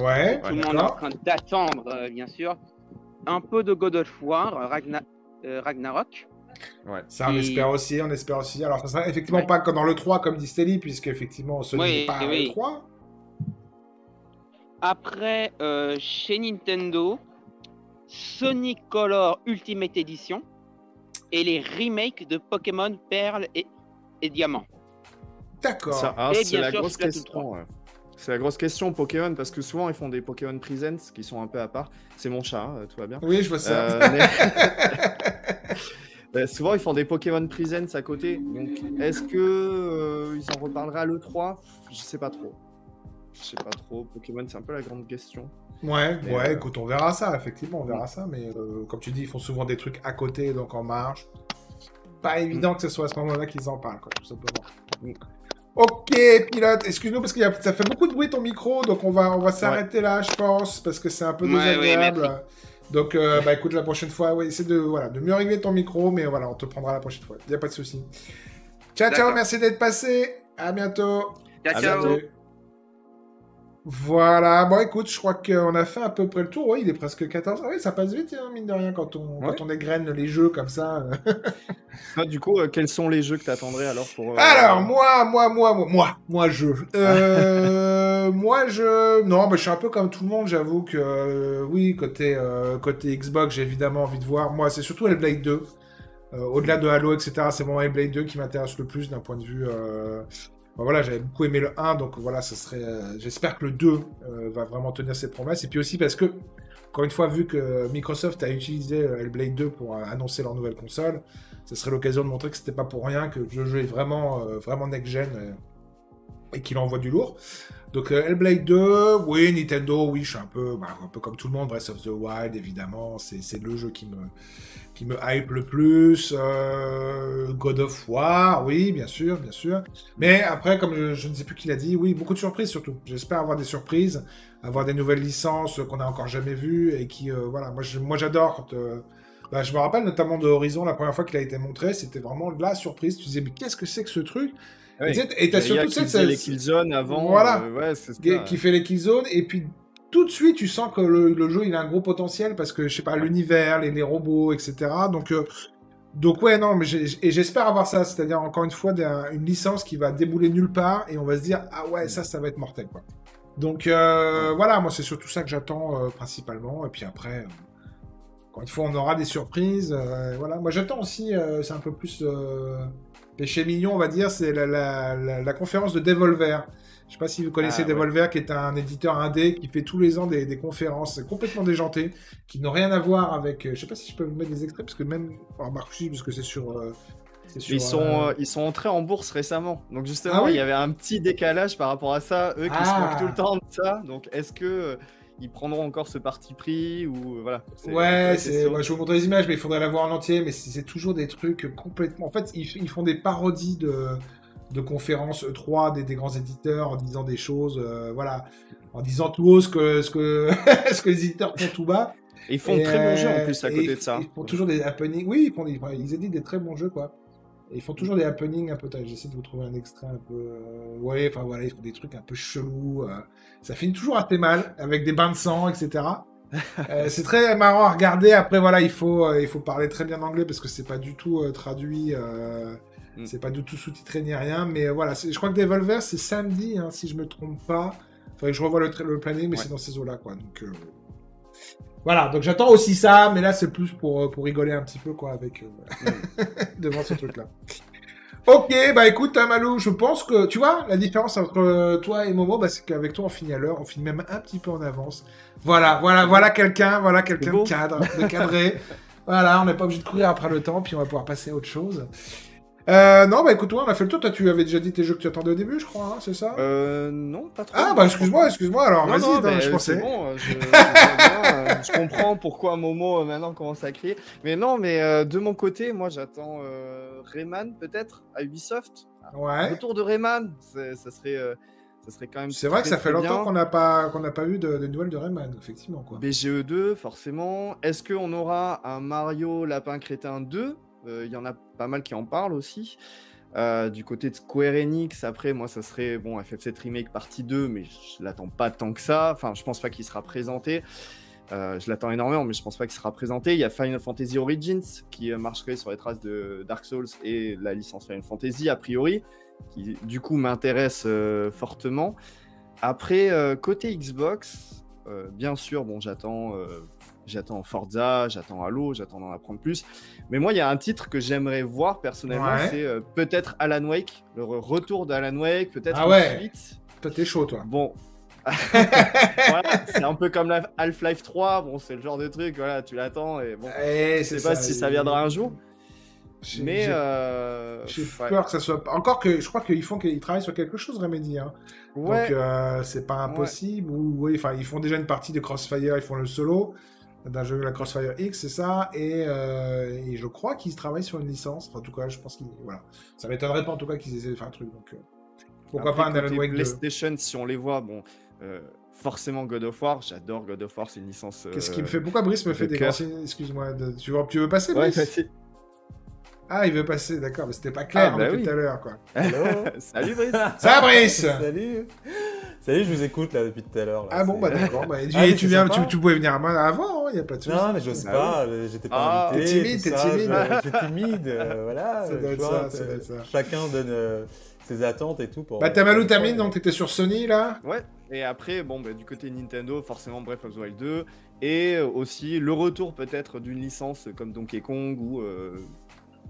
Ouais, Tout le monde est en train d'attendre, euh, bien sûr. Un peu de God of War, Ragna- Ragnarok. Ça, on Et- espère aussi, on espère aussi. Alors, ça sera effectivement Ouais. pas comme dans le 3, comme dit Stelly, puisque effectivement, Sony Oui, n'est pas oui. le 3. Après, euh, chez Nintendo, Sonic Color Ultimate Edition et les remakes de Pokémon Perle et, et Diamant. D'accord. Ça, ah, c'est la sûr, grosse Splatoon question. ouais. C'est la grosse question Pokémon parce que souvent ils font des Pokémon Presents qui sont un peu à part. C'est mon chat, hein, tout va bien. Oui, je vois ça. Euh, mais- Euh, souvent ils font des Pokémon Presents à côté. Donc est-ce que euh, ils en reparleraient à l'E3 Je sais pas trop. Je sais pas trop. Pokémon c'est un peu la grande question. Ouais, Mais, ouais, euh, écoute, on verra ça, effectivement, on verra ça, mais euh, comme tu dis, ils font souvent des trucs à côté, donc en marge. Pas évident que ce soit à ce moment-là qu'ils en parlent, quoi, tout simplement. Mm. Ok, pilote, excuse-nous parce que ça fait beaucoup de bruit ton micro, donc on va, on va s'arrêter là, je pense, parce que c'est un peu Ouais, désagréable. donc, euh, bah écoute, la prochaine fois, ouais, essaie de, voilà, de mieux régler ton micro, mais voilà, on te prendra la prochaine fois, y a pas de souci. Ciao, ciao, merci d'être passé, à bientôt. Ciao, À ciao. bientôt. Voilà, bon écoute, je crois qu'on a fait à peu près le tour. Oui, il est presque 14. Oui, ça passe vite, hein, mine de rien, quand on, Ouais. quand on égrène les jeux comme ça. Toi, du coup, euh, quels sont les jeux que t'attendrais alors pour euh, Alors, moi, moi, moi, moi, moi, moi, je. Euh, moi, je. Non, bah, je suis un peu comme tout le monde, j'avoue que. oui, côté, côté Xbox, j'ai évidemment envie de voir. Moi, c'est surtout Hellblade 2. Euh, Au-delà de Halo, etc., c'est vraiment Hellblade 2 qui m'intéresse le plus d'un point de vue. Bah, voilà, j'avais beaucoup aimé le 1, donc voilà, ça serait. euh, J'espère que le 2 euh, va vraiment tenir ses promesses. Et puis aussi parce que, encore une fois, vu que Microsoft a utilisé euh, Hellblade 2 pour annoncer leur nouvelle console, ce serait l'occasion de montrer que c'était pas pour rien que le jeu est vraiment, vraiment next-gen et qu'il envoie du lourd. Donc euh, Hellblade 2, oui, Nintendo, oui, je suis un peu, bah, un peu comme tout le monde, Breath of the Wild, évidemment, c'est le jeu qui me, qui me hype le plus. Euh, God of War, oui, bien sûr, bien sûr. Mais après, comme je, je ne sais plus qui l'a dit, oui, beaucoup de surprises surtout. J'espère avoir des surprises, avoir des nouvelles licences qu'on n'a encore jamais vues et qui, euh, voilà, moi je- moi, j'adore euh, bah, je me rappelle notamment de Horizon, la première fois qu'il a été montré, c'était vraiment de la surprise. Tu disais, mais qu'est-ce que c'est que ce truc? Et tu sais, Et t'as surtout qui cette, faisait les cette- Killzone avant. Voilà. euh, ouais, qui, ça. qui fait les Killzones, et puis tout de suite, tu sens que le, jeu, il a un gros potentiel parce que, je sais pas, l'univers, les, robots, etc. Donc, euh, donc ouais, non, mais et j'espère avoir ça. C'est-à-dire, encore une fois, d'un- une licence qui va débouler nulle part et on va se dire, ah ouais, ça, ça va être mortel, quoi. Donc, euh, voilà, moi, c'est surtout ça que j'attends euh, principalement. Et puis après, encore une fois, on aura des surprises. voilà, moi, j'attends aussi, c'est un peu plus péché mignon, on va dire, c'est la conférence de Devolver. Je sais pas si vous connaissez Ah, ouais. Devolver, qui est un éditeur indé qui fait tous les ans des, des conférences complètement déjantées, qui n'ont rien à voir avec. euh, Je sais pas si je peux vous mettre des extraits, parce que même. Oh, Marc, si, parce que c'est sur. euh, sur, Ils sont, euh, euh, ils sont entrés en bourse récemment. Donc justement, Ah oui il y avait un petit décalage par rapport à ça. Eux qui Ah. se moquent tout le temps de ça. Donc est-ce que euh, ils prendront encore ce parti pris ou voilà Ouais, c'est. ouais, je vais vous montrer les images, mais il faudrait la voir en entier. Mais c'est c'est toujours des trucs complètement. En fait, ils, ils font des parodies de, de conférences E3 des, des grands éditeurs en disant des choses, euh, voilà, en disant tout haut ce que, ce que, ce que les éditeurs font tout bas. Et ils font Et, très bons jeux en euh, plus à côté de ça. Ils font toujours des happenings. Oui, ils, font des- ils éditent des très bons jeux, quoi. Et ils font toujours des happenings un peu. J'essaie de vous trouver un extrait un peu. euh, Ouais, enfin voilà, ils font des trucs un peu chelous. euh. Ça finit toujours assez mal, avec des bains de sang, etc. Euh, c'est très marrant à regarder. Après, voilà, il faut, il faut parler très bien anglais parce que c'est pas du tout traduit. Mm. C'est pas du tout sous-titré ni rien. Mais voilà, je crois que Devolver, c'est samedi, hein, si je me trompe pas. Faudrait que je revoie le, le planning, mais Ouais. c'est dans ces eaux-là, quoi. Donc. euh, voilà, donc j'attends aussi ça, mais là c'est plus pour, euh, pour rigoler un petit peu quoi avec euh, devant ce truc-là. Ok, bah écoute, hein, Malou, je pense que tu vois la différence entre euh, toi et Momo, bah, c'est qu'avec toi on finit à l'heure, on finit même un petit peu en avance. Voilà, voilà, voilà quelqu'un, voilà quelqu'un de cadre, de cadré. voilà, on n'est pas obligé de courir après le temps, puis on va pouvoir passer à autre chose. Euh, non, bah écoute, toi, on a fait le tour. Toi, tu avais déjà dit tes jeux que tu attendais au début, je crois, hein, c'est ça Euh, non, pas trop. Ah, bah excuse-moi, excuse-moi. Alors, vas-y, non, je pensais. c'est bon, euh, je, comprends pourquoi Momo euh, maintenant commence à crier. Mais non, mais euh, de mon côté, moi j'attends euh, Rayman peut-être à Ubisoft. Ouais. Retour de Rayman, ça serait, ça serait quand même. C'est vrai que ça fait longtemps qu'on n'a pas qu'on n'a pas vu de, de nouvelles de Rayman, effectivement quoi. BGE2, E forcément. Est-ce qu'on aura un Mario Lapin Crétin 2 Euh, Il y en a pas mal qui en parlent aussi. Euh, du côté de Square Enix, après, moi, ça serait bon, FF7 Remake partie 2, mais je l'attends pas tant que ça. Enfin, je pense pas qu'il sera présenté. Euh, je l'attends énormément, mais je pense pas qu'il sera présenté. Il y a Final Fantasy Origins qui euh, marcherait sur les traces de Dark Souls et la licence Final Fantasy, a priori, qui du coup m'intéresse euh, fortement. Après, euh, côté Xbox, euh, bien sûr, bon, j'attends, euh, j'attends Forza, j'attends Halo, j'attends d'en apprendre plus. Mais moi, il y a un titre que j'aimerais voir personnellement, Ouais. c'est euh, peut-être Alan Wake, le re- retour d'Alan Wake, peut-être Ah ouais. suite. Toi, t'es chaud, toi. Bon. voilà, c'est un peu comme Half-Life 3, bon, c'est le genre de truc, voilà, tu l'attends et bon. Eh, je sais pas si ça viendra un jour, mais j'ai- euh, J'ai ouais. peur que ça soit. Encore que je crois qu'ils font qu'ils travaillent sur quelque chose, Remedy. Hein. Ouais. Donc euh, c'est pas impossible. Ou oui, enfin ils font déjà une partie de Crossfire, ils font le solo d'un jeu la Crossfire X, c'est ça. Et, euh, et je crois qu'ils travaillent sur une licence. En tout cas, je pense qu'ils voilà. Ça m'étonnerait pas en tout cas qu'ils essaient de faire un truc. Donc euh, pourquoi Après, pas un Alan Wake 2 PlayStation, si on les voit, bon, euh, forcément God of War, j'adore God of War, c'est une licence. Qu'est-ce qui me fait Pourquoi Brice me fait des consignes Excuse-moi. de- Tu, veux... tu veux passer, Ouais, Brice. Ah, il veut passer, d'accord, mais c'était pas clair Ah, bah depuis oui. tout à l'heure, quoi. Salut Brice Ça, Brice Salut Salut, je vous écoute là depuis tout à l'heure. là, Ah bon, c'est- bah d'accord. Bah, tu, Ah, mais tu c'est viens, sympa. tu, tu pouvais venir avant, il n'y a pas de souci. Non, mais j'ose Ah pas, oui. euh, j'étais pas Ah, invité. t'es timide, tout t'es ça, timide. je- J'étais timide, euh, voilà. Ça doit être vois, ça, ça euh, doit être ça. Chacun donne euh, ses attentes et tout. Pour, Bah, Tamalou pour- termine, donc t'étais sur Sony, là Ouais, et après, bon, bah, du côté Nintendo, forcément Breath of the Wild 2, et euh, aussi le retour peut-être d'une licence comme Donkey Kong ou. euh,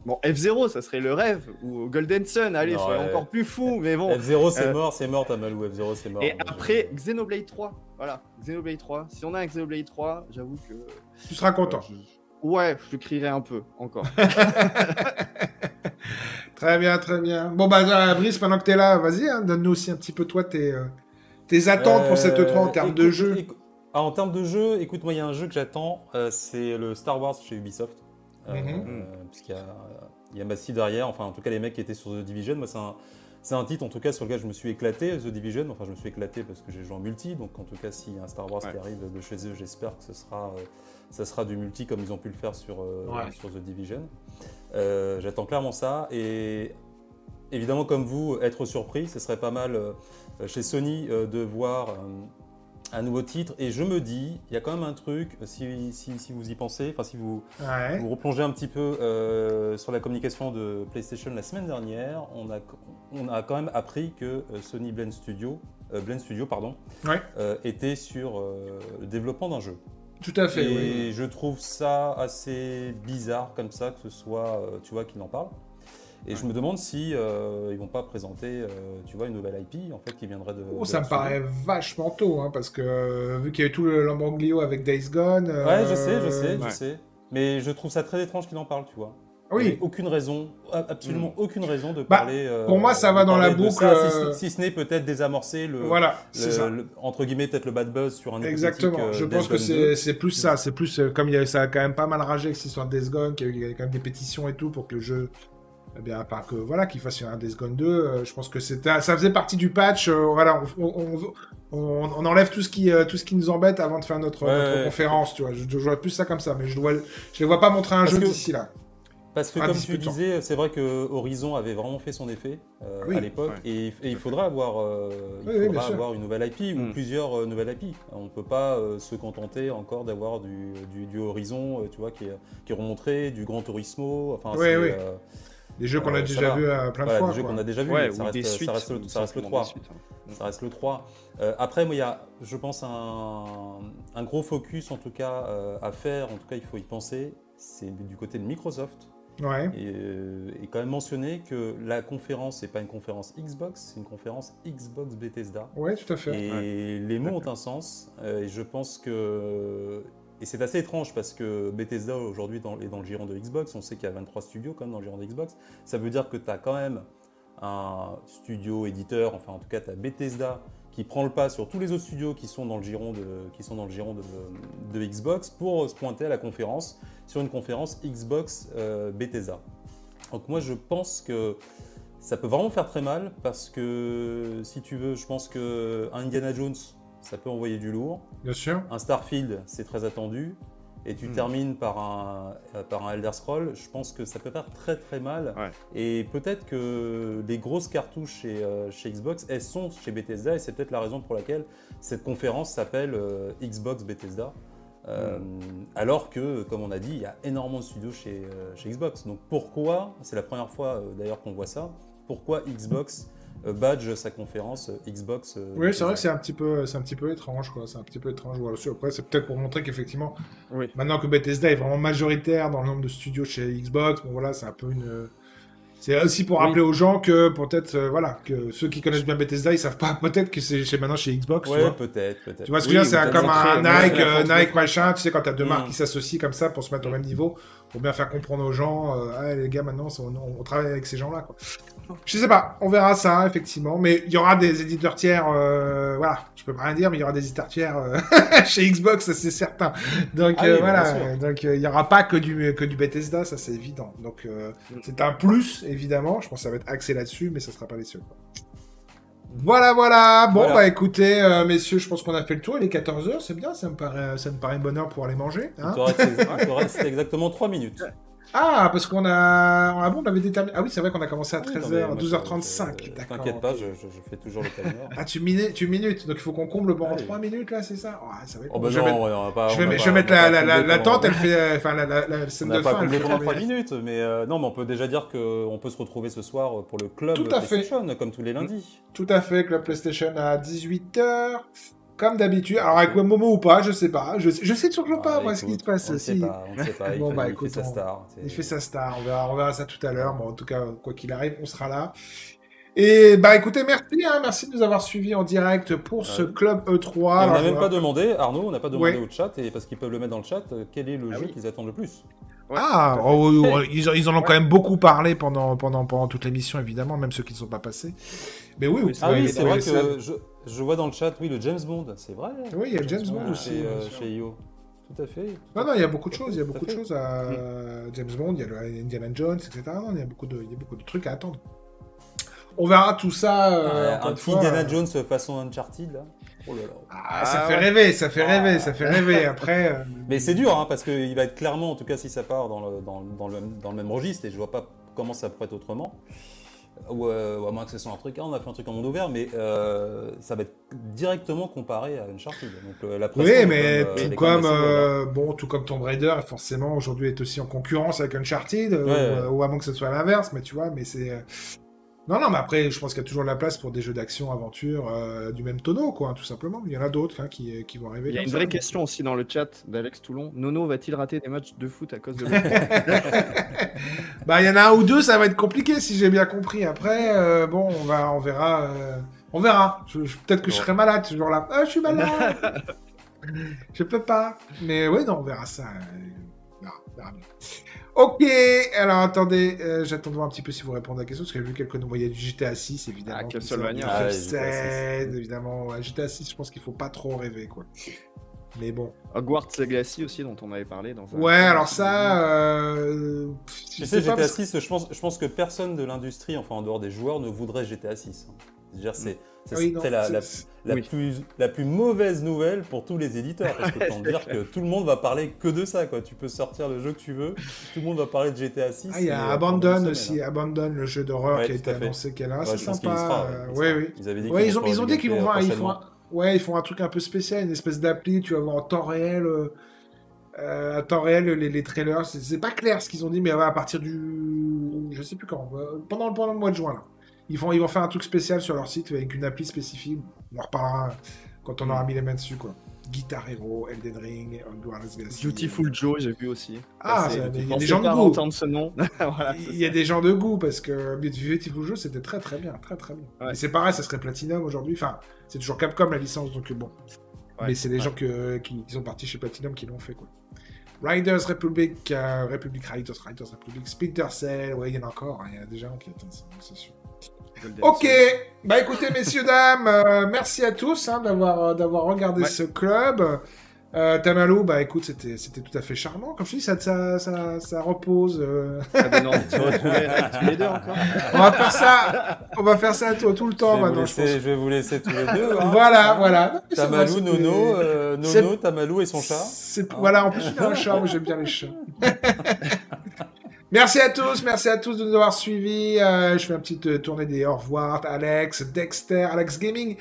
Bon, F0, ça serait le rêve, ou Golden Sun, allez, soyons ouais. encore plus fous, mais bon. F0, c'est Euh, mort, c'est mort, Tamalou. F0, c'est mort. Et Moi, je- après, Xenoblade 3, voilà, Xenoblade 3. Si on a un Xenoblade 3, j'avoue que. Tu seras content. Ouais, je crierai un peu, encore. Très bien, très bien. Bon, bah, euh, Brice, pendant que t'es là, vas-y, hein, donne-nous aussi un petit peu, toi, tes, euh, tes attentes pour cette Euh, E3 en termes de jeu. écoute- ah, en termes de jeu, écoute, moi, il y a un jeu que j'attends, euh, c'est le Star Wars chez Ubisoft. Euh, Mhm. euh, parce qu'il y a, il y a Massy derrière, enfin, en tout cas, les mecs qui étaient sur The Division. Moi, c'est un, c'est un titre, en tout cas, sur lequel je me suis éclaté, The Division. Enfin, je me suis éclaté parce que j'ai joué en multi. Donc, en tout cas, s'il y a un Star Wars Ouais. qui arrive de chez eux, j'espère que ce sera, euh, ça sera du multi comme ils ont pu le faire sur, euh, Ouais. sur The Division. Euh, j'attends clairement ça. Et évidemment, comme vous, être surpris, ce serait pas mal chez Sony de voir. Un nouveau titre. Et je me dis, il y a quand même un truc, si, si, si vous y pensez, enfin si vous Ouais. vous replongez un petit peu euh, sur la communication de PlayStation la semaine dernière, on a, on a quand même appris que euh, Sony Blend Studio, euh, Blend Studio pardon, Ouais. euh, était sur le développement d'un jeu. Tout à fait, Et oui. je trouve ça assez bizarre comme ça que ce soit, tu vois, qu'il en parle. Et je me demande si euh, ils vont pas présenter, euh, tu vois, une nouvelle IP en fait qui viendrait de. Oh, de ça me paraît vachement tôt, hein, parce que euh, vu qu'il y a eu tout le lambroglio avec Days Gone. Ouais, je sais, je euh, sais, je sais. Mais je trouve ça très étrange qu'il en parle, tu vois. Oui. Aucune raison, absolument aucune raison de Bah, parler. euh, pour moi, ça va dans la boucle, ça, euh, si, si ce n'est peut-être désamorcer le, Voilà, le- c'est ça. le- entre guillemets peut-être le bad buzz sur un Exactement. je euh, pense que c'est 2. c'est plus ça. C'est plus euh, comme il y a, ça a quand même pas mal ragé avec cette histoire de Days Gone, qu'il y a eu il y a quand même des pétitions et tout pour que le jeu. Eh bien, à part que voilà, qu'il fasse un Days Gone 2, euh, je pense que c'était, ça faisait partie du patch. euh, voilà, on, on, on- on enlève tout ce qui, euh, tout ce qui nous embête avant de faire notre, Ouais, notre ouais. conférence, tu vois. Je, je vois plus ça comme ça, mais je dois, je les vois pas montrer un Parce jeu que- d'ici là. Parce que comme tu disais, c'est vrai que Horizon avait vraiment fait son effet euh, Oui. à l'époque, Ouais. et, et il faudra avoir, euh, il Oui, faudra avoir une nouvelle IP ou Mm. plusieurs euh, nouvelles IP. On ne peut pas euh, se contenter encore d'avoir du, du, du Horizon, euh, tu vois, qui est, qui est remontré, du Gran Turismo. Enfin, Des jeux qu'on a Euh, déjà vus euh, plein de fois. des jeux qu'on a déjà vus. Ça ou reste, le, ça reste le simplement 3. des suites, hein. Ça reste le 3. Euh, après, moi, il y a, je pense, un, un gros focus, en tout cas, euh, à faire. En tout cas, il faut y penser. C'est du côté de Microsoft. Ouais. Et, euh, et quand même mentionner que la conférence, c'est pas une conférence Xbox, c'est une conférence Xbox Bethesda. Ouais, tout à fait. Et les mots ont un sens. euh, et je pense que. Et c'est assez étrange parce que Bethesda aujourd'hui est dans le giron de Xbox. On sait qu'il y a 23 studios quand même dans le giron de Xbox. Ça veut dire que tu as quand même un studio éditeur, enfin en tout cas tu as Bethesda qui prend le pas sur tous les autres studios qui sont dans le giron de, qui sont dans le giron de, Xbox pour se pointer à la conférence sur une conférence Xbox euh, Bethesda. Donc moi je pense que ça peut vraiment faire très mal parce que si tu veux, je pense que Indiana Jones, ça peut envoyer du lourd. Bien sûr. Un Starfield, c'est très attendu. Et tu Hmm. termines par un, euh, par un Elder Scroll, je pense que ça peut faire très très mal. Ouais. Et peut-être que les grosses cartouches chez, euh, chez Xbox, elles sont chez Bethesda, et c'est peut-être la raison pour laquelle cette conférence s'appelle euh, Xbox Bethesda. Euh, Alors que, comme on a dit, il y a énormément de studios chez, euh, chez Xbox. Donc pourquoi, c'est la première fois euh, d'ailleurs qu'on voit ça, pourquoi Xbox badge sa conférence euh, Xbox euh, Oui, c'est vrai que c'est un petit peu, c'est un petit peu étrange, quoi. C'est un petit peu étrange. Voilà. Après, c'est peut-être pour montrer qu'effectivement, Oui. maintenant que Bethesda est vraiment majoritaire dans le nombre de studios chez Xbox, bon voilà, c'est un peu une. C'est aussi pour Oui. rappeler aux gens que peut-être, euh, voilà, que ceux qui connaissent bien Bethesda, ils savent pas peut-être que c'est chez maintenant chez Xbox. Ouais, peut-être, peut-être. Tu vois ce que je veux dire, c'est comme un Nike, euh, Nike machin, tu sais, quand t'as deux Mm. marques qui s'associent comme ça pour se mettre au même niveau, pour bien faire comprendre aux gens, euh, ah, les gars, maintenant, on, on travaille avec ces gens-là, quoi. Je sais pas, on verra ça, effectivement, mais il y aura des éditeurs tiers, euh, voilà, je peux pas rien dire, mais il y aura des éditeurs tiers euh, chez Xbox, c'est certain. Donc Ah euh, oui, bah, voilà, donc il y aura pas que du, que du Bethesda, ça c'est évident. Donc Mm. c'est un plus, évidemment, je pense que ça va être axé là-dessus, mais ça sera pas les seuls. quoi. Voilà, voilà. Bon, Voilà. bah écoutez, euh, messieurs, je pense qu'on a fait le tour. Il est 14h, c'est bien, ça me paraît, ça me paraît une bonne heure pour aller manger. Hein. il te reste exactement 3 minutes. Ah, parce qu'on a. Ah bon, on avait déterminé. Ah oui, c'est vrai qu'on a commencé à Oui, non, 13h, mais moi, 12h35. je- je- D'accord. T'inquiète pas, je, je- fais toujours le timer. Ah, tu, minu- tu minutes, donc il faut qu'on comble le banc en Allez. 3 minutes là, c'est ça? Va être Oh bah je vais non, mettre, ouais, on va pas. je on vais va mettre- pas- je vais mettre on va la, pas la, la, tente, elle fait. euh, Enfin, la, la, la On scène n'a de pas fin. elle comblé fait pendant combien 3 minutes, mais euh, non, mais on peut déjà dire qu'on peut se retrouver ce soir pour le club Tout à fait. PlayStation, comme tous les lundis. Tout à fait, Club PlayStation à 18h. Comme d'habitude. Alors, avec Momo ou pas, je sais pas. Je, je sais toujours pas, Ah, moi, ce qui se passe. On ne sait Si- pas, on sait pas. Il, Bon, fait, bah, il écoute, fait sa on- star. Il fait sa star, on verra, on verra ça tout à l'heure. Bon, en tout cas, quoi qu'il arrive, on sera là. Et bah écoutez, merci, hein, merci de nous avoir suivis en direct pour ce Ouais. club E3. Et on n'a même pas demandé, Arnaud, on n'a pas demandé Ouais. au chat, et parce qu'ils peuvent le mettre dans le chat, quel est le Ah jeu oui. qu'ils attendent le plus? Ouais, Ah, oh, oui, oui, ils, en- ils en ont quand même beaucoup parlé pendant, pendant, pendant toute l'émission, évidemment, même ceux qui ne sont pas passés. Mais oui, vous Ah pouvez oui, c'est vrai que je, je vois dans le chat, oui, le James Bond, c'est vrai. Oui, il y a James Bond chez, aussi, euh, chez IO. Tout à fait. tout Non, non, il y a beaucoup de choses, il y a beaucoup de choses à James Bond, il y a le Indiana Jones, etc. Non, il y a beaucoup de, il y a beaucoup de trucs à attendre. On verra tout ça. euh, Euh, un petit Indiana euh, Jones façon Uncharted, là. Oh là là. Ah, ça Ah, fait ouais. rêver, ça fait Ah. rêver, ça fait rêver. Après, euh, Mais c'est dur, hein, parce qu'il va être clairement, en tout cas si ça part dans le, dans, dans le, même- dans le même registre, et je vois pas comment ça pourrait être autrement. Ou, euh, à moins que ce soit un truc, ah, on a fait un truc en monde ouvert, mais euh, ça va être directement comparé à Uncharted. Donc euh, la Oui, mais tout comme, bon, tout comme Tomb Raider, forcément, aujourd'hui est aussi en concurrence avec Uncharted, Ouais. ou à moins que ce soit l'inverse, mais tu vois, mais c'est... Non, non, mais après, je pense qu'il y a toujours de la place pour des jeux d'action, aventure, euh, du même tonneau, quoi, tout simplement. Il y en a d'autres hein, qui, qui vont arriver Il y a une ça. vraie question aussi dans le chat d'Alex Toulon. Nono va-t-il rater des matchs de foot à cause de Bah, il y en a un ou deux, ça va être compliqué, si j'ai bien compris. Après, euh, bon, on, va, on verra... euh, On verra. Peut-être que je serai malade ce jour-là. Ah, je suis malade Je peux pas. Mais ouais, non, on verra ça. euh, on verra, on verra bien. Ok, alors attendez, euh, j'attends de voir un petit peu si vous répondez à la question, parce que j'ai vu quelques noms. Il y a du GTA 6, évidemment. Ah, Castlevania. Ah, il y a ouais, FF7, GTA 6. évidemment. Ouais, GTA 6, je pense qu'il faut pas trop rêver, quoi. Mais bon. Hogwarts Legacy aussi, dont on avait parlé dans un. Ouais, alors ça... Euh... Tu je sais, pas, GTA parce- 6, je pense, je pense que personne de l'industrie, enfin en dehors des joueurs, ne voudrait GTA 6. C'est-à-dire, c'est ça Oui, non, la, la, c'est- la oui. plus, la plus mauvaise nouvelle pour tous les éditeurs. Parce que tu dire que tout le monde va parler que de ça. Quoi. Tu peux sortir le jeu que tu veux, tout le monde va parler de GTA 6. Ah, il y a euh, Abandon aussi, hein. Abandon, le jeu d'horreur Ouais, qui a été annoncé qu'elle a. Ouais, c'est sympa. sera, euh, il Oui, sera. oui. Ils avaient dit Ouais, qu'ils ils ont, vont ils ont dit qu'ils vont voir, ils font, prochainement. un, ouais, ils font un truc un peu spécial, une espèce d'appli, tu vas voir en temps réel, euh, euh, à temps réel les, les trailers. C'est pas clair ce qu'ils ont dit, mais à partir du, je sais plus quand, euh, pendant, pendant le mois de juin là. Ils vont, ils vont faire un truc spécial sur leur site avec une appli spécifique. On en reparlera quand on aura mis les mains dessus quoi. Guitar Hero, Elden Ring, Hogwarts Legacy. Beautiful Joe, j'ai vu aussi. Ah, mais il y a des gens de goût. entendre ce nom. voilà, Il y a des gens de goût parce que Beautiful Joe c'était très très bien, très très bien. Ouais. C'est pareil, ça serait Platinum aujourd'hui. Enfin, c'est toujours Capcom la licence donc bon. Ouais, Mais c'est les ouais. gens que, qui, sont partis chez Platinum qui l'ont fait quoi. Riders Republic, euh, Republic Riders, Riders Republic, Splinter Cell, ouais il y en a encore, hein, il y a des gens qui attendent ça, c'est sûr. Golden Ok, bah écoutez messieurs dames, euh, merci à tous hein, d'avoir euh, d'avoir regardé Ouais. ce club. Euh, Tamalou, bah écoute, c'était c'était tout à fait charmant. Comme je dis, ça, ça, ça, ça repose. euh. Tous les deux encore. On va faire ça, on va faire ça tout, tout le temps maintenant, je laisser, pense. je vais vous laisser tous les deux. hein. Voilà, voilà. Tamalou, Nono, euh, Nono, Tamalou et son chat. C'est- Hein Voilà, en plus, a un chat, moi j'aime bien les chats. merci à tous, merci à tous de nous avoir suivis. Euh, je fais une petite euh, tournée des au revoir. Alex, Dexter, Alex Gaming,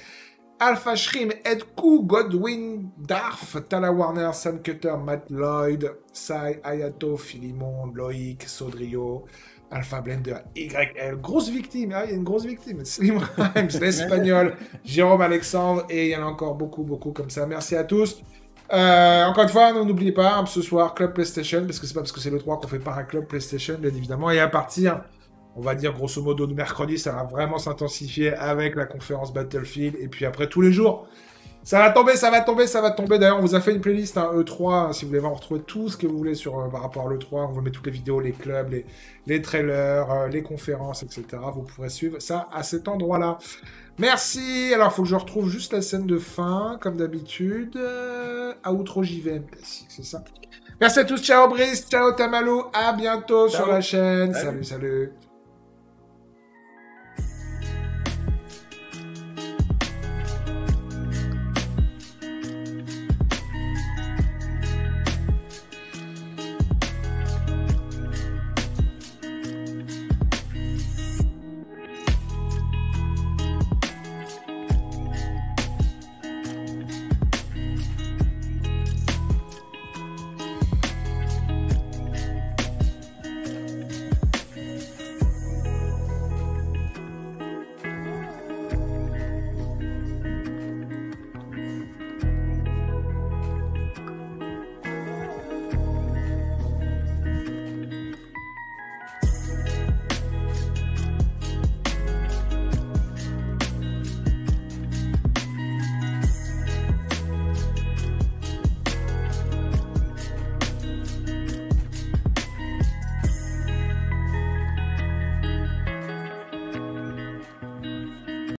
Alpha Shrim, Edku, Godwin, Darf, Tala Warner, Sam Cutter, Matt Lloyd, Sai, Ayato, Philimon, Loïc, Sodrio. Alpha Blender, YL, grosse victime, ah, il y a une grosse victime, Slim l'Espagnol, Jérôme Alexandre, et il y en a encore beaucoup, beaucoup comme ça. Merci à tous. Euh, encore une fois, n'oubliez pas, hein, ce soir, Club PlayStation, parce que c'est pas parce que c'est le 3 qu'on fait pas un Club PlayStation, bien évidemment, et à partir, on va dire grosso modo de mercredi, ça va vraiment s'intensifier avec la conférence Battlefield, et puis après tous les jours, ça va tomber, ça va tomber, ça va tomber. D'ailleurs, on vous a fait une playlist hein, E3, hein, si vous voulez voir, retrouver tout ce que vous voulez sur, euh, par rapport à l'E3, on vous met toutes les vidéos, les clubs, les, les trailers, euh, les conférences, etc. Vous pourrez suivre ça à cet endroit-là. Merci. Alors, il faut que je retrouve juste la scène de fin, comme d'habitude. Euh, outro JVM c'est ça. Merci à tous. Ciao Brice, ciao Tamalou. À bientôt sur la chaîne. Salut. salut. salut.